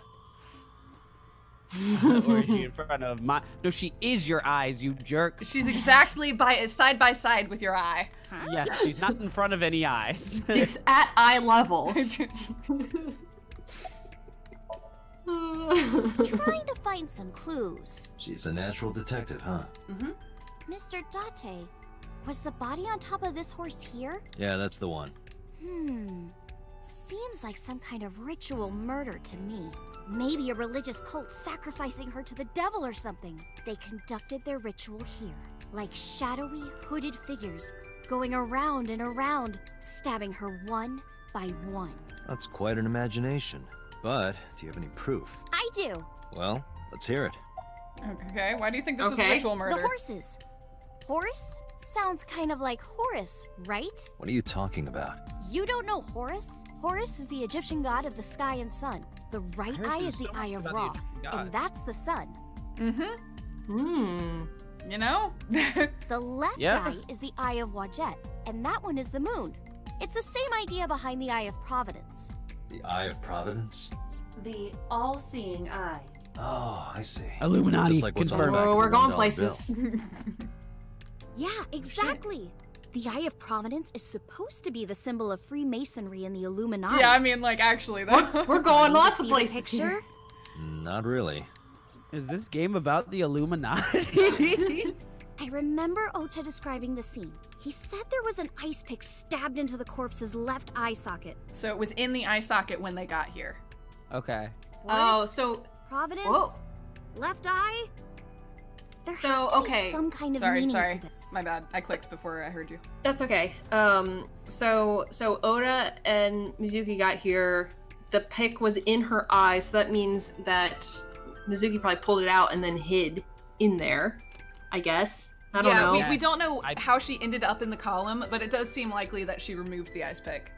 or is she in front of my? No, she is your eyes, you jerk. She's exactly by side by side with your eye. Yes, she's not in front of any eyes. She's at eye level. Trying to find some clues. She's a natural detective, huh? Mr. Date, was the body on top of this horse here? Yeah, that's the one. Hmm. Seems like some kind of ritual murder to me. Maybe a religious cult sacrificing her to the devil or something. They conducted their ritual here, like shadowy, hooded figures, going around and around, stabbing her one by one. That's quite an imagination. But, do you have any proof? I do. Well, let's hear it. Okay, why do you think this was Okay. ritual murder? The horses. Horse sounds kind of like Horus, right? What are you talking about? You don't know Horus? Horus is the Egyptian god of the sky and sun. The right eye is the so much eye of Ra, and that's the sun. Mm-hmm. Hmm. You know? The left Yeah. eye is the eye of Wadjet, and that one is the moon. It's the same idea behind the eye of Providence. The Eye of Providence? The all-seeing eye. Oh, I see. Illuminati Just like what's on the confirmed. back Oh, we're the going places. bill. Yeah, oh, exactly. The eye of Providence is supposed to be the symbol of Freemasonry and the Illuminati. yeah, I mean, like, actually, though. We're going You lots see of the places picture? Not really. Is this game about the Illuminati? I remember Ota describing the scene. He said there was an ice pick stabbed into the corpse's left eye socket. so it was in the eye socket when they got here. okay. Oh, so Providence? Whoa. Left eye? There So, has to okay. be some kind of Sorry, meaning sorry. to this. My bad. I clicked before I heard you. that's okay. Um, so so Ota and Mizuki got here. The pick was in her eye, so that means that Mizuki probably pulled it out and then hid in there. I guess. I don't yeah, know. We, we don't know I- how she ended up in the column, but it does seem likely that she removed the ice pick.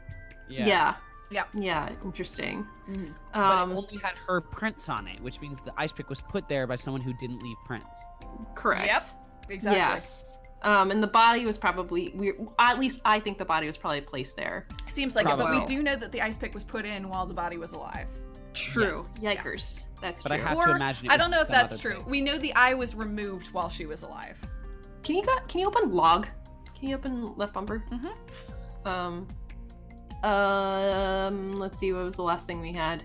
Yeah. yeah. Yeah. Yeah. Interesting. But Um, it only had her prints on it, which means the ice pick was put there by someone who didn't leave prints. correct. Yep. Exactly. Yes. Um, and the body was probably we at least I think the body was probably placed there. Seems like it, but we do know that the ice pick was put in while the body was alive. True. Yes. Yikers. That's But I true. have to imagine it I don't know if that's true. thing. We know the eye was removed while she was alive. Can you got can you open log? Can you open left bumper? Mhm. Um um let's see what was the last thing we had.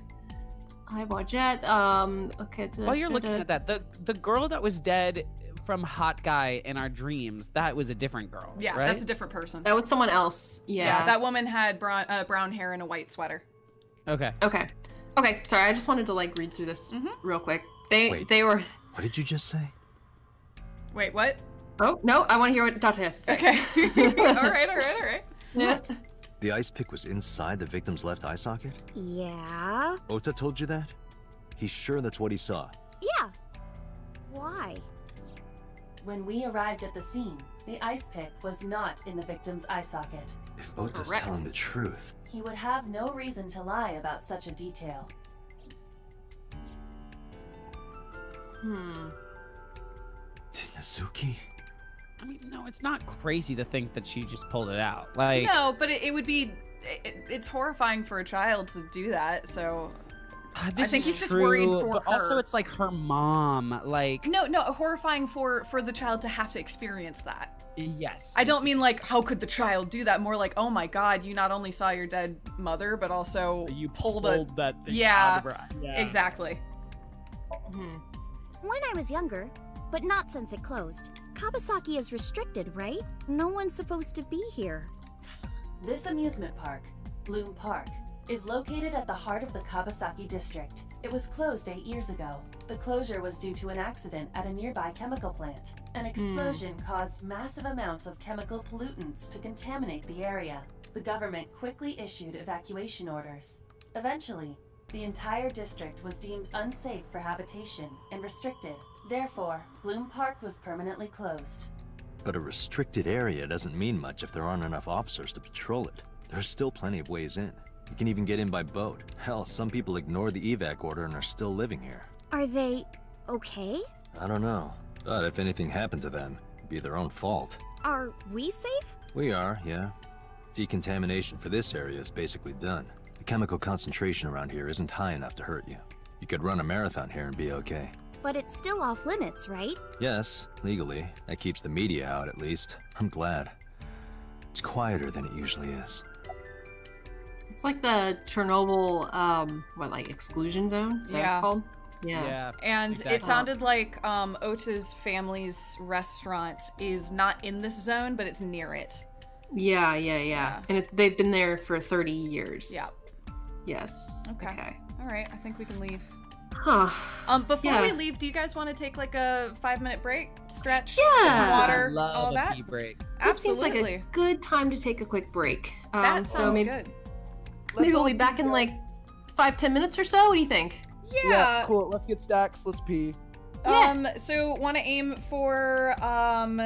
I watch it. Um okay. While you're looking at that, the the girl that was dead from Hot Guy in our dreams, that was a different girl. Yeah, right? that's a different person. That was someone else. Yeah. that woman had brown, uh, brown hair and a white sweater. okay. Okay. Okay, sorry, I just wanted to like read through this Mhm. real quick. They Wait. they were What did you just say? Wait, what? Oh no, I want to hear what Date has to say. Okay. all right, all right, all right. Yeah. The ice pick was inside the victim's left eye socket? Yeah? Ota told you that? He's sure that's what he saw. Yeah. Why? When we arrived at the scene, the ice pick was not in the victim's eye socket. If Ota's Correct. telling the truth, He would have no reason to lie about such a detail. Hmm. Mizuki? I mean, no, it's not crazy to think that she just pulled it out. Like, no, but it, it would be. It, it's horrifying for a child to do that. So ah, I this think is he's just true, worried for but her. also it's like her mom. Like, no, no, horrifying for for the child to have to experience that. yes. I don't mean like how could the child do that. More like, oh my god, you not only saw your dead mother, but also you pulled, pulled a that thing yeah, out of her. Yeah. exactly. When I was younger, but not since it closed. Kabasaki is restricted, right? No one's supposed to be here. This amusement park, Bloom Park, is located at the heart of the Kabasaki district. It was closed eight years ago. The closure was due to an accident at a nearby chemical plant. An hmm. explosion caused massive amounts of chemical pollutants to contaminate the area. The government quickly issued evacuation orders. Eventually, the entire district was deemed unsafe for habitation and restricted. Therefore, Bloom Park was permanently closed. But a restricted area doesn't mean much if there aren't enough officers to patrol it. There's still plenty of ways in. You can even get in by boat. Hell, some people ignore the evac order and are still living here. Are they okay? I don't know. But if anything happened to them, it'd be their own fault. Are we safe? We are, yeah. Decontamination for this area is basically done. The chemical concentration around here isn't high enough to hurt you. You could run a marathon here and be okay. But it's still off limits, right? Yes, legally. That keeps the media out at least. I'm glad. It's quieter than it usually is. It's like the Chernobyl, um, what, like exclusion zone? Is that what Yeah. it's called? Yeah. And exactly. it sounded like um, Ota's family's restaurant is not in this zone, but it's near it. Yeah, yeah, yeah. And it, they've been there for 30 years. Yeah. Yes. Okay. All right. I think we can leave. Huh. Um, before Yeah. we leave, do you guys want to take like a five minute break, stretch, Yeah. get some water, Love all a that? pee break. This seems Absolutely. like a good time to take a quick break. Um, that so sounds maybe, good. Maybe we'll be back in like five, ten minutes or so. What do you think? Yeah. cool. Let's get stacks. Let's pee. Um, so want to aim for um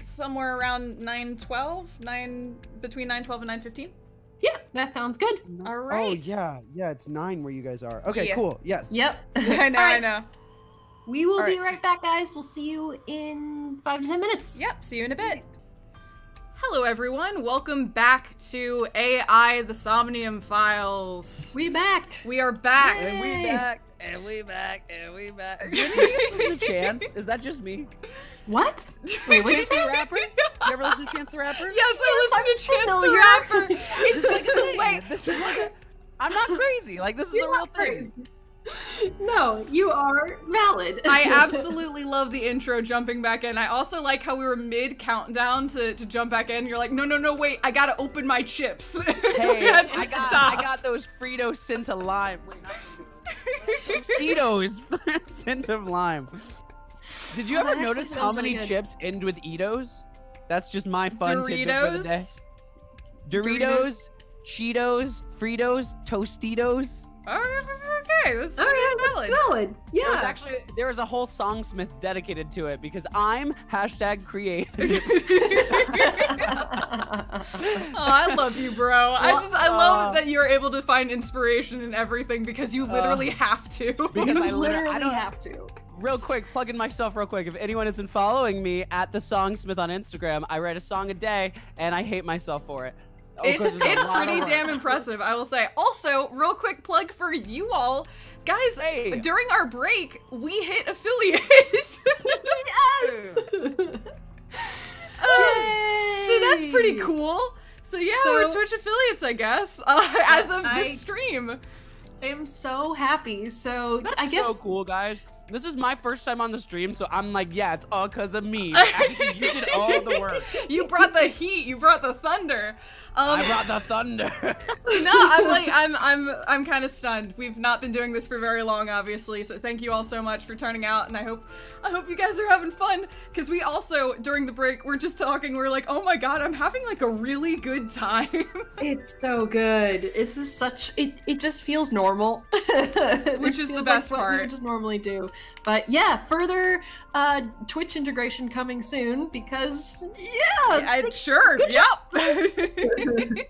somewhere around 912, 9 between 912 and 915. Yeah, that sounds good. Mm-hmm. All Oh yeah, yeah. It's nine where you guys are. Okay, Yeah. cool. Yes. Yep. I know, I know. We will All be right. right back, guys. We'll see you in five to ten minutes. Yep, see you in a bit. Hello, everyone. Welcome back to AI The Somnium Files. We back. We are back. And we back, and we back, and we back. Do you listen to Chance? Is that just me? What? Wait, what'd you Chance the say? Rapper? You ever listen to Chance the Rapper? Yes, I listen to Chance familiar. the Rapper. It's This just is the the way. thing. This is like a, I'm not crazy. Like this is a real thing. No, you are valid. I absolutely love the intro jumping back in. I also like how we were mid countdown to, to jump back in. You're like, no, no, no, wait, I gotta open my chips. Hey, we had to I got, stop. I got those Frito Cinta lime. Wait, not Fritos. Tito's scent of lime. Did you Oh, ever notice how many really chips end with Eatos? That's just my fun tidbit for the day. Doritos. Doritos, Cheetos, Fritos, Tostitos. Oh, this is okay. Oh, that's, All right, that's valid. valid. There was Yeah. actually there was a whole songsmith dedicated to it because I'm hashtag creative. Oh, I love you, bro. I just I love uh, that you're able to find inspiration in everything because you literally uh, have to. because I literally, literally I don't have to. Real quick, plugging myself real quick. If anyone isn't following me at the Songsmith on Instagram, I write a song a day and I hate myself for it. Oh, It's 'cause it's pretty damn impressive, I will say. Also, real quick plug for you all, guys. Hey. During our break, we hit affiliate. Yes. Um, so that's pretty cool. So yeah, we're So- Twitch affiliates, I guess, uh, as of I- this stream. I'm so happy. So That's I guess so cool, guys. This is my first time on the stream, so I'm like, yeah, it's all because of me. Actually, you did all the work. You brought the heat. You brought the thunder. Um, I brought the thunder. no, I'm like I'm I'm I'm kind of stunned. We've not been doing this for very long, obviously. So thank you all so much for turning out, and I hope I hope you guys are having fun. Because we also during the break we're just talking. We're like, oh my god, I'm having like a really good time. It's so good. It's just such it. It just feels normal, Which is the best what we part. would just normally do. But yeah, further uh, Twitch integration coming soon because yeah, I, sure. Yep.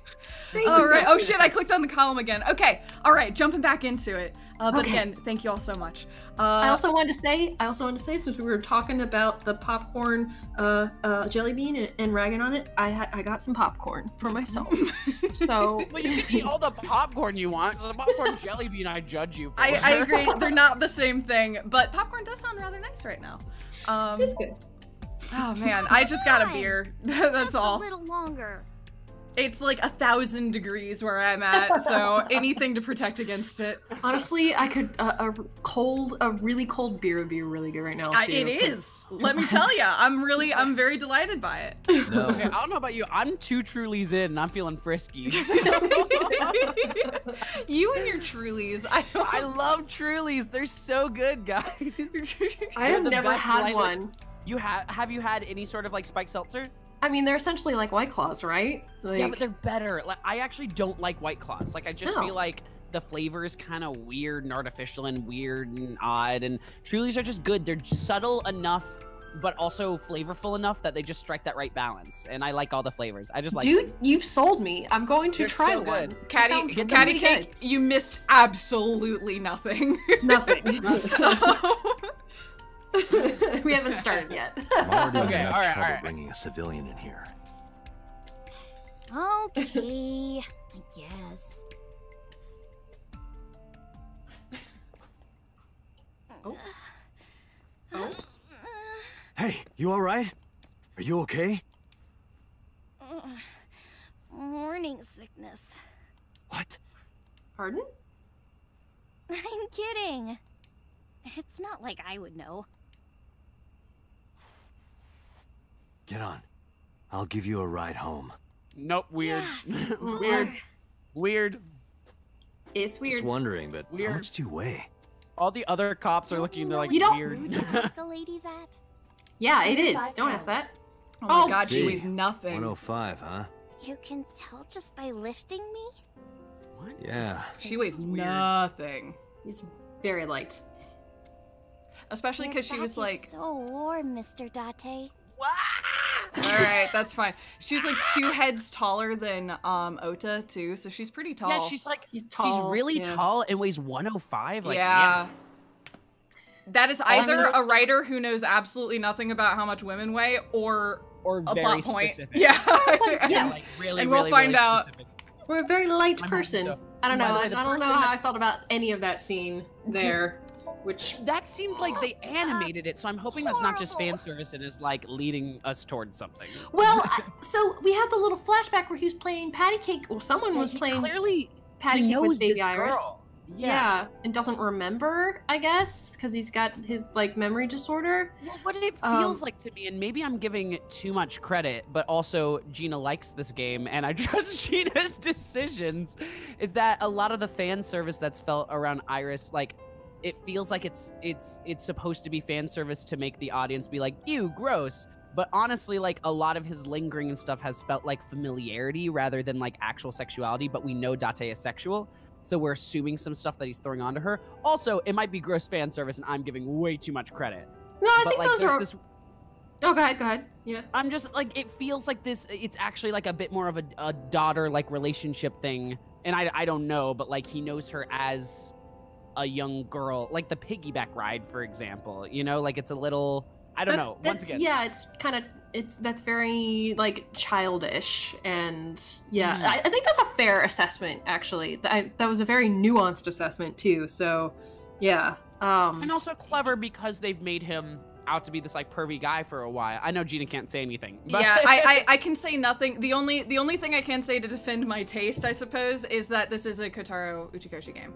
all right. Oh shit! I clicked on the column again. Okay. All right. Jumping back into it. Uh, but Okay. again, thank you all so much. Uh, I also wanted to say, I also wanted to say, since we were talking about the popcorn uh, uh, jelly bean and, and ragging on it, I had I got some popcorn for myself. so Well, you can eat all the popcorn you want. The popcorn jelly bean, I judge you for. I, I agree. They're not the same thing, but popcorn does sound rather nice right now. Um, it's good. Oh man, I just got a beer. That's Just all. a little longer. It's like a thousand degrees where I'm at, so anything to protect against it. honestly, I could uh, a cold, a really cold beer would be really good right now. I, too. it is. Let me tell you, I'm really, I'm very delighted by it. Okay, I don't know about you. I'm two Trulies in, and I'm feeling frisky. you and your Trulies. I don't. I love Trulies. They're so good, guys. I have never had one. You have? Have you had any sort of like spiked seltzer? I mean, they're essentially like White Claws, right? Like, yeah, but they're better. Like, I actually don't like White Claws. Like, I just No. feel like the flavor is kind of weird and artificial and weird and odd. And Trulies are just good. They're subtle enough, but also flavorful enough that they just strike that right balance. And I like all the flavors. I just like. Dude, you've sold me. I'm going to They're try so one. good. Caddy, sounds Caddy really Cake, you missed absolutely nothing. Nothing. we haven't started yet. I'm already in Okay, enough all right, trouble all right. bringing a civilian in here. Okay, I guess. Oh. Oh. Oh. Hey, you alright? Are you okay? Morning sickness. What? Pardon? I'm kidding. It's not like I would know. Get on. I'll give you a ride home. Nope. Weird. Yes, weird. Weird. It's weird. Just wondering, but Weird. How much do you weigh? All the other cops are looking. They're like You don't- weird. Ask a lady that? Yeah, it is. Don't ask that. Oh my Oh, god, she weighs nothing. 105, huh? You can tell just by lifting me? What? Yeah. She weighs Weird. nothing. He's very light. Especially because she was like, so warm, Mr. Date. All right, that's fine. She was like two heads taller than um Ota too, so she's pretty tall. Yeah, she's like She's tall. she's really yeah. tall and weighs 105. Like, yeah. That is either a writer who knows absolutely nothing about how much women weigh, or or a very plot point. specific. Yeah, Yeah. like really, And we'll really, find really out. specific. We're a very light person. I don't know. I, I don't know how I felt about any of that scene there. Which That seemed like they animated it, so I'm hoping that's not just fan Horrible. service and is like leading us towards something. well, I, so we had the little flashback where he was playing patty cake. Well, someone was playing clearly patty he cake knows with Baby this Iris. girl. Yeah. and doesn't remember, I guess, because he's got his like memory disorder. Well, what it Um, feels like to me, and maybe I'm giving too much credit, but also Gina likes this game, and I trust Gina's decisions. Is that a lot of the fan service that's felt around Iris, like it feels like it's it's it's supposed to be fan service to make the audience be like, "Ew, gross." But honestly, like a lot of his lingering and stuff has felt like familiarity rather than like actual sexuality. But we know Date is sexual, so we're assuming some stuff that he's throwing onto her. Also, it might be gross fan service, and I'm giving way too much credit. No, I but think like, those are. this Oh, go ahead, go ahead. Yeah. I'm just like it feels like this. It's actually like a bit more of a, a daughter like relationship thing, and I I don't know, but like he knows her as a young girl, like the piggyback ride, for example. You know, like it's a little. I don't That- know. Once again, yeah, it's kind of it's that's very like childish, and yeah, Mhm. I, I think that's a fair assessment. Actually, Th- I, that was a very nuanced assessment too. So, yeah, um, and also clever because they've made him out to be this like pervy guy for a while. I know Gina can't say anything. But yeah, I, I I can say nothing. The only the only thing I can say to defend my taste, I suppose, is that this is a Kotaro Uchikoshi game.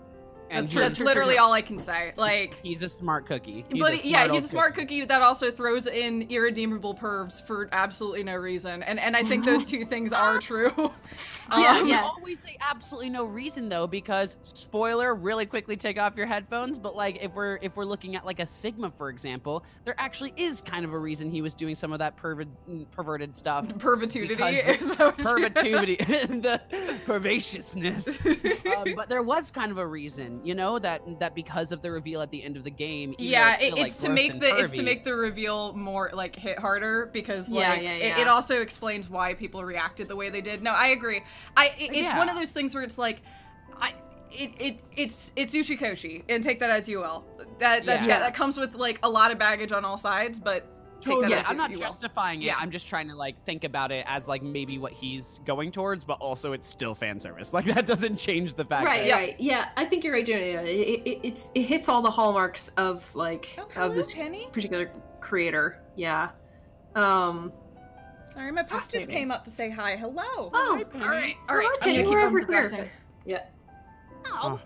And That's, that's literally all I can say. Like, He's a smart cookie. He's but a yeah, he's a smart cookie that also throws in irredeemable pervs for absolutely no reason, and and I think those two things are true. Yeah, Um, yeah. always say absolutely no reason though, because spoiler, really quickly take off your headphones. But like, if we're if we're looking at like a Sigma, for example, there actually is kind of a reason he was doing some of that perver- perverted stuff. Pervitudity, because- is that pervitudity, the pervasiousness. um, but there was kind of a reason, you know, that that because of the reveal at the end of the game. yeah, it's, it, still, like, to make the it's to make the reveal more like hit harder because Yeah, like yeah, It, yeah. it also explains why people reacted the way they did. No, I agree. I it, uh, it's one of those things where it's like, I. It, it it's it's Uchikoshi and take that as you will. That that's Yeah. that comes with like a lot of baggage on all sides, but take that yeah, as I'm not you will. justifying it. Yeah. I'm just trying to like think about it as like maybe what he's going towards, but also it's still fan service. Like that doesn't change the fact. Right, that, right. Yeah, I think you're right, Jenna. Yeah, It, it, it's it hits all the hallmarks of like Oh, hello, of this Penny. particular creator. Yeah. Um. Sorry, my fox just came up to say hi. Hello. Oh, all right, all right. Hello, I'm Penny. gonna keep We're on over here. progressing. Yeah. Oh,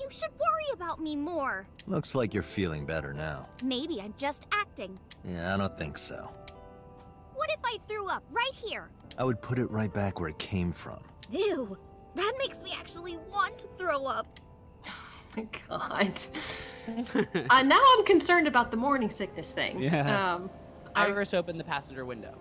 you should worry about me more. Looks like you're feeling better now. Maybe I'm just acting. Yeah, I don't think so. What if I threw up right here? I would put it right back where it came from. Ew, that makes me actually want to throw up. Oh My God. uh, now I'm concerned about the morning sickness thing. Yeah. Um. Iris opened the passenger window.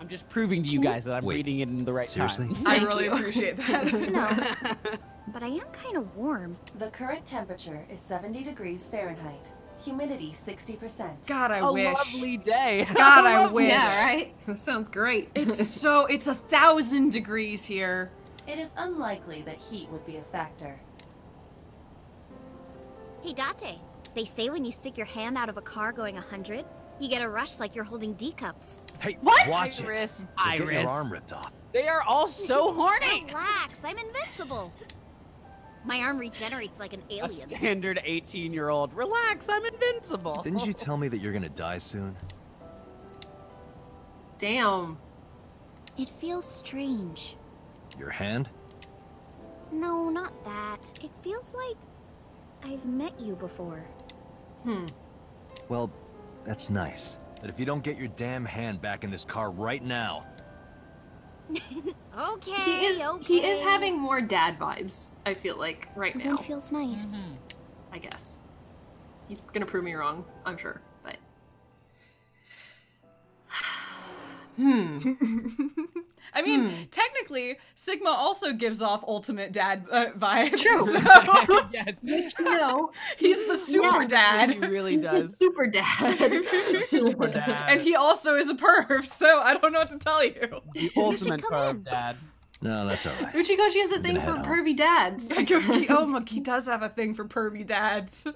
I'm just proving to you guys that I'm Wait, reading it in the right seriously? time. I really you. appreciate that. No, but I am kind of warm. The current temperature is 70 degrees Fahrenheit. Humidity 60%. God, I a wish. A lovely day. God, I wish. Yeah. Right. That sounds great. It's so it's a thousand degrees here. It is unlikely that heat would be a factor. Hey, Date. They say when you stick your hand out of a car going 100, you get a rush like you're holding D cups. Hey, What? watch Iris, it. You'll Get Iris. your arm ripped off. They are all so horny. Relax, I'm invincible. My arm regenerates like an alien. A standard 18 year old. Relax, I'm invincible. Didn't you tell me that you're gonna die soon? Damn. It feels strange. Your hand? No, not that. It feels like I've met you before. Hmm. Well, that's nice. But if you don't get your damn hand back in this car right now, Okay, He is. okay. He is having more dad vibes. I feel like right The now. wind feels nice. I guess. He's gonna prove me wrong. I'm sure, but. Hmm. I mean, Hmm. technically, Sigma also gives off ultimate dad uh, vibes. True. so yes, no. he's the super he dad. He really He's the does. super dad. Super dad. And he also is a perv, so I don't know what to tell you. the ultimate come perv in. dad. no, that's all right. Uchikoshi has a I'm thing for head home. pervy dads. I go, oh, look, he does have a thing for pervy dads.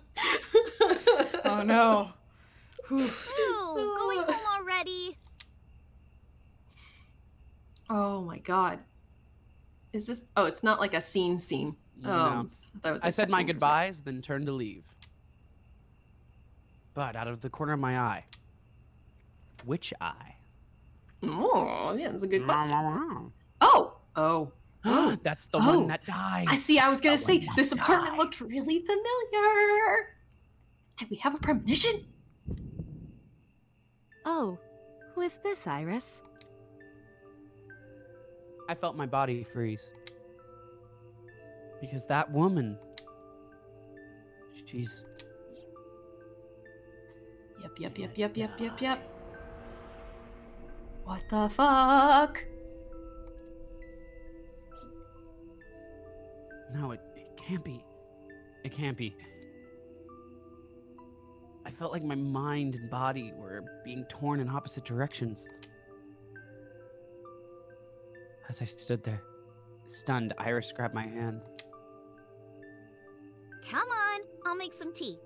oh no. Whew. Ooh, going home already. Oh my god. Is this? Oh, it's not like a scene scene. No. Oh, that was. I a said my goodbyes, then turned to leave. But out of the corner of my eye, which eye? Oh, yeah, that's a good question. Oh, Oh, that's the Oh. one that died. I see. I was gonna That say this apartment died. looked really familiar. Did we have a premonition? Oh, who is this, Iris? I felt my body freeze. Because that woman. She's. Yep, yep, yep, yep, yep, yep, yep. What the fuck? No, it, it can't be. It can't be. I felt like my mind and body were being torn in opposite directions. As I stood there, stunned, Iris grabbed my hand. Come on, I'll make some tea.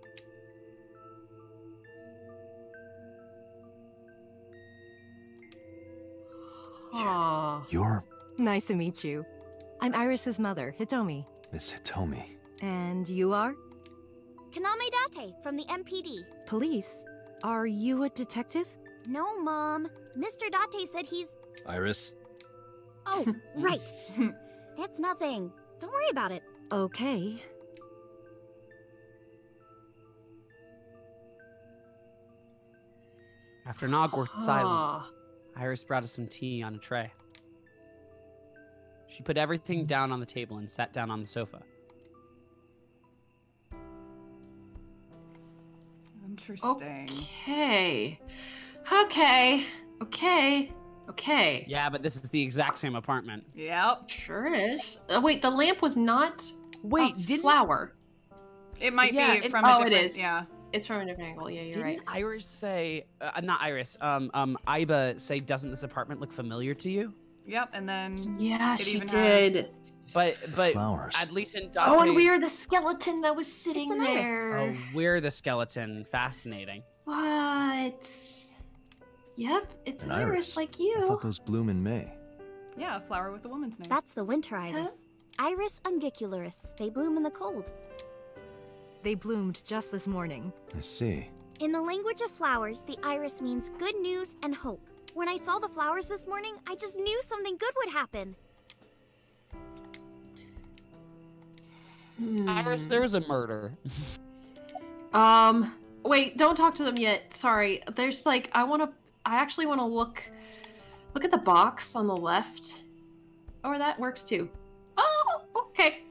Aw. You're Nice to meet you. I'm Iris's mother, Hitomi. Miss Hitomi. And you are? Kaname Date from the MPD. Police? Are you a detective? No, Mom. Mr. Date said he's. Iris? Oh, right. it's nothing. Don't worry about it. Okay. After an awkward ah. silence, Iris brought us some tea on a tray. She put everything mm-hmm. down on the table and sat down on the sofa. Interesting. Okay. Okay. Okay. Okay. Yeah, but this is the exact same apartment. Yep. Sure is. Uh, wait, the lamp was not. Wait, a didn't- flower? It might Yeah, be it- from a oh, it different. is. Yeah. It's from a different angle. Yeah, you're Didn't right. Iris say, uh, not Iris, um, um, Aiba say, doesn't this apartment look familiar to you? Yep. And then Yeah, it she even did. has. But, but Flowers. at least in Dante. Oh, and we are the skeleton that was sitting an iris. there. Oh, we're the skeleton. Fascinating. What? Yep, it's An an iris, iris. like I you. thought those bloom in May. Yeah, a flower with a woman's name. That's the winter iris. Iris unguicularis. They bloom in the cold. They bloomed just this morning. I see. In the language of flowers, the iris means good news and hope. When I saw the flowers this morning, I just knew something good would happen. Iris, there was a murder. Um, wait, don't talk to them yet. Sorry. There's like I want to I actually want to look look at the box on the left. Or that works too. Oh, okay.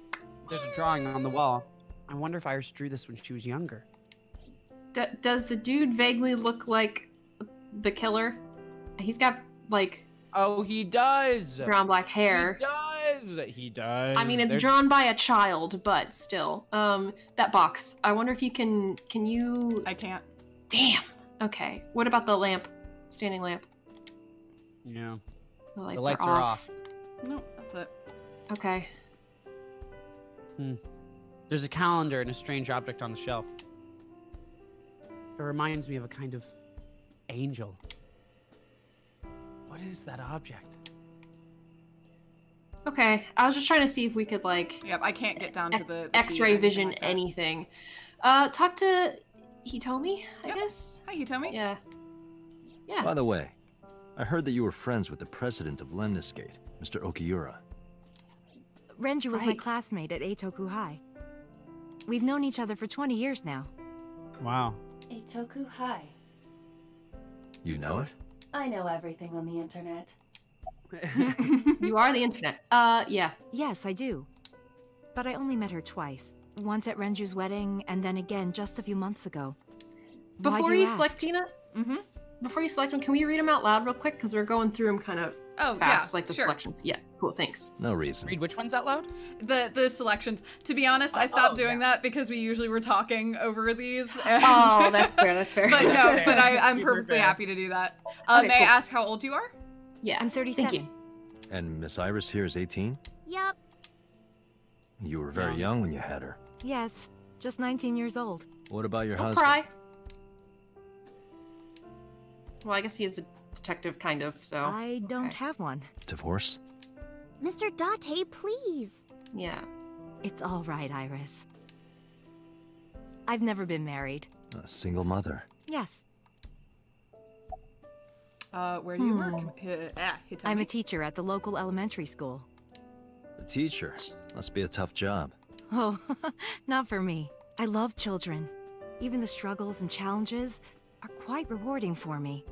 There's a drawing on the wall. I wonder if Iris drew this when she was younger. D- does the dude vaguely look like the killer? He's got like Oh, he does. brown black hair. He does. He does. I mean, it's There's- drawn by a child, but still. Um, that box. I wonder if you can. Can you? I can't. Damn. Okay. What about the lamp? Standing lamp. Yeah. The lights, the lights are, are off. off. No, that's it. Okay. Hmm. There's a calendar and a strange object on the shelf. It reminds me of a kind of angel. What is that object? Okay. I was just trying to see if we could like Yep. I can't get down to the, the X-ray tea anything vision like anything. Uh, talk to Hitomi. I guess. Hi, Hitomi. Yeah. Yeah. By the way, I heard that you were friends with the president of Lemniscate, Mr. Okiura. Renju was my classmate at Eitoku High. We've known each other for 20 years now. Wow. Eitoku High. You know it? I know everything on the internet. you are the internet. Uh, yeah. Yes, I do. But I only met her twice. Once at Renju's wedding, and then again just a few months ago. Why Before do you, ask? select Gina. Mm-hmm. Before you select them, can we read them out loud real quick? Because we're going through them kind of Oh, fast, yeah, like the sure. selections. Yeah. Cool. Thanks. No reason. Read which ones out loud? The the selections. To be honest, I stopped Oh, doing that because we usually were talking over these. and- Oh, that's fair. That's fair. but no, but I, I'm Super perfectly fair. happy to do that. Uh, Okay, may cool. I ask how old you are? Yeah. I'm 37. Thank you. And Miss Iris here is 18? Yep. You were very Young. young when you had her. Yes, just 19 years old. What about your Don't husband? cry. Well, I guess he is a detective, kind of. So. I don't okay. have one. Divorce? Mr. Date, please. Yeah. It's all right, Iris. I've never been married. A single mother. Yes, Uh, where do you Hmm. work? Hi- ah, Hitomi. I'm a teacher at the local elementary school. A teacher. Must be a tough job. Oh, not for me. I love children. Even the struggles and challenges are quite rewarding for me.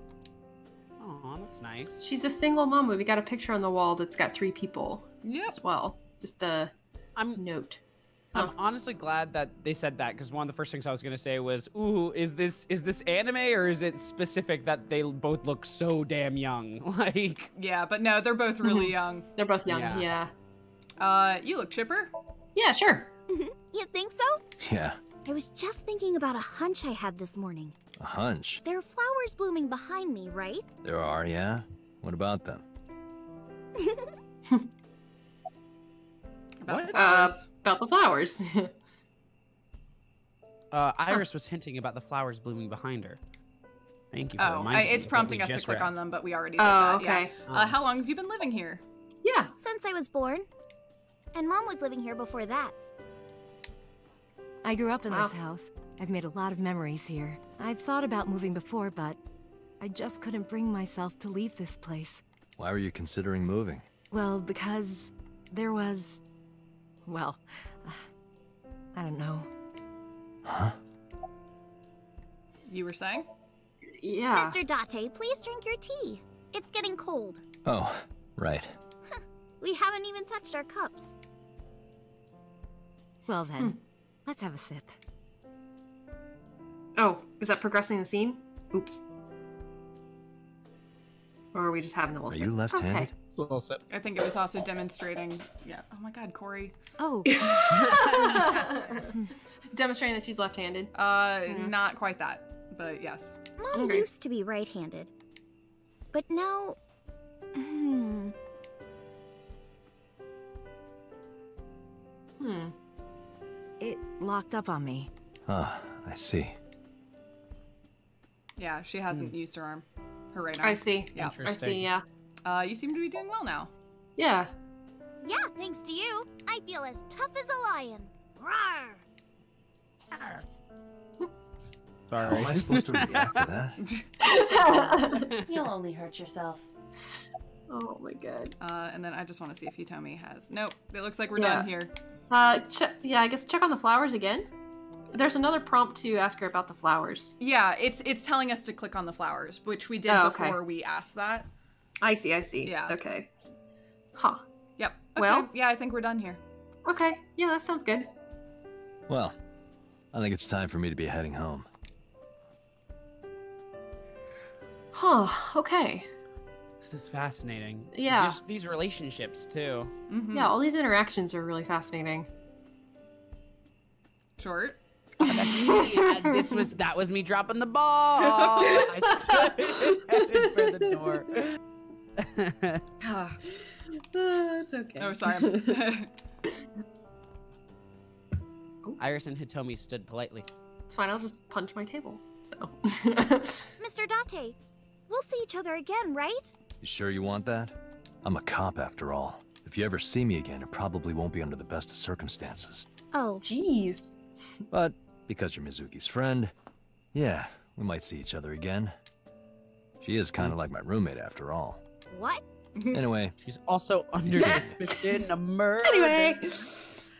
Oh, that's nice. She's a single mom. We got a picture on the wall that's got three people Yep. as well. Just a I'm note. I'm honestly glad that they said that because one of the first things I was gonna say was, "Ooh, is this is this anime or is it specific that they both look so damn young?" Like, Yeah, but no, they're both really young. They're both young. Yeah. Yeah. Uh, you look chipper. Yeah. Sure. You think so? Yeah, I was just thinking about a hunch I had this morning. A hunch. There are flowers blooming behind me, right? There are, yeah? What about them? About What? the Uh, flowers. about the flowers. uh, Iris was hinting about the flowers blooming behind her. Thank you for oh, I, reminding me it's prompting us to click read. on them, but we already did Oh, that. yeah. okay. Uh, how long have you been living here? yeah. Since I was born. And Mom was living here before that. I grew up in this house. I've made a lot of memories here. I've thought about moving before, but I just couldn't bring myself to leave this place. Why were you considering moving? Well, because there was. Well, I don't know. Huh? You were saying? Yeah. Mr. Date, please drink your tea. It's getting cold. Oh, right. We haven't even touched our cups. Well then, hmm. let's have a sip. Oh, is that progressing the scene? Oops. Or are we just having a little Are sip? you left-handed? Okay. I think it was also demonstrating. Yeah. Oh my God, Corey. Oh. Demonstrating that she's left-handed. Uh, not quite that, but yes. Mom Okay. used to be right-handed. But now... Hmm... Hmm. It locked up on me. Ah, I see. Yeah, she hasn't Hmm. used her arm. Her right arm. I see. Yeah. I see, yeah. Uh, you seem to be doing well now. Yeah. Yeah, thanks to you. I feel as tough as a lion. Rawr! Sorry. How am I supposed to react to that? You'll only hurt yourself. Oh my god. Uh, and then I just want to see if Hitomi has. Nope. It looks like we're Yeah. done here. Uh, che- yeah, I guess check on the flowers again. There's another prompt to ask her about the flowers. Yeah, it's it's telling us to click on the flowers, which we did Oh, okay. before we asked that. I see, I see. Yeah. Okay. Huh. Yep. Okay. Well- yeah, I think we're done here. Okay. Yeah, that sounds good. Well, I think it's time for me to be heading home. Huh. Okay. This is fascinating. Yeah. Just these relationships too. Mm-hmm. Yeah, all these interactions are really fascinating. Short. Yeah, this was that was me dropping the ball. I stood headed for the door. Ah. Ah, it's okay. Oh, sorry. Iris and Hitomi stood politely. It's fine. I'll just punch my table. So. Mr. Date, we'll see each other again, right? You sure you want that? I'm a cop after all. If you ever see me again, it probably won't be under the best of circumstances. Oh. Jeez. But because you're Mizuki's friend, yeah, we might see each other again. She is kind of like my roommate after all. What? Anyway, She's also under suspicion of murder. Anyway.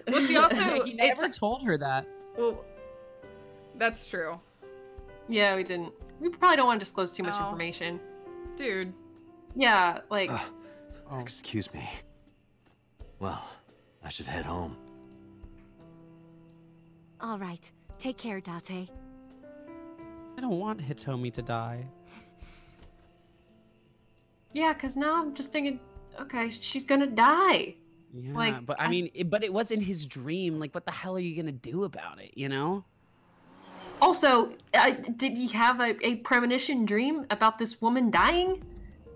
Well, she also he it's told her that. well, that's true, Yeah, we didn't. We probably don't want to disclose too much Oh. information. dude. Yeah, like. Ugh. Oh. excuse me. Well, I should head home. All right. Take care, Date. I don't want Hitomi to die. Yeah, because now I'm just thinking, okay, she's gonna die. Yeah, Like, but I, I- mean, it, but it was in his dream. Like, what the hell are you gonna do about it? You know? Also, uh, did he have a, a premonition dream about this woman dying?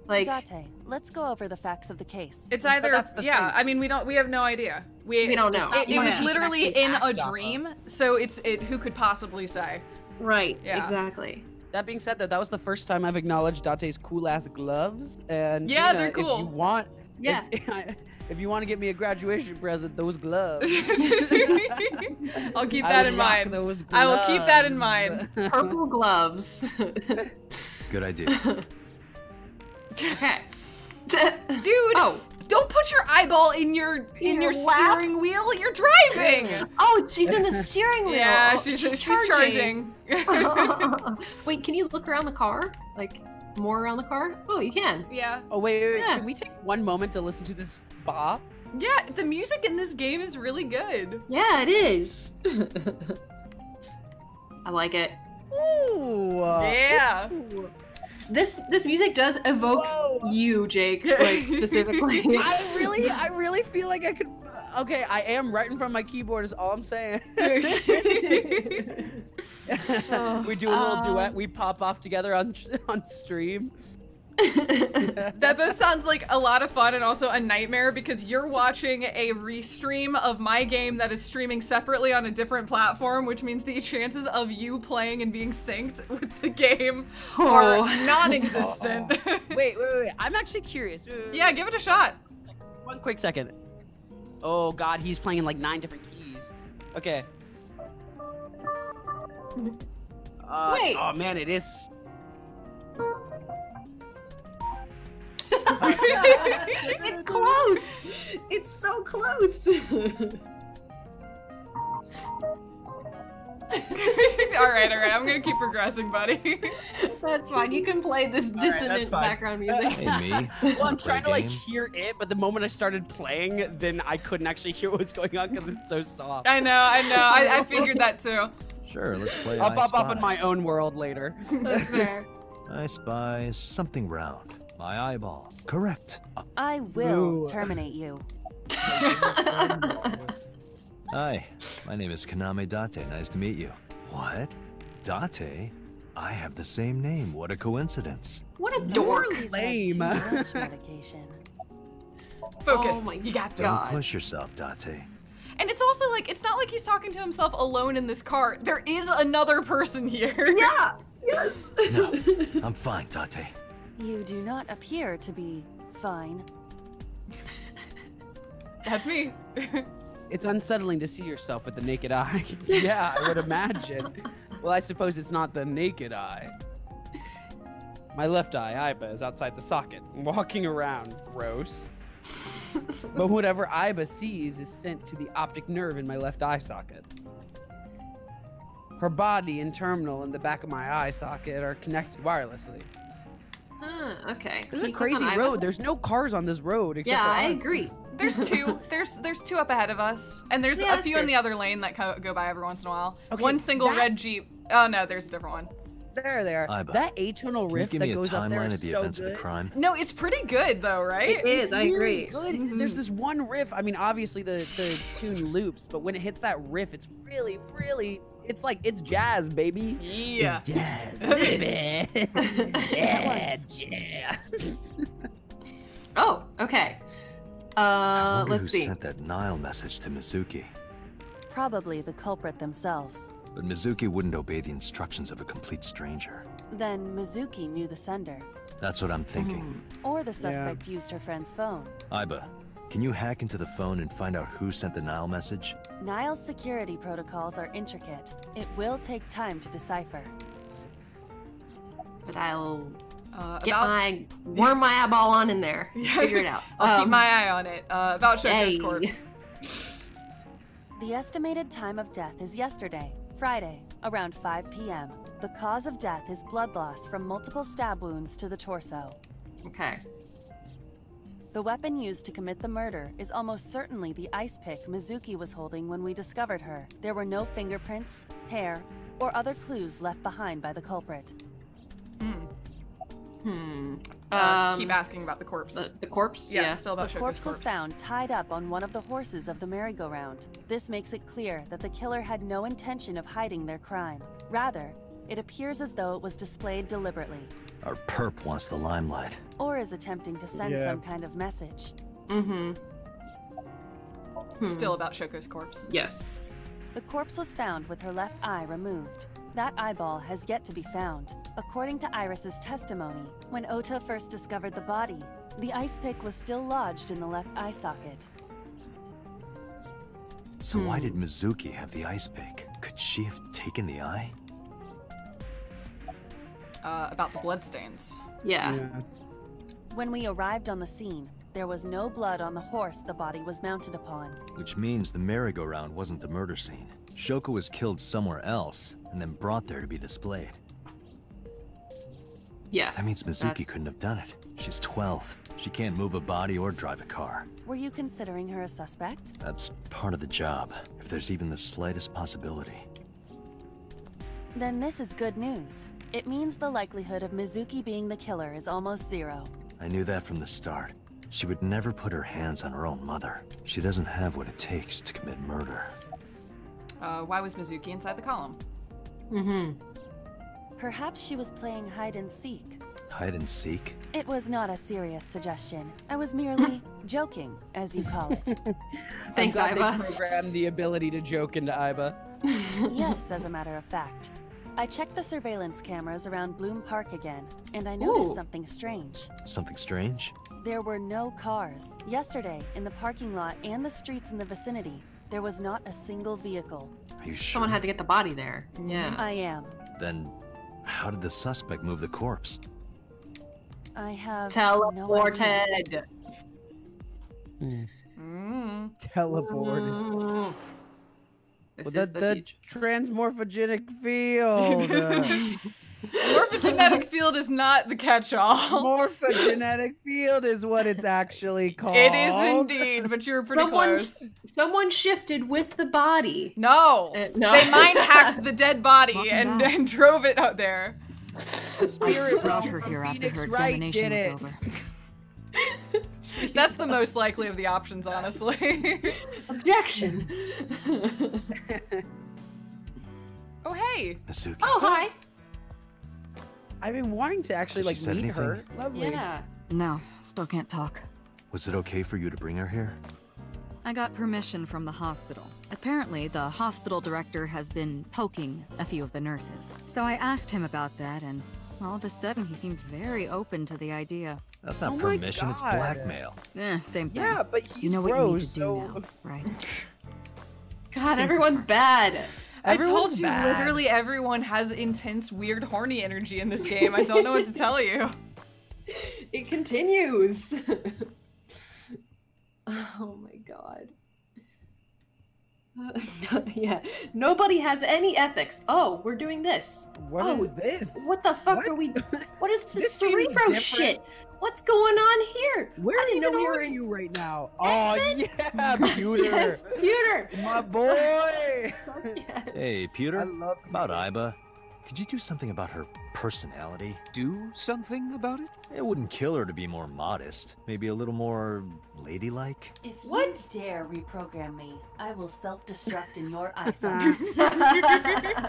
Like, Date, let's go over the facts of the case. It's either yeah. thing. I mean, we don't. We have no idea. We We don't know. It, it was literally in a act off of. dream, so it's it. Who could possibly say? right, Yeah. exactly. That being said, though, that was the first time I've acknowledged Date's cool ass gloves. And Yeah, Gina, they're cool. If you want, Yeah. If, if you want to get me a graduation present, those gloves. I'll keep that in mind. Those I will keep that in mind. Purple gloves. Good idea. okay. Dude, Oh. Don't put your eyeball in your in, In your your steering wheel. You're driving. Oh, she's in the steering wheel. Yeah, Oh, she's she's, charging. Wait, can you look around the car? Like, more around the car? Oh, you can. yeah, Oh wait, wait, wait. Yeah. Can we take one moment to listen to this bop? yeah. The music in this game is really good. Yeah, it is. I like it. Ooh. Yeah. This this music does evoke you, Jake, like specifically. I really, I really feel like I could. Okay, I am right in front of my keyboard. Is all I'm saying. we do a little Uh, duet. We pop off together on on stream. That both sounds like a lot of fun and also a nightmare because you're watching a restream of my game that is streaming separately on a different platform, which means the chances of you playing and being synced with the game are Oh. non-existent. wait, wait, wait. I'm actually curious. Wait, wait, wait. yeah, give it a shot. One quick second. Oh God, he's playing in like nine different keys. Okay. Uh, Wait. Oh man, it is. it's close. It's so close. All right, all right. I'm gonna keep progressing, buddy. That's fine. You can play this dissonant fine. background uh, music. Hey, me. Well, I'm trying to like hear it, but the moment I started playing, then I couldn't actually hear what was going on because it's so soft. I know, I know. I, I figured that too. Sure, let's play I'll I pop off Spy. in my own world later. That's fair. I spy something round. My eyeball. Correct. Uh, I will Ooh. terminate you. Hi, my name is Kaname Date. Nice to meet you. What? Date? I have the same name. What a coincidence. What a dork. She's had lame. medication. Focus. Oh my you got this. Don't push yourself, Date. And it's also like it's not like he's talking to himself alone in this car. There is another person here. Yeah. Yes. No, I'm fine, Date. You do not appear to be fine. That's me. It's unsettling to see yourself with the naked eye. yeah, I would imagine. Well, I suppose it's not the naked eye. My left eye, Aiba, is outside the socket, walking around. Gross. but whatever Aiba sees is sent to the optic nerve in my left eye socket. Her body and terminal in the back of my eye socket are connected wirelessly. Huh, okay. There's Can a you click on crazy Ivan? road. There's no cars on this road except Yeah, for I agree. There's two. There's there's two up ahead of us, and there's Yeah, a few in the other lane that co- go by every once in a while. Okay, one single that- red jeep. Oh no, there's a different one. There, there. Aiba, That atonal Can you riff give that me a goes up there timeline of the so events of good. the crime? No, it's pretty good though, right? It is, I really agree. Good. There's mm-hmm. this one riff. I mean, obviously the the tune loops, but when it hits that riff, it's really, really. It's like it's jazz, baby. Yeah. It's jazz, baby. yeah, jazz. Oh, okay. I Uh, wonder let's who see. sent that Nile message to Mizuki. Probably the culprit themselves. But Mizuki wouldn't obey the instructions of a complete stranger. Then Mizuki knew the sender. That's what I'm thinking. Or the suspect used her friend's phone. Aiba, can you hack into the phone and find out who sent the Nile message? Nile's security protocols are intricate. It will take time to decipher. But I'll Uh, get about- my worm my eyeball on in there. Yeah. Figure it out. I'll keep Um, my eye on it. Uh, about Shoko's yay. corpse. The estimated time of death is yesterday, Friday, around 5 p.m. The cause of death is blood loss from multiple stab wounds to the torso. Okay. The weapon used to commit the murder is almost certainly the ice pick Mizuki was holding when we discovered her. There were no fingerprints, hair, or other clues left behind by the culprit. Hmm. Uh, Um, keep asking about the corpse. The, the corpse? Yeah, Yeah. still about the corpse corpse. was found tied up on one of the horses of the merry-go-round. This makes it clear that the killer had no intention of hiding their crime. Rather, it appears as though it was displayed deliberately, Our perp wants the limelight. or is attempting to send Yeah. some kind of message. Mm-hmm. Hmm. Still about Shoko's corpse. Yes. The corpse was found with her left eye removed. That eyeball has yet to be found. According to Iris's testimony, when Ota first discovered the body, the ice pick was still lodged in the left eye socket. So why did Mizuki have the ice pick? Could she have taken the eye? Uh, about the bloodstains. Yeah. When we arrived on the scene, there was no blood on the horse the body was mounted upon. Which means the merry-go-round wasn't the murder scene. Shoko was killed somewhere else and then brought there to be displayed. Yes. That means Mizuki that's- couldn't have done it. She's 12. She can't move a body or drive a car. Were you considering her a suspect? That's part of the job, if there's even the slightest possibility. Then this is good news. It means the likelihood of Mizuki being the killer is almost zero. I knew that from the start. She would never put her hands on her own mother. She doesn't have what it takes to commit murder. Uh, why was Mizuki inside the column? Mm-hmm. Perhaps she was playing hide and seek. Hide and seek? It was not a serious suggestion. I was merely joking, as you call it. Thanks, I'm Aiba. They programmed the ability to joke into Aiba. yes, as a matter of fact. I checked the surveillance cameras around Bloom Park again, and I noticed Ooh. something strange. Something strange? There were no cars. Yesterday, in the parking lot and the streets in the vicinity, there was not a single vehicle. Are you sure? Someone had to get the body there. Yeah. I am. Then, how did the suspect move the corpse? I have no idea. Teleported. Mm. Teleport. This the, is the, the future. transmorphogenic field. uh, Morphogenetic field is not the catch-all. morphogenetic field is what it's actually called. It is indeed, but you were pretty someone, close. someone shifted with the body. No, Uh, no. they mind hacked the dead body Welcome and, back. and drove it out there. The spirit Brought her here after Phoenix her examination did was it. over. That's the most likely of the options, honestly. Objection. oh hey, Mizuki. oh hi. I've been wanting to actually Has like she said meet anything? her. Lovely. Yeah. No, still can't talk. Was it okay for you to bring her here? I got permission from the hospital. Apparently, the hospital director has been poking a few of the nurses. So I asked him about that, and all of a sudden he seemed very open to the idea. That's not Oh my permission, it's blackmail. Yeah, same thing. Yeah, but he's you know what gross, you need to do so now, right? God, Simple. everyone's bad. I told you bad. literally everyone has intense, weird, horny energy in this game. I don't know what to tell you. It continues. oh my god. Uh, no- yeah, nobody has any ethics. Oh, we're doing this. What oh, is this? What the fuck are What? we? What is this, This cerebro shit? What's going on here? Where I didn't even know we are you right now? Oh X-Men? yeah, Pewter. Yes, Pewter. My boy. Yes. Hey, Pewter. I love About Aiba. Could you do something about her personality? Do something about it? It wouldn't kill her to be more modest. Maybe a little more ladylike. If What? you dare reprogram me, I will self-destruct in your eye socket.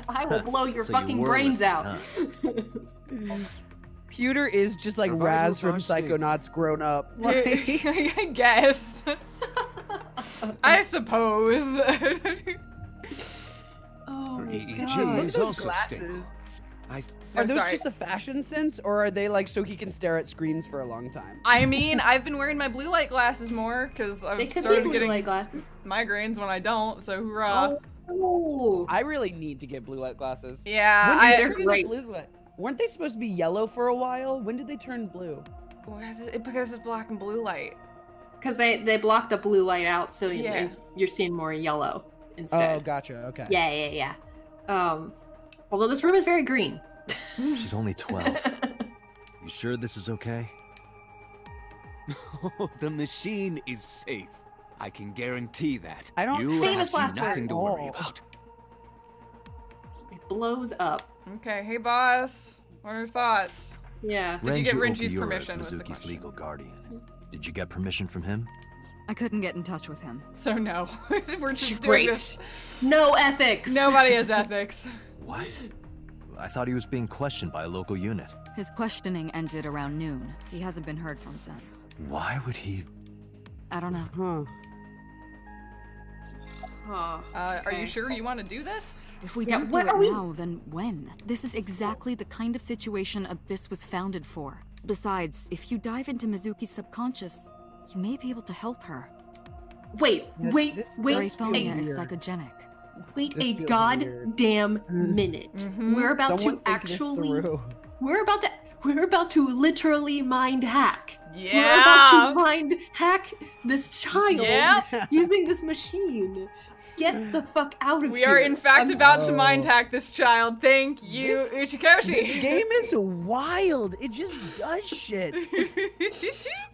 I will blow your So fucking were brains out. huh? Pewter is just like Her Raz from are stable. Psychonauts grown up. Like, I guess. I suppose. Oh Her EEG God. look at is also glasses. stable. I Are those sorry. just a fashion sense, or are they like so he can stare at screens for a long time? I mean, I've been wearing my blue light glasses more because I've could be started blue getting light glasses. migraines when I don't. So hoorah! Oh. I really need to get blue light glasses. Yeah, I, they they're great. Blue light? Weren't they supposed to be yellow for a while? When did they turn blue? It- because it's black and blue light. Because they they block the blue light out, so you, Yeah. you're seeing more yellow Oh, gotcha. Okay. yeah, yeah, yeah. Um, although this room is very green. She's only 12. you sure this is okay? Oh, the machine is safe. I can guarantee that. I don't You Famous have last nothing word. to worry Oh. about. It blows up. Okay, hey boss, what are your thoughts? Yeah. Did you get Renju Renji's Okiura permission, is was the Mizuki's legal guardian. Did you get permission from him? I couldn't get in touch with him. So no, we're just doing Great. this. No ethics. Nobody has ethics. What? I thought he was being questioned by a local unit. His questioning ended around noon. He hasn't been heard from since. Why would he? I don't know. Huh. Huh. Uh, Are you sure you want to do this? If we Yeah, don't what do are it we- now, then when? This is exactly the kind of situation ABIS was founded for. Besides, if you dive into Mizuki's subconscious, you may be able to help her. Wait, Yeah, wait, this wait, does is psychogenic. wait This a feels goddamn minute. Mhm. We're about Someone to actually we're about to we're about to literally mind hack. Yeah. We're about to mind hack this child Yep. using this machine. Get mm. the fuck out of We here. We are in fact I'm- about to Oh. mind hack this child. Thank you, This- Uchikoshi. This game is wild. It just does shit.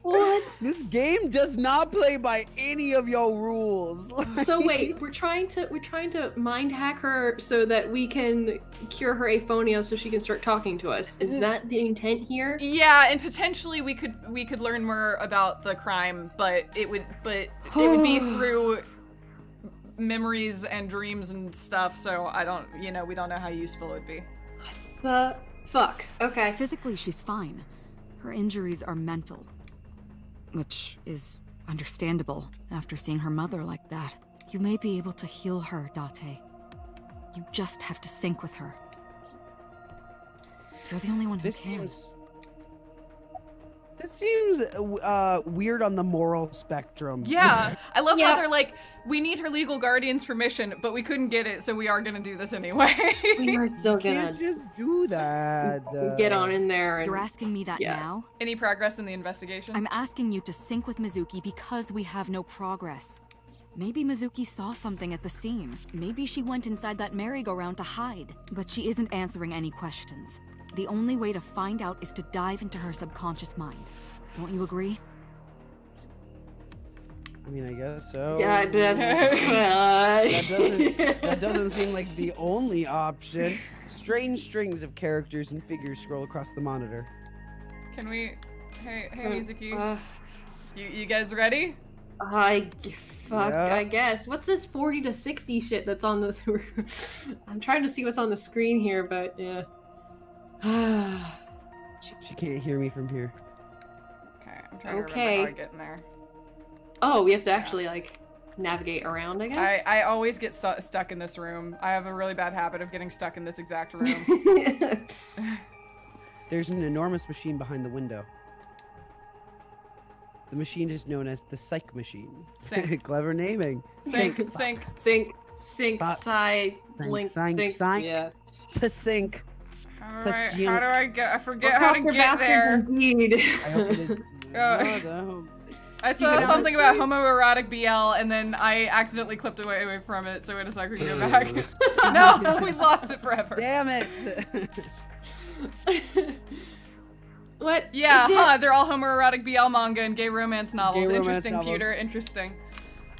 What? This game does not play by any of your rules. So wait, we're trying to we're trying to mind hack her so that we can cure her aphonia so she can start talking to us. Is mm. that the intent here? yeah, and potentially we could we could learn more about the crime, but it would but it would be through memories and dreams and stuff. So I don't, you know, we don't know how useful it would be. The fuck. Okay. Physically, she's fine. Her injuries are mental. Which is understandable after seeing her mother like that. You may be able to heal her, Date. You just have to sync with her. You're the only one who This can. seems. This seems uh, weird on the moral spectrum. Yeah, I love Yeah. how they're like, we need her legal guardian's permission, but we couldn't get it, so we are gonna do this anyway. We are still You can't gonna just do that. get on in there and You're asking me that yeah. now? Any progress in the investigation? I'm asking you to sync with Mizuki because we have no progress. Maybe Mizuki saw something at the scene. Maybe she went inside that merry-go-round to hide. But she isn't answering any questions. The only way to find out is to dive into her subconscious mind. Don't you agree? I mean, I guess so. Yeah, it does. that doesn't. That doesn't seem like the only option. Strange strings of characters and figures scroll across the monitor. Can we? Hey, hey, Uh, Mizuki. uh. you you guys ready? I fuck. Yeah. I guess. What's this forty to sixty shit that's on the? I'm trying to see what's on the screen here, but yeah. She, she can't hear me from here. Okay, I'm trying to Okay. remember how I get in there. oh, we have to actually like navigate around. I I, guess. I I always get stu- stuck in this room. I have a really bad habit of getting stuck in this exact room. There's an enormous machine behind the window. The machine is known as the Psych Machine. Sync. Clever naming. Sync, sync. sync, sync, But- side, Sync, link, sync, sync. sync. Yeah. The sync. How do, I, how do I get? I forget We're how to proper get there. bastards indeed. I hope it is. Oh, I saw something about homoerotic BL, and then I accidentally clipped away, away from it. So wait a sec, we can go back. no, we lost it forever. Damn it! what? Yeah, huh? They're all homoerotic BL manga and gay romance novels. Gay romance interesting, novels. Peter. Interesting.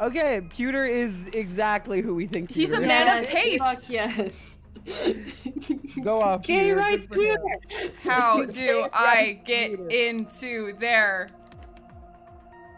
okay, Pewter is exactly who we think. He's Pewter a is. man of taste. Fuck yes. Go off. Gay Pewter, rights, for. Peter. How do Gay I get Peter. into there?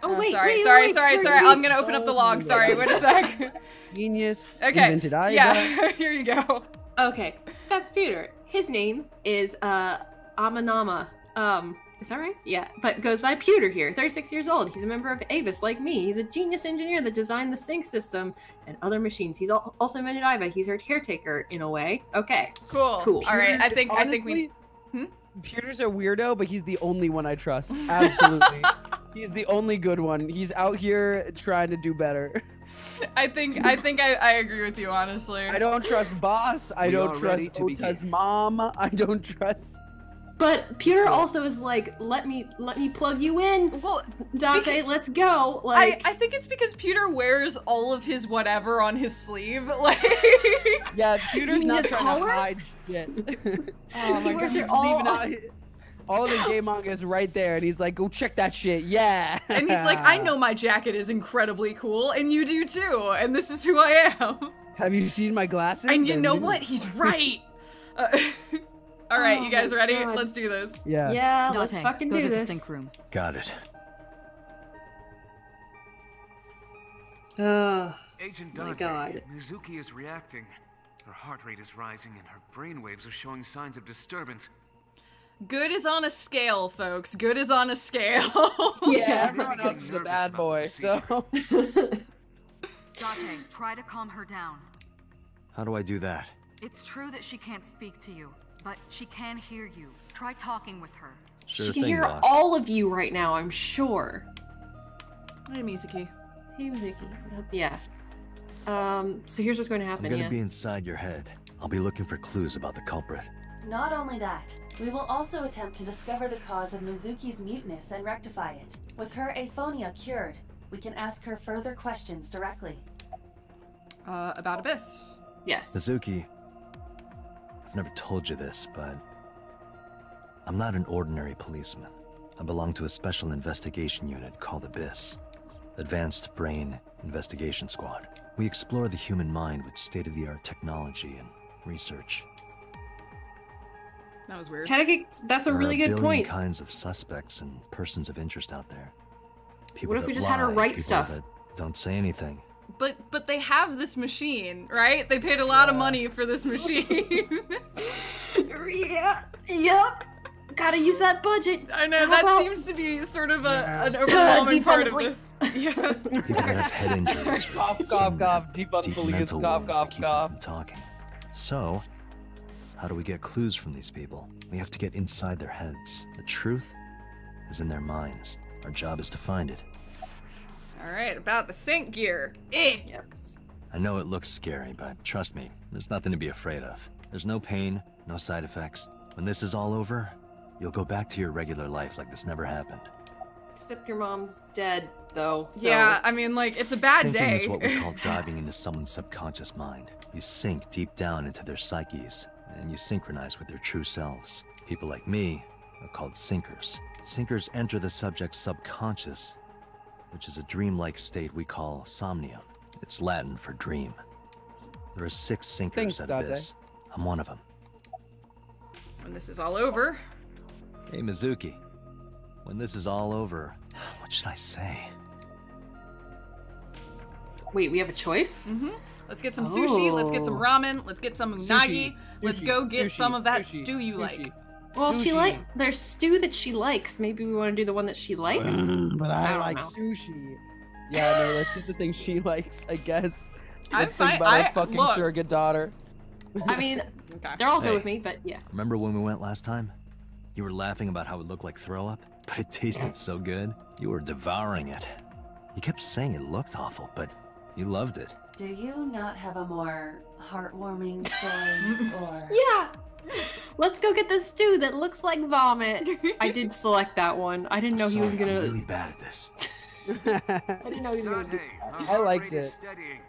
Oh, Oh, wait, sorry, wait, sorry, wait, sorry, wait, sorry. wait. I'm gonna open up the log. Sorry, wait a sec. Genius. Okay. Invented Aiba. Yeah, here you go. Okay, that's Peter. His name is uh Amanama. Um, is that right? Yeah, but goes by Pewter here. 36 years old. He's a member of ABIS, like me. He's a genius engineer that designed the sync system and other machines. He's al- also invented Aiba. He's her caretaker in a way. Okay. Cool. Cool. All right. I Pewter- think I think we. honestly, hmm? Pewter's a weirdo, but he's the only one I trust. Absolutely. he's the only good one. He's out here trying to do better. I think I think I, I agree with you honestly. I don't trust Boss. I We don't trust ready to Ota's mom. I don't trust. But Pewter also is like, let me let me plug you in. Well, Dante, let's go. Like I, I think it's because Peter wears all of his whatever on his sleeve. Like, Yeah, Pewter's mean not trying collar? to hide shit. oh my He wears god. it all out all of his gay manga is right there, and he's like, "Go check that shit." Yeah. And he's like, I know my jacket is incredibly cool, and you do too, and this is who I am. Have you seen my glasses? And you They're know new. what? He's right. Uh, all right, Oh you guys ready? God. Let's do this. Yeah. yeah, let's Dante, fucking go do to the this. sync room. Got it. Ugh. Agent My Dante, God. Mizuki is reacting. Her heart rate is rising and her brainwaves are showing signs of disturbance. Good is on a scale, folks. Good is on a scale. Yeah. Everyone else is a bad boy, so. Dante, try to calm her down. How do I do that? It's true that she can't speak to you, but she can hear you. Try talking with her. Sure she can thing, hear boss. all of you right now, I'm sure. Hey, Mizuki. Hey, Mizuki. Yeah. Um, so here's what's going to happen. I'm gonna yeah. be inside your head. I'll be looking for clues about the culprit. Not only that, we will also attempt to discover the cause of Mizuki's muteness and rectify it. With her aphonia cured, we can ask her further questions directly. Uh, about ABIS. Yes. Mizuki, I've never told you this, but I'm not an ordinary policeman. I belong to a special investigation unit called ABIS, Advanced Brain Investigation Squad. We explore the human mind with state-of-the-art technology and research. That was weird. Kind of get, that's a There really are a good billion point. kinds of suspects and persons of interest out there. People What if we just had her write stuff? That don't say anything. But but they have this machine, right? They paid a lot of money for this machine. yeah. Yep. Gotta use that budget. I know How that about- seems to be sort of a, an overwhelming part of this. Yeah. People that have head injuries. Cough, cough, cough. Cough, cough, cough. talking. So, how do we get clues from these people? We have to get inside their heads. The truth is in their minds. Our job is to find it. All right, about the sink gear. Eh. Yes. I know it looks scary, but trust me, there's nothing to be afraid of. There's no pain, no side effects. When this is all over, you'll go back to your regular life like this never happened. Except your mom's dead, though. So. Yeah, I mean, like, it's a bad Syncing day. is what we call diving into someone's subconscious mind. You sink deep down into their psyches, and you synchronize with their true selves. People like me are called sinkers. Sinkers enter the subject's subconscious, which is a dreamlike state we call somnium. It's Latin for dream. There are six sinkers Thanks, at Dante. ABIS. I'm one of them. when this is all over. Hey, Mizuki. When this is all over, what should I say? Wait, we have a choice? Mm-hmm. Let's get some sushi. Let's get some Oh. ramen. Let's get some unagi. Sushi. Let's go get Sushi. some of that Sushi. stew you Sushi. like. Well, she Sushi. like there's stew that she likes. Maybe we want to do the one that she likes. Mm, but I, don't like know. sushi. Yeah, no, let's get the thing she likes, I guess. I'm Let's think fine- about our fucking look. surrogate daughter. I mean, they're all good Hey. with me, but yeah. Remember when we went last time? You were laughing about how it looked like throw up, but it tasted so good. You were devouring it. You kept saying it looked awful, but you loved it. Do you not have a more heartwarming story or Yeah. Let's go get the stew that looks like vomit. I did select that one. I didn't know he was gonna. I'm really bad at this. I didn't know he was gonna do. I liked it.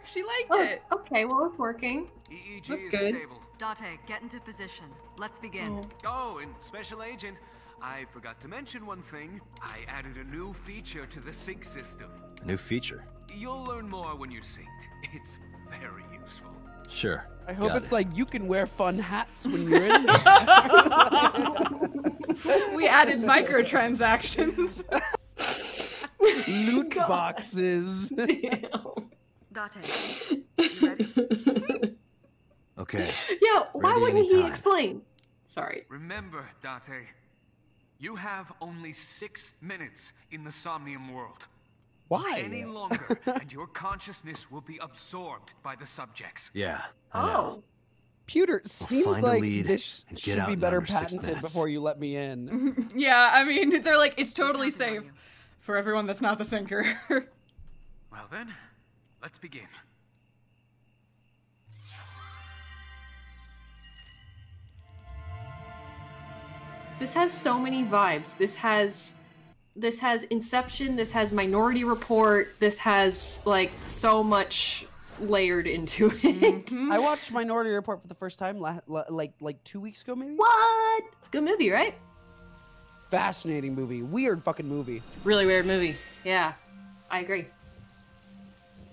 She liked Oh, it. Okay, well it's working. EEG That's is good. stable. Date, get into position. Let's begin. Oh. oh, and Special Agent, I forgot to mention one thing. I added a new feature to the sync system. A new feature. You'll learn more when you're synced. It's very useful. Sure. I hope got it's it. like you can wear fun hats when you're in there. we added microtransactions. Loot boxes. Date, Okay. Yeah, why Ready wouldn't he explain? Sorry. Remember, Date, you have only six minutes in the Somnium world. Why? Any longer, and your consciousness will be absorbed by the subjects. Yeah. I oh. know. Pewter, seems find a like lead this and get should out be better patented before you let me in. yeah, I mean, they're like, it's totally safe for everyone that's not the sinker. Well then, let's begin. This has so many vibes. This has this has Inception, this has Minority Report, this has like so much layered into it. Mm-hmm. I watched Minority Report for the first time la- la- like like two weeks ago, maybe. What? It's a good movie, right? Fascinating movie. Weird fucking movie. Really weird movie. Yeah. I agree.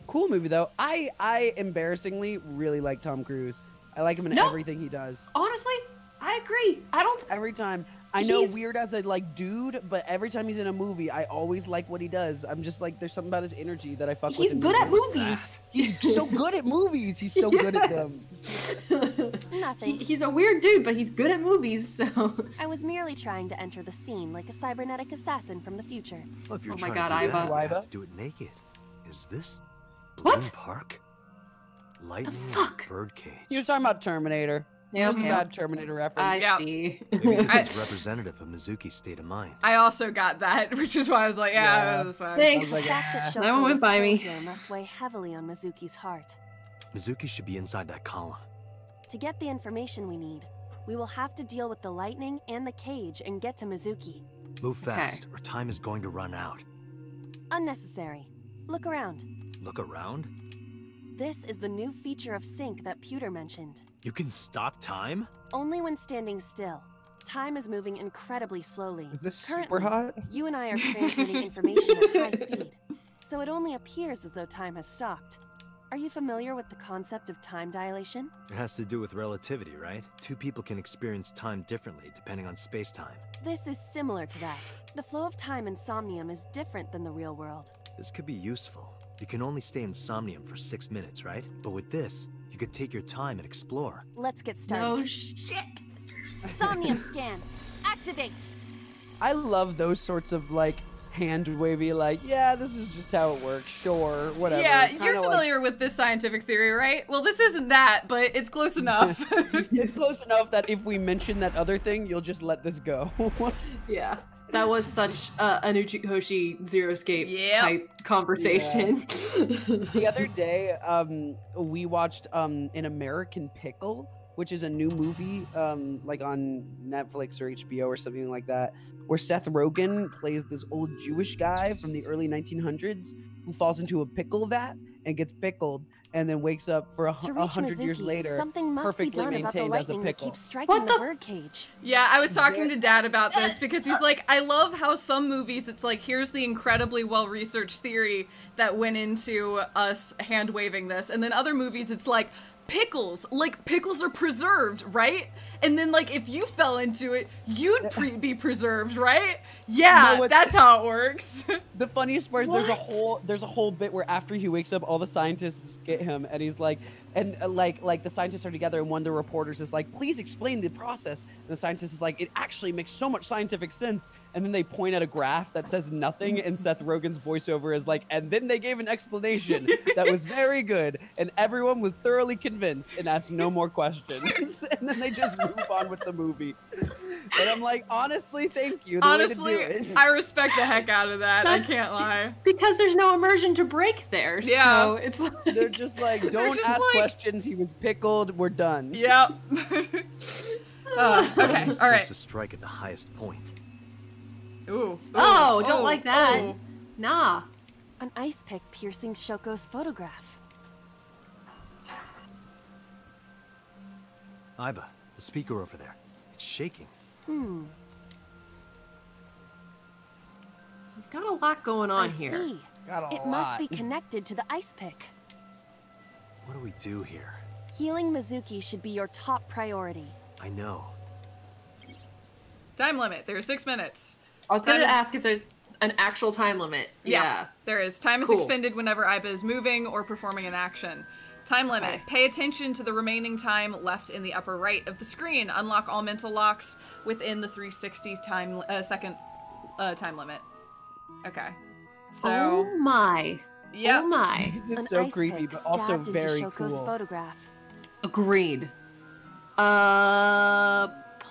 Cool movie though. I I embarrassingly really like Tom Cruise. I like him in No. everything he does. Honestly, I agree. I don't Every time. I know He's- weird as a like dude, but every time he's in a movie, I always like what he does. I'm just like there's something about his energy that I fuck with. He's good at movies. movies. He's so good at movies. He's so good at them. Nothing. He, he's a weird dude, but he's good at movies, so I was merely trying to enter the scene like a cybernetic assassin from the future. Well, if you're Oh my God, to do Aiba. that, you have to do it naked. Is this What? Park? Lightning fuck? birdcage. You're talking about Terminator. Yeah, That was okay. a bad Terminator reference. I Yeah. see. Maybe this I- is representative of Mizuki's state of mind. I also got that, which is why I was like, yeah, Yeah. that's fine. Thanks. The fact that ah. that Shoko one went was by killed me. here must weigh heavily on Mizuki's heart. Mizuki should be inside that column. To get the information we need, we will have to deal with the lightning and the cage and get to Mizuki. Move fast, or time is going to run out. Unnecessary. Look around. Look around. This is the new feature of Sync that Pewter mentioned. You can stop time? Only when standing still. Time is moving incredibly slowly. Is this Currently, super hot? You and I are transmitting information at high speed, so it only appears as though time has stopped. Are you familiar with the concept of time dilation? It has to do with relativity, right? Two people can experience time differently depending on space-time. This is similar to that. The flow of time in Somnium is different than the real world. This could be useful. You can only stay in Somnium for six minutes, right? But with this, you could take your time and explore. Let's get started. Oh, shit. Somnium scan. Activate. I love those sorts of like hand wavy, like, yeah, this is just how it works. Sure, whatever. Yeah, Kinda you're like- familiar with this scientific theory, right? Well, this isn't that, but it's close enough. it's close enough that if we mention that other thing, you'll just let this go. Yeah. That was such uh, a Uchikoshi Zero Escape Yep. type conversation. the other day, um, we watched um, an American Pickle, which is a new movie, um, like on Netflix or HBO or something like that, where Seth Rogen plays this old Jewish guy from the early 1900s who falls into a pickle vat and gets pickled, and then wakes up for a, a reach hundred years later, something must be perfectly done about the maintained as a lightning that pickle. keeps striking the birdcage. Yeah, I was talking to Dad about this because he's like, I love how some movies it's like, here's the incredibly well researched theory that went into us hand waving this, and then other movies it's like, pickles, like pickles are preserved, right? And then like if you fell into it, you'd pre- be preserved, right? Yeah, No, that's how it works. The funniest part is there's a whole there's a whole bit where after he wakes up, all the scientists get him, and he's like, and uh, like like the scientists are together, and one of the reporters is like, please explain the process. And the scientist is like, it actually makes so much scientific sense. And then they point at a graph that says nothing, and Seth Rogen's voiceover is like, and then they gave an explanation that was very good, and everyone was thoroughly convinced and asked no more questions. and then they just move on with the movie. And I'm like, honestly, thank you. The Honestly. I respect the heck out of that. I can't lie. Because there's no immersion to break there. Yeah. So it's like, They're just like, don't just ask like- questions. He was pickled. We're done. Yep. Uh, okay, You're all supposed right. to strike at the highest point. Ooh. oh, don't ooh, like that. ooh. Nah. An ice pick piercing Shoko's photograph. Aiba, the speaker over there. It's shaking. Hmm. You've got a lot going on I here. see. Got a It must be connected to the ice pick. What do we do here? Healing Mizuki should be your top priority. I know. Time limit. There are six minutes. I was going to ask if there's an actual time limit. Yeah. There is. Time is Cool. expended whenever Aiba is moving or performing an action. Time limit. Okay. Pay attention to the remaining time left in the upper right of the screen. Unlock all mental locks within the 360 time uh, second uh, time limit. Okay. So. oh my. Yep. Oh my. This is An so creepy, but also stabbed into very Shoko's cool. photograph. Agreed. Uh,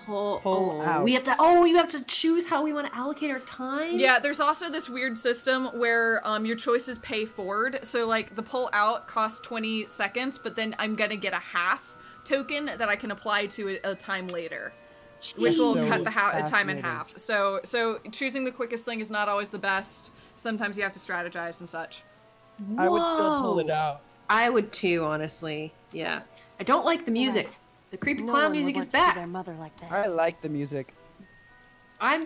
pull. Pull oh, out. We have to. Oh, you have to choose how we want to allocate our time. Yeah, there's also this weird system where um, your choices pay forward. So, like, the pull out costs 20 seconds, but then I'm gonna get a half token that I can apply to a, a time later, which will So cut the ha- time in half. So, so choosing the quickest thing is not always the best. Sometimes you have to strategize and such. I would still pull it out. I would too, honestly. Yeah. I don't like the music. Right. The creepy No clown music is to back. their mother like this. I like the music. I'm.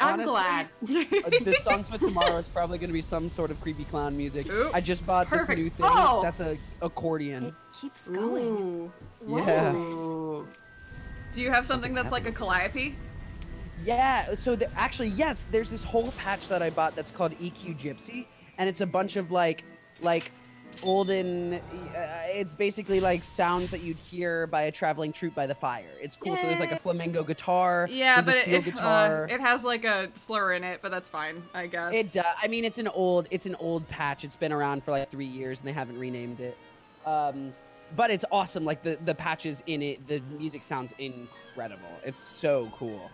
I'm Honestly, glad. Uh, this songs for tomorrow is probably going to be some sort of creepy clown music. Ooh. I just bought Perfect. this new thing. Oh. That's a accordion. It keeps going. Ooh. What Yeah. is this? Ooh. Do you have something that's like a calliope? Yeah, so the, actually, yes, there's this whole patch that I bought that's called EQ Gypsy, and it's a bunch of like, like, olden. Uh, it's basically like sounds that you'd hear by a traveling troupe by the fire. It's cool. So there's like a flamenco guitar. Yeah, but a it, steel it, uh, it has like a slur in it, but that's fine, I guess. It does. I mean, it's an old, it's an old patch. It's been around for like three years, and they haven't renamed it. Um, but it's awesome. Like the the patches in it, the music sounds incredible. It's so cool.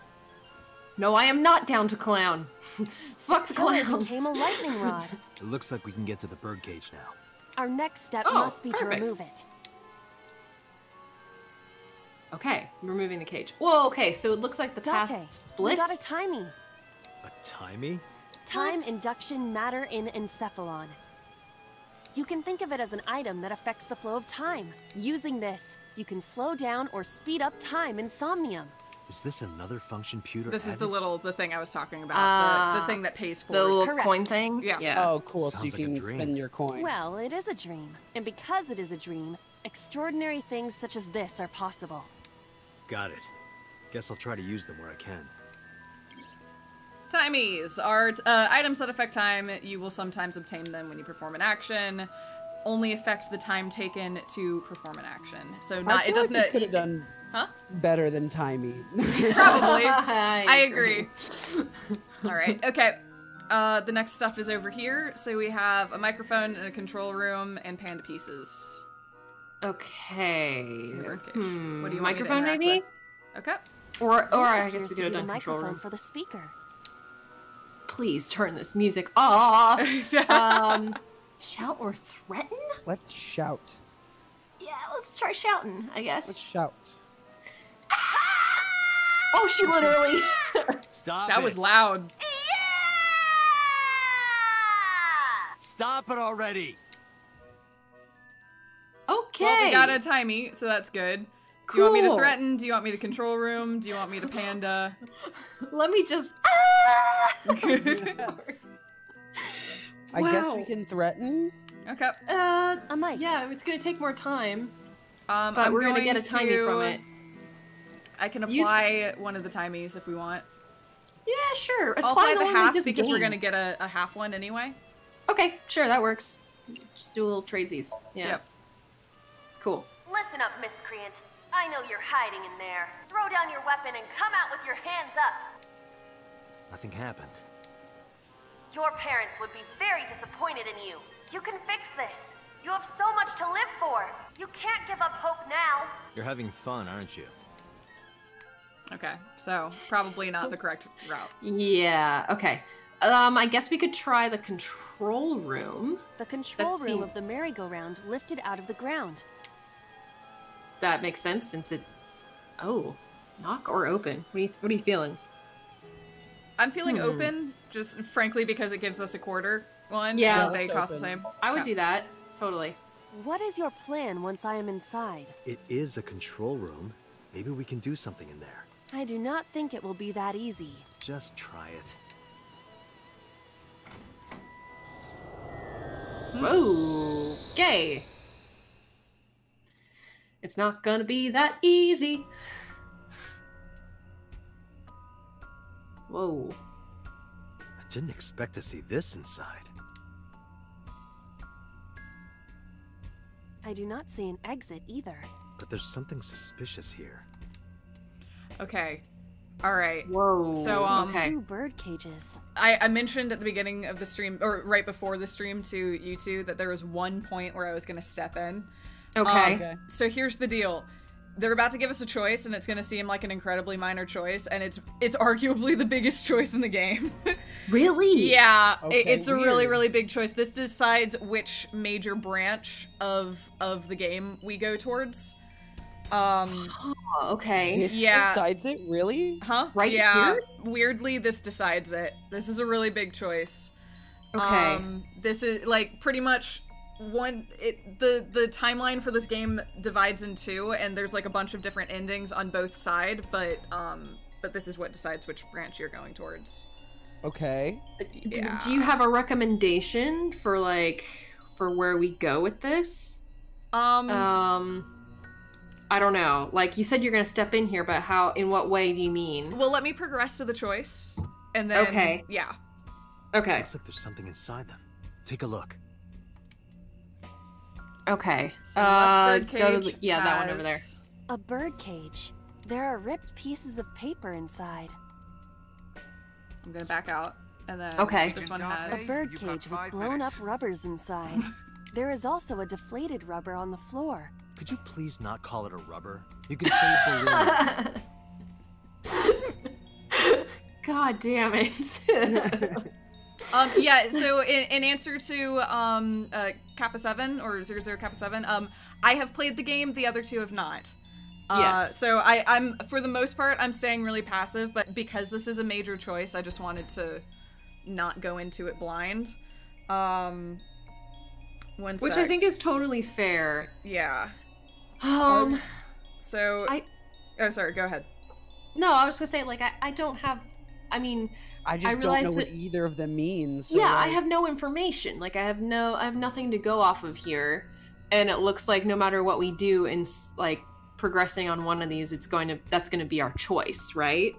No, I am not down to clown. Fuck the Oh, it clowns. became a lightning rod. It looks like we can get to the birdcage now. Our next step Oh, must be perfect. to remove it. Okay, removing the cage. Whoa, okay, so it looks like the path Date, we got a timie. A timie? Time induction matter in encephalon. You can think of it as an item that affects the flow of time. Using this, you can slow down or speed up time in Somnium. Is this another function pewter This is the little the thing I was talking about. the, the Ah, thing that pays for the little Correct. coin thing. Yeah. Yeah. Oh, cool. so you Sounds like a can dream. spend your coin. Well, it is a dream. And because it is a dream, extraordinary things such as this are possible. Got it. Guess I'll try to use them where I can. Timies are uh, items that affect time. You will sometimes obtain them when you perform an action. Only affect the time taken to perform an action. So not I feel it doesn't. Like they could have done Huh? better than Timie. Probably. I I agree. All right. Okay. Uh, the next stuff is over here. So we have a microphone and a control room and panda pieces. Okay. Hmm. What do you want me to Microphone, maybe? with? Okay. Or, or This I appears guess we could have be done control microphone room. for the speaker. Please turn this music off. um, shout or threaten? Let's shout. Yeah, let's try shouting. I guess. Let's shout. Oh, she literally. Stop That it. was loud. Yeah! Stop it already. Okay. Well, we got a timie, so that's good. Cool. Do you want me to threaten? Do you want me to control room? Do you want me to panda? Let me just. I guess we can threaten. Okay. Uh, Yeah, it's gonna take more time. Um, but I'm we're gonna get a going timie from it. I can Use- apply one of the timies if we want. Yeah, sure. I'll Apply apply the the half just because we're gonna get a, a half one anyway. Okay, sure, that works. Just do a little tradesies. Yeah. Yep. Cool. Listen up, miscreant. I know you're hiding in there. Throw down your weapon and come out with your hands up. Nothing happened. Your parents would be very disappointed in you. You can fix this. You have so much to live for. You can't give up hope now. You're having fun, aren't you? Okay, so probably not the correct route. Yeah. Okay. Um, I guess we could try the control room. The control That room seem- of the merry-go-round lifted out of the ground. That makes sense since it. Oh, knock or open? What are you What are you feeling? I'm feeling Hmm. open, just frankly because it gives us a quarter one. Yeah, and they let's cost the same. I would Yeah. do that. Totally. What is your plan once I am inside? It is a control room. Maybe we can do something in there. I do not think it will be that easy. Just try it. Whoa. Okay. It's not gonna be that easy. Whoa. I didn't expect to see this inside. I do not see an exit either. But there's something suspicious here. Okay. All right. Whoa. So um, Two bird cages. I, I mentioned at the beginning of the stream, or right before the stream to you two, that there was one point where I was going to step in. Okay. Um, Okay. So here's the deal. They're about to give us a choice, and it's going to seem like an incredibly minor choice, and it's it's arguably the biggest choice in the game. Really? yeah, it- Okay, it's a really really big choice. This decides which major branch of of the game we go towards. Um. okay. This yeah. decides it, really? Huh? Right yeah. here? Weirdly, this decides it. This is a really big choice. Okay. Um, this is like pretty much one. It the the timeline for this game divides in two, and there's like a bunch of different endings on both side. But um, but this is what decides which branch you're going towards. Okay. Do, do you have a recommendation for like for where we go with this? Um, um I don't know. Like you said you're going to step in here, but how in what way do you mean? Well, let me progress to the choice, and then Okay. yeah. Okay. Looks like there's something inside them. Take a look. Okay. So uh go to the, cage yeah, that one over there. A bird cage. There are ripped pieces of paper inside. I'm gonna back out, and then Okay. this one has A bird cage with blown up rubbers inside. there is also a deflated rubber on the floor. Could you please not call it a rubber? You can say balloon. God damn it. um yeah so in, in answer to um uh kappa 7 or 00 kappa 7 um i have played the game the other two have not uh, Yes. so I, I'm for the most part I'm staying really passive, but because this is a major choice, I just wanted to not go into it blind. Um, one Which I think is totally fair. yeah. Um So I oh sorry, go ahead. no, I was gonna say like I, I don't have I mean I just don't realize know what that- either of them means. so, yeah, I have no information. Like I have no I have nothing to go off of here. And it looks like no matter what we do in like progressing on one of these, it's going to that's going to be our choice, right?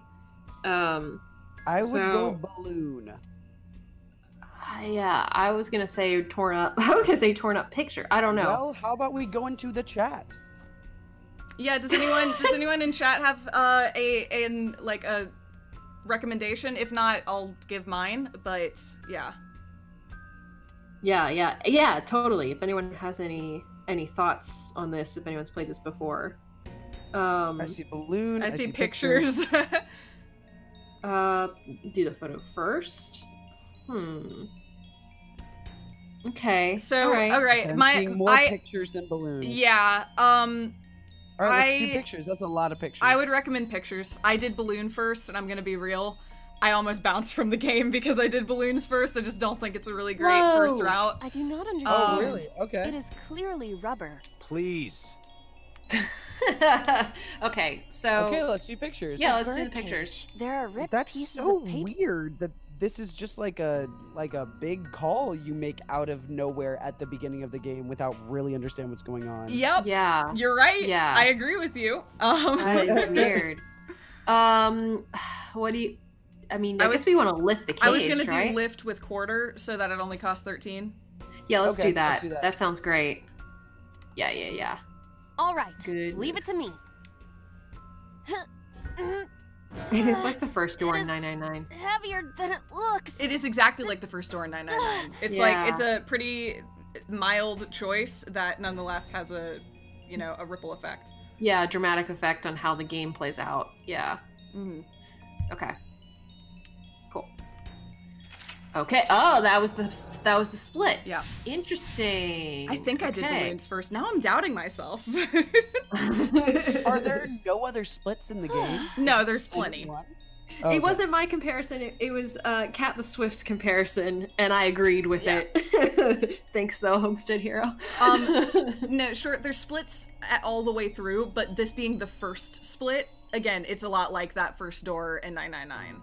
Um I would go balloon. I- yeah, I was going to say torn up. I was going to say torn up picture. I don't know. Well, how about we go into the chat? Yeah, does anyone does anyone in chat have uh a in like a recommendation? If not, I'll give mine, but yeah. Yeah, yeah, yeah, totally. If anyone has any any thoughts on this, if anyone's played this before, um, I see balloon. I, see, pictures. uh, do the photo first. Hmm. Okay. So, all right. all right, I'm my seeing more I pictures than balloons. Yeah. Um All right, let's do I- pictures. That's a lot of pictures. I would recommend pictures. I did balloon first, and I'm gonna be real. I almost bounced from the game because I did balloons first. I just don't think it's a really great first Whoa. route. I do not um, understand. Oh, understand. really? Okay. It is clearly rubber. Please. okay, so Okay, let's do pictures. Yeah, let's do the pictures. There are ripped That's pieces so of paper. weird that this is just like a like a big call you make out of nowhere at the beginning of the game without really understand what's going on. Yep. Yeah. You're right. Yeah. I agree with you. Um, That is weird. Um, what do you? I mean, I, I guess was- we want to lift the cage. I was gonna right? do lift with quarter so that it only costs 13. Yeah, let's Okay, do that. let's do that. that. sounds great. Yeah, yeah, yeah. All right. Good. Leave it to me. It is like the first door in 999. Heavier than it looks. It is exactly like the first door in 999. It's Yeah. like it's a pretty mild choice that nonetheless has a, you know, a ripple effect. Yeah, dramatic effect on how the game plays out. Yeah. Mhm. Okay. Cool. Okay. Oh, that was the that was the split. Yeah. Interesting. I think I did Okay. balloons first. Now I'm doubting myself. Are there no other splits in the game? no, there's plenty. Okay. It wasn't my comparison. It, it was uh, Cat the Swift's comparison, and I agreed with it. Thanks, though, Homestead Hero. Um, no, sure, there's splits at all the way through, but this being the first split, again, it's a lot like that first door in 999,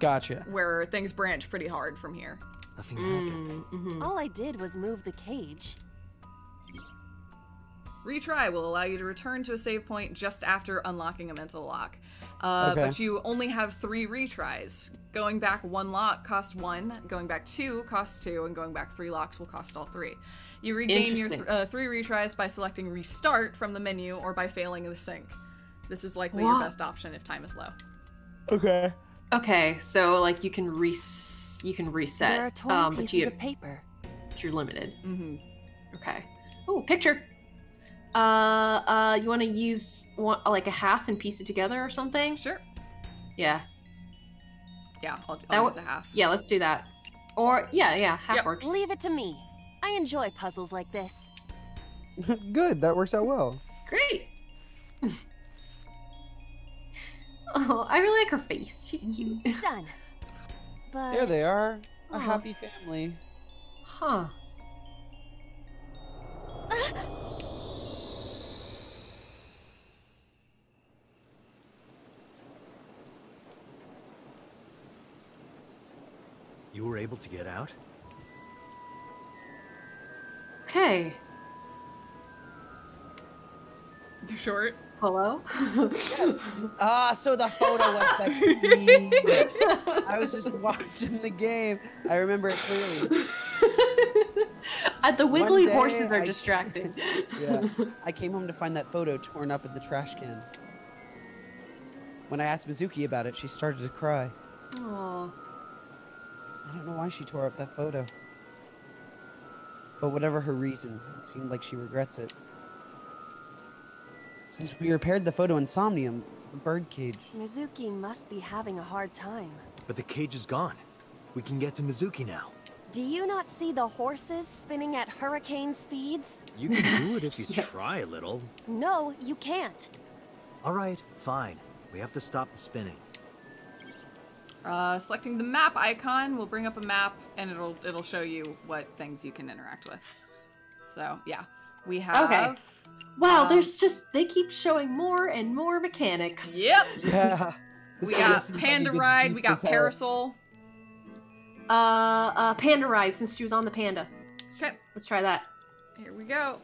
Gotcha. where things branch pretty hard from here. Nothing Mm, mm-hmm. All I did was move the cage. Retry will allow you to return to a save point just after unlocking a mental lock. Uh, Okay. But you only have three retries. Going back one lock costs one, going back two costs two, and going back three locks will cost all three. You regain your th- uh, three retries by selecting restart from the menu or by failing the sync. This is likely your best option if time is low. Okay. Okay, so like you can res you can reset. There are torn um, pieces you, of paper. but you're limited. Mm-hmm. Okay. Oh, picture. Uh, uh, you want to use one like a half and piece it together or something? Sure. Yeah. Yeah, I'll, That I'll wa- use a half. Yeah, let's do that. Or yeah, yeah, half Yep. works. Leave it to me. I enjoy puzzles like this. Good. That works out well. Great. oh, I really like her face. She's mm-hmm. cute. Done. But There they are. A Aw. happy family. Huh. You were able to get out? Okay. They're short. Hello. Ah, so the photo was the. I was just watching the game. I remember it clearly. Uh, the wiggly day horses are I- distracting. Yeah. I came home to find that photo torn up in the trash can. When I asked Mizuki about it, she started to cry. Aw. I don't know why she tore up that photo. But whatever her reason, it seemed like she regrets it. Since we repaired the photo in Somnium, the birdcage. Mizuki must be having a hard time. But the cage is gone. We can get to Mizuki now. Do you not see the horses spinning at hurricane speeds? You can do it if you try a little. No, you can't. All right, fine. We have to stop the spinning. Uh, selecting the map icon will bring up a map, and it'll it'll show you what things you can interact with. So yeah, we have. Okay. Wow, um, there's just they keep showing more and more mechanics. Yep. Yeah. We got Panda Ride. We got Parasol. Uh, uh, Panda Ride since she was on the panda. Okay. Let's try that. Here we go.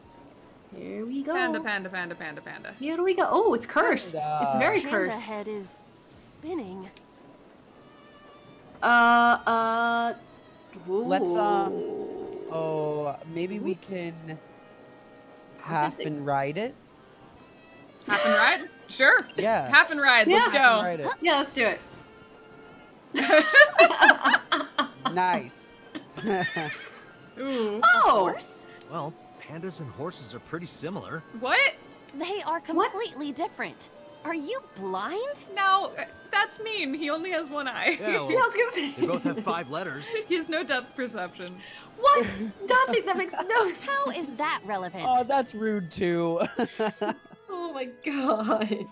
Here we go. Panda, panda, panda, panda, panda. Here we go. Oh, it's cursed. It's very Panda cursed. head is spinning. Uh, uh. Let's um. Oh, maybe we can half and ride it. Half and ride? Sure. Yeah. Half and ride. Let's Yeah. go. and ride it. Yeah, let's do it. Nice. Ooh. Oh, Well, pandas and horses are pretty similar. What? They are completely different. Are you blind? No, uh, that's mean. He only has one eye. Yeah, well, Yeah, I was gonna say. they both have five letters. he has no depth perception. what? Dante, that makes no sense. How is that relevant? oh, that's rude too. Oh my god.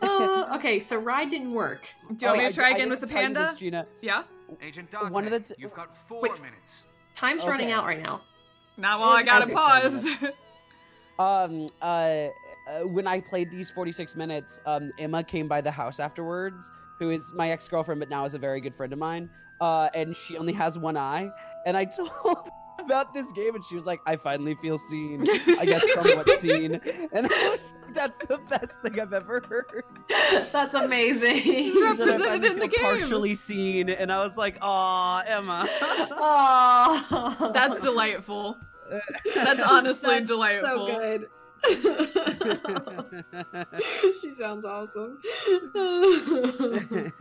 Uh, okay, so ride didn't work. Do you want me Oh, to try I again didn't with the tell you this, panda? Gina. Yeah. Agent Dante, One of the you've got four Wait. minutes. Time's running out right now. Not while I got it Okay. paused. Um, uh, uh, when I played these 46 minutes, um, Emma came by the house afterwards, who is my ex girlfriend, but now is a very good friend of mine. Uh, and she only has one eye. And I told about this game, and she was like, I finally feel seen. I guess somewhat seen. And I was like, that's the best thing I've ever heard. That's amazing. She said, "I represented in the game." Partially seen. And I was like, aw, Emma. Oh, That's delightful. That's honestly That's delightful. So good. she sounds awesome.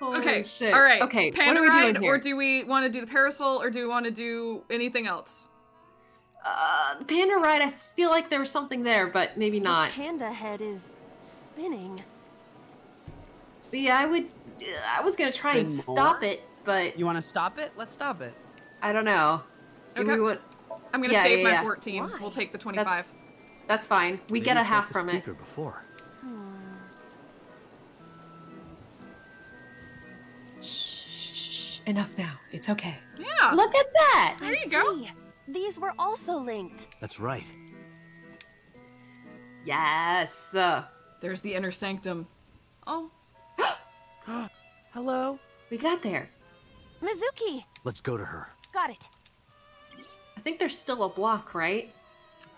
Okay. shit. All right. Okay. Panda what are we ride, doing here? or do we want to do the parasol, or do we want to do anything else? uh, Panda ride. I feel like there was something there, but maybe not. The panda head is spinning. See, I would. I was gonna try and stop more? it, but you want to stop it? Let's stop it. I don't know. Do Okay. we want? I'm gonna Yeah, save yeah, my yeah. 14. Why? We'll take the 25. That's fine. We Maybe get a half from it. before. Shh, enough now. It's okay. Yeah. Look at that. There you go. See, These were also linked. That's right. Yes. Uh, There's the inner sanctum. Oh. Hello? we got there. Mizuki! Let's go to her. Got it. I think there's still a block, right?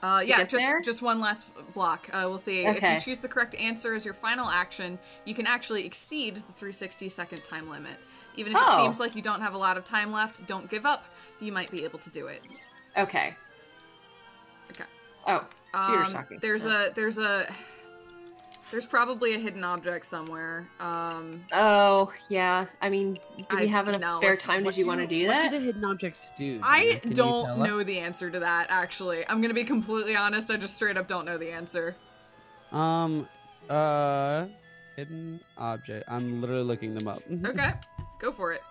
Uh, yeah, just there? just one last block. Uh, we'll see. Okay. If you choose the correct answer as your final action, you can actually exceed the 360 second time limit. Even if it Oh. seems like you don't have a lot of time left, don't give up. You might be able to do it. Okay. Okay. Oh, Um, shocking. there's a there's a there's probably a hidden object somewhere. Um, Oh, yeah. I mean, do we I- have enough no, spare time? What Did you want to do what that? What do the hidden objects do? I Can you don't know us? the answer to that. Actually, I'm gonna be completely honest. I just straight up don't know the answer. Um, uh, hidden object. I'm literally looking them up. Okay, go for it.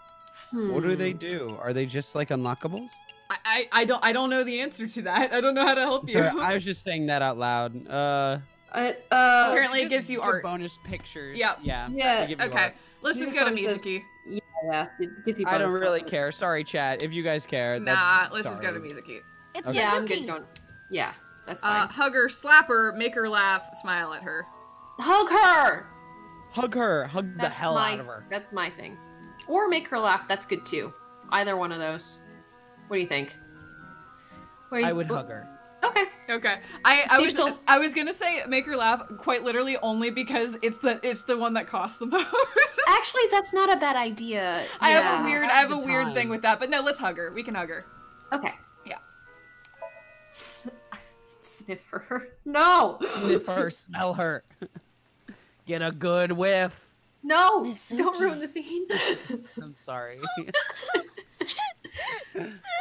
What do Hmm. they do? Are they just like unlockables? I, I, I don't I don't know the answer to that. I don't know how to help you. Sorry, I was just saying that out loud. Uh, Uh, uh, Apparently, it just gives you give art. bonus pictures. Yeah. Yeah. Yeah. they give you Okay, art. let's just just go to wanna Mizuki. yeah, yeah. It gets you I don't really points. care. Sorry, chat. If you guys care, Nah, that's, let's just go to sorry. Mizuki. It's Okay. Yeah, I'm good going. Yeah, that's Uh, fine. hug her, slap her, make her laugh, smile at her. Hug her. Hug her. Hug the hell my, out of her. That's my thing. Or make her laugh. That's good too. Either one of those. What do you think? What you- I would wh- hug her. Okay. Okay, I, I was still- I was gonna say make her laugh quite literally only because it's the it's the one that costs the most. Actually, that's not a bad idea. I have a weird I have a the weird thing with that, but no, let's hug her. We can hug her. Okay. Yeah. Sniff her. No. Sniff her. Smell her. Get a good whiff. No. Mizuki. Don't ruin the scene. I'm sorry.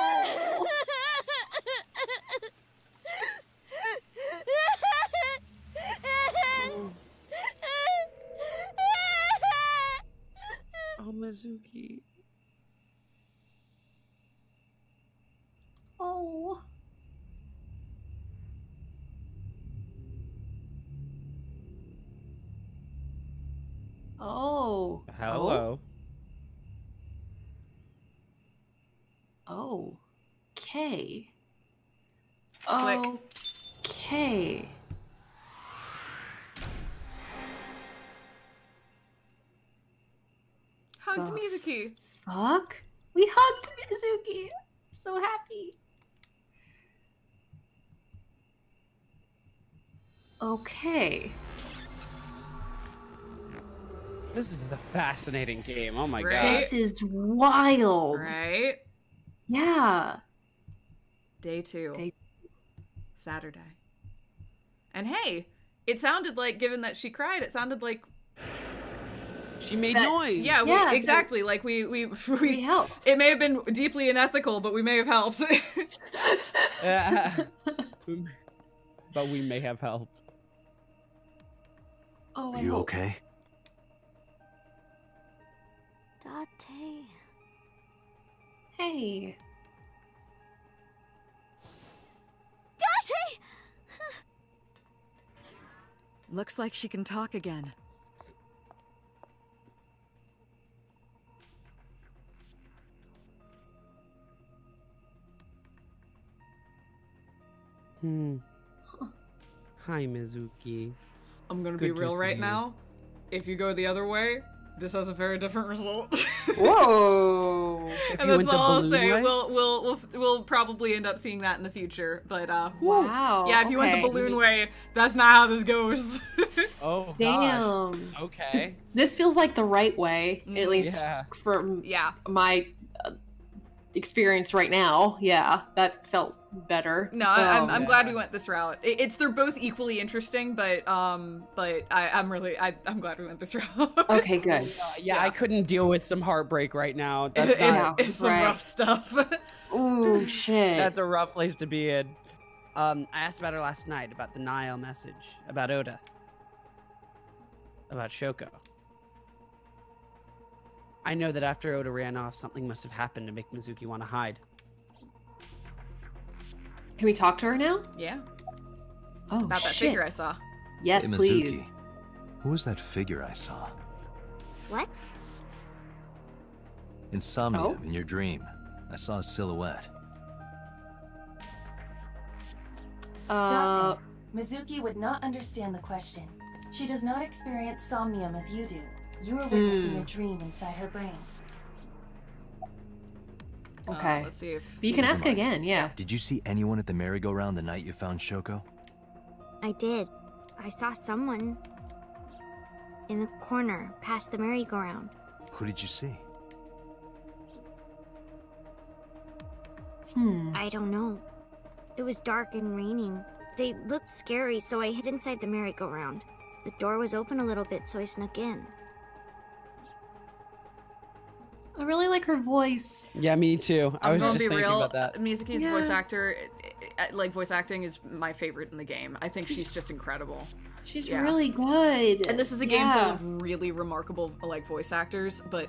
oh, Oh, Mizuki. oh. Oh. Hello. Oh. Okay. Click. Okay. Hugged The Mizuki. Fuck. We hugged Mizuki. I'm so happy. Okay. This is a fascinating game. Oh my Right? This is wild. Right. Yeah. Day two. Day- two. Saturday. And hey, it sounded like, given that she cried, it sounded like god. She made That- noise. yeah, we, exactly. Like we we We we. helped. It may have been deeply unethical, but we may have helped. Uh, but we may have helped. Oh, I Are you hope- okay? Date. Hey. Date! Looks like she can talk again. Hmm. Hi, Mizuki. I'm gonna It's be good to real right you. now. If you go the other way, this has a very different result. Whoa! If and you that's went the all I'll balloon say. way? We'll we'll we'll we'll probably end up seeing that in the future. But uh. Wow, yeah, if you went the balloon way, that's not how this goes. Oh gosh. Damn. Okay. This feels like the right way, at least Yeah. from yeah. my uh, experience right now. Yeah, that felt better. No, I, I'm, Um, I'm glad we went this route. It's they're both equally interesting, but um, but I, I'm really I, I'm glad we went this route. Okay, good. Uh, yeah, I couldn't deal with some heartbreak right now. It- That's it's, not. it's some Right. rough stuff. Ooh, shit. That's a rough place to be in. Um, I asked about her last night about the Nile message, about Ota, about Shoko. I know that after Ota ran off, something must have happened to make Mizuki want to hide. Can we talk to her now? yeah, Oh, about that figure I saw. Yes, Say, Mizuki, please. Who was that figure I saw? What? In Somnium, Oh? in your dream. I saw a silhouette. Uh, Date, Mizuki would not understand the question. She does not experience somnium as you do. You are witnessing Hmm. a dream inside her brain. Okay. Uh, let's see if But you can ask mind. again, yeah. Did you see anyone at the merry-go-round the night you found Shoko? I did. I saw someone in the corner past the merry-go-round. Who did you see? Hmm. I don't know. It was dark and raining. They looked scary, so I hid inside the merry-go-round. The door was open a little bit, so I snuck in. I really like her voice. Yeah, me too. I I'm was gonna just be thinking real. about that. Mizuki's Yeah. voice actor, uh, like voice acting, is my favorite in the game. I think she's just incredible. She's Yeah. really good. And this is a game Yeah. full of really remarkable like voice actors, but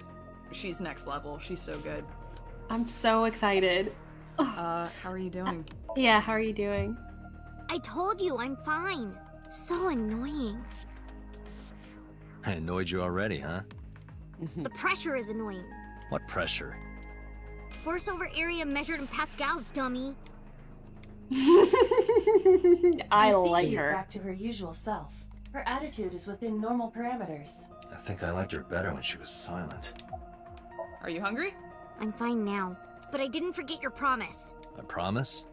she's next level. She's so good. I'm so excited. Uh, how are you doing? Yeah, how are you doing? I told you I'm fine. So annoying. I annoyed you already, huh? The pressure is annoying. What pressure? Force over area measured in pascals, dummy. I You see like she's her. back to her usual self. Her attitude is within normal parameters. I think I liked her better when she was silent. Are you hungry? I'm fine now. But I didn't forget your promise. I promise?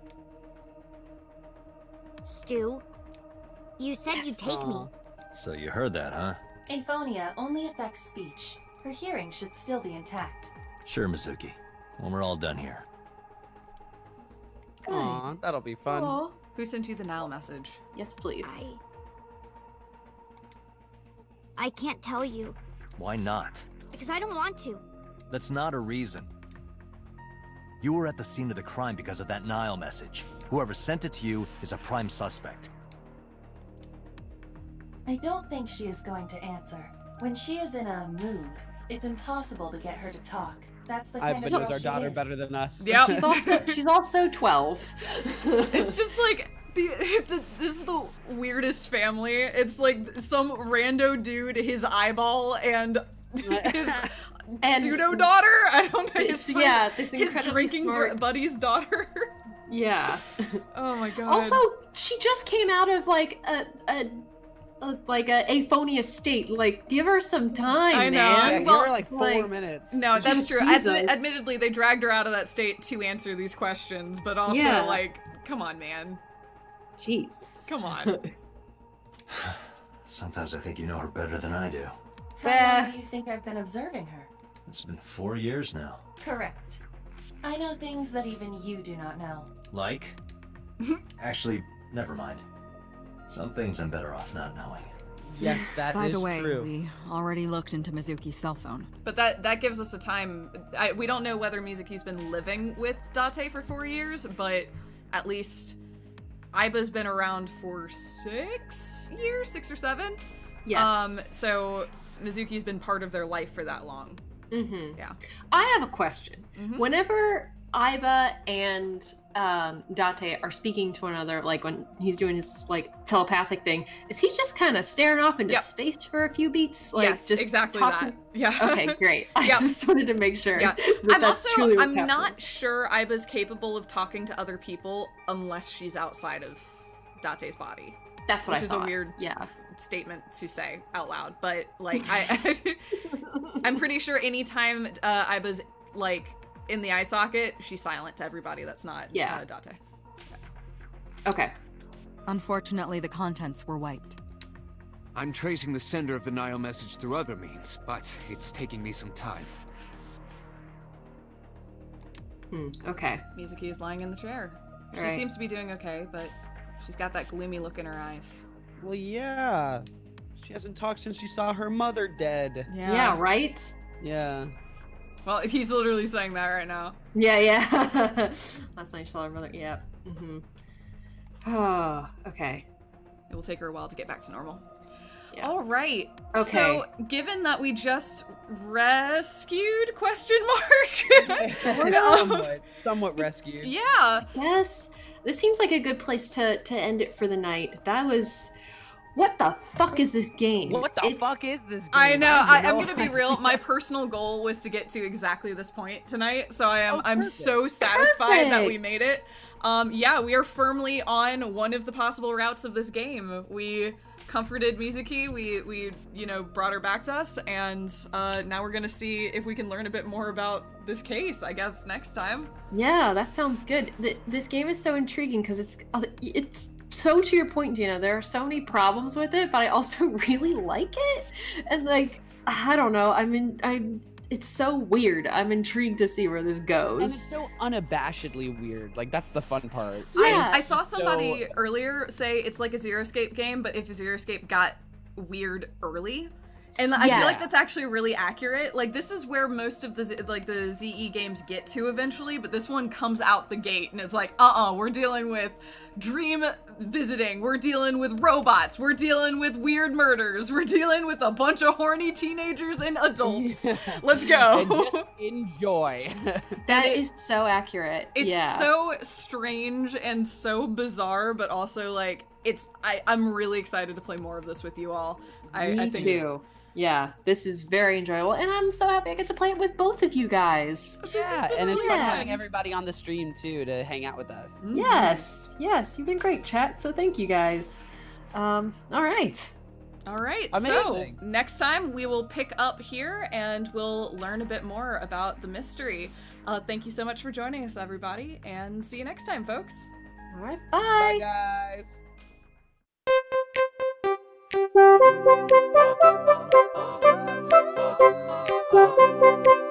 Stu, you said you'd take me. So you heard that, huh? Aphonia only affects speech. Her hearing should still be intact. Sure, Mizuki. When we're all done here. Good. Aw, that'll be fun. Aw. Who sent you the Nile message? Yes, please. I... I can't tell you, Why not? because I don't want to. That's not a reason. You were at the scene of the crime because of that Nile message. Whoever sent it to you is a prime suspect. I don't think she is going to answer. When she is in a mood, it's impossible to get her to talk. That's the kind Ivan of knows girl our daughter is. better than us. Yeah, She's also, she's also 12. it's just like the, the this is the weirdest family. It's like some rando dude, his eyeball, and his And- pseudo daughter. I don't know. This- His, yeah, this his drinking smart- buddy's daughter. Yeah. oh my god. Also, she just came out of like a, a, a like a aphonia state. Like, give her some time, I know. man. Yeah, give Well, like four like- minutes. No, that's true. As, admittedly, they dragged her out of that state to answer these questions, but also, Yeah. like, come on, man. Jeez. Come on. Sometimes I think you know her better than I do. How long do you think I've been observing her? It's been four years now. Correct. I know things that even you do not know. Like? Actually, never mind. Some things I'm better off not knowing. Yes, that is By the way, true. we already looked into Mizuki's cell phone. But that that gives us a time. I, we don't know whether Mizuki's been living with Date for four years, but at least Aiba's been around for six years, six or seven. Yes. Um. So Mizuki's been part of their life for that long. Mm-hmm. Yeah. I have a question. Mhm. Whenever Aiba and um, Date are speaking to one another, like when he's doing his like telepathic thing, is he just kind of staring off into Yep. space for a few beats? Like, yes, just exactly talking- that. Yeah. Okay, great. I Yep. just wanted to make sure. Yeah. that I'm also I'm happening. not sure Aiba's capable of talking to other people unless she's outside of Date's body. That's what which I is thought. a weird Yeah. statement to say out loud, but like I I'm pretty sure anytime uh, Aiba's like in the eye socket, she's silent to everybody that's not Yeah. uh, Date. Okay. Unfortunately, the contents were wiped. I'm tracing the sender of the Nile message through other means, but it's taking me some time. Hmm, okay. Mizuki is lying in the chair. She Right. seems to be doing okay, but she's got that gloomy look in her eyes. Well, yeah. She hasn't talked since she saw her mother dead. Yeah. Yeah, right? Yeah. Well, he's literally saying that right now. Yeah, yeah. Last night, saw her mother. Yeah. Mm-hmm. Oh, okay. It will take her a while to get back to normal. Yeah. All right. Okay. So, given that we just rescued question mark, somewhat, somewhat rescued. yeah. Yes. This seems like a good place to to end it for the night. That was. What the fuck is this game? What the It's- fuck is this game? I know. I, have I'm gonna be real. My personal goal was to get to exactly this point tonight, so I am. Oh, I'm so satisfied that we made it. Um, yeah, we are firmly on one of the possible routes of this game. We comforted Mizuki. We we you know brought her back to us, and uh, now we're gonna see if we can learn a bit more about this case. I guess next time. Yeah, that sounds good. Th- this game is so intriguing because it's uh, it's so to your point, Gina. There are so many problems with it, but I also really like it. And like, I don't know. I mean. I'm. It's so weird. I'm intrigued to see where this goes. And it's so unabashedly weird. Like that's the fun part. Yeah. I, I saw somebody So- earlier say it's like a Zero Escape game, but if Zero Escape got weird early. And I Yeah. feel like that's actually really accurate. Like this is where most of the like the ZE games get to eventually, but this one comes out the gate and it's like, uh-uh, we're dealing with dream visiting, we're dealing with robots, we're dealing with weird murders, we're dealing with a bunch of horny teenagers and adults. Let's go. And just enjoy. That it- is so accurate. It's yeah. so strange and so bizarre, but also like it's. I I'm really excited to play more of this with you all. I, Me I think too. Yeah, this is very enjoyable, and I'm so happy I get to play it with both of you guys. yeah, and it's fun having everybody on the stream too to hang out with us. Mm-hmm. Yes, yes, you've been great, chat. So thank you guys. Um, all right. All right. Amazing. So next time we will pick up here and we'll learn a bit more about the mystery. Uh, thank you so much for joining us, everybody, and see you next time, folks. All right. Bye, Bye. guys. Thank you.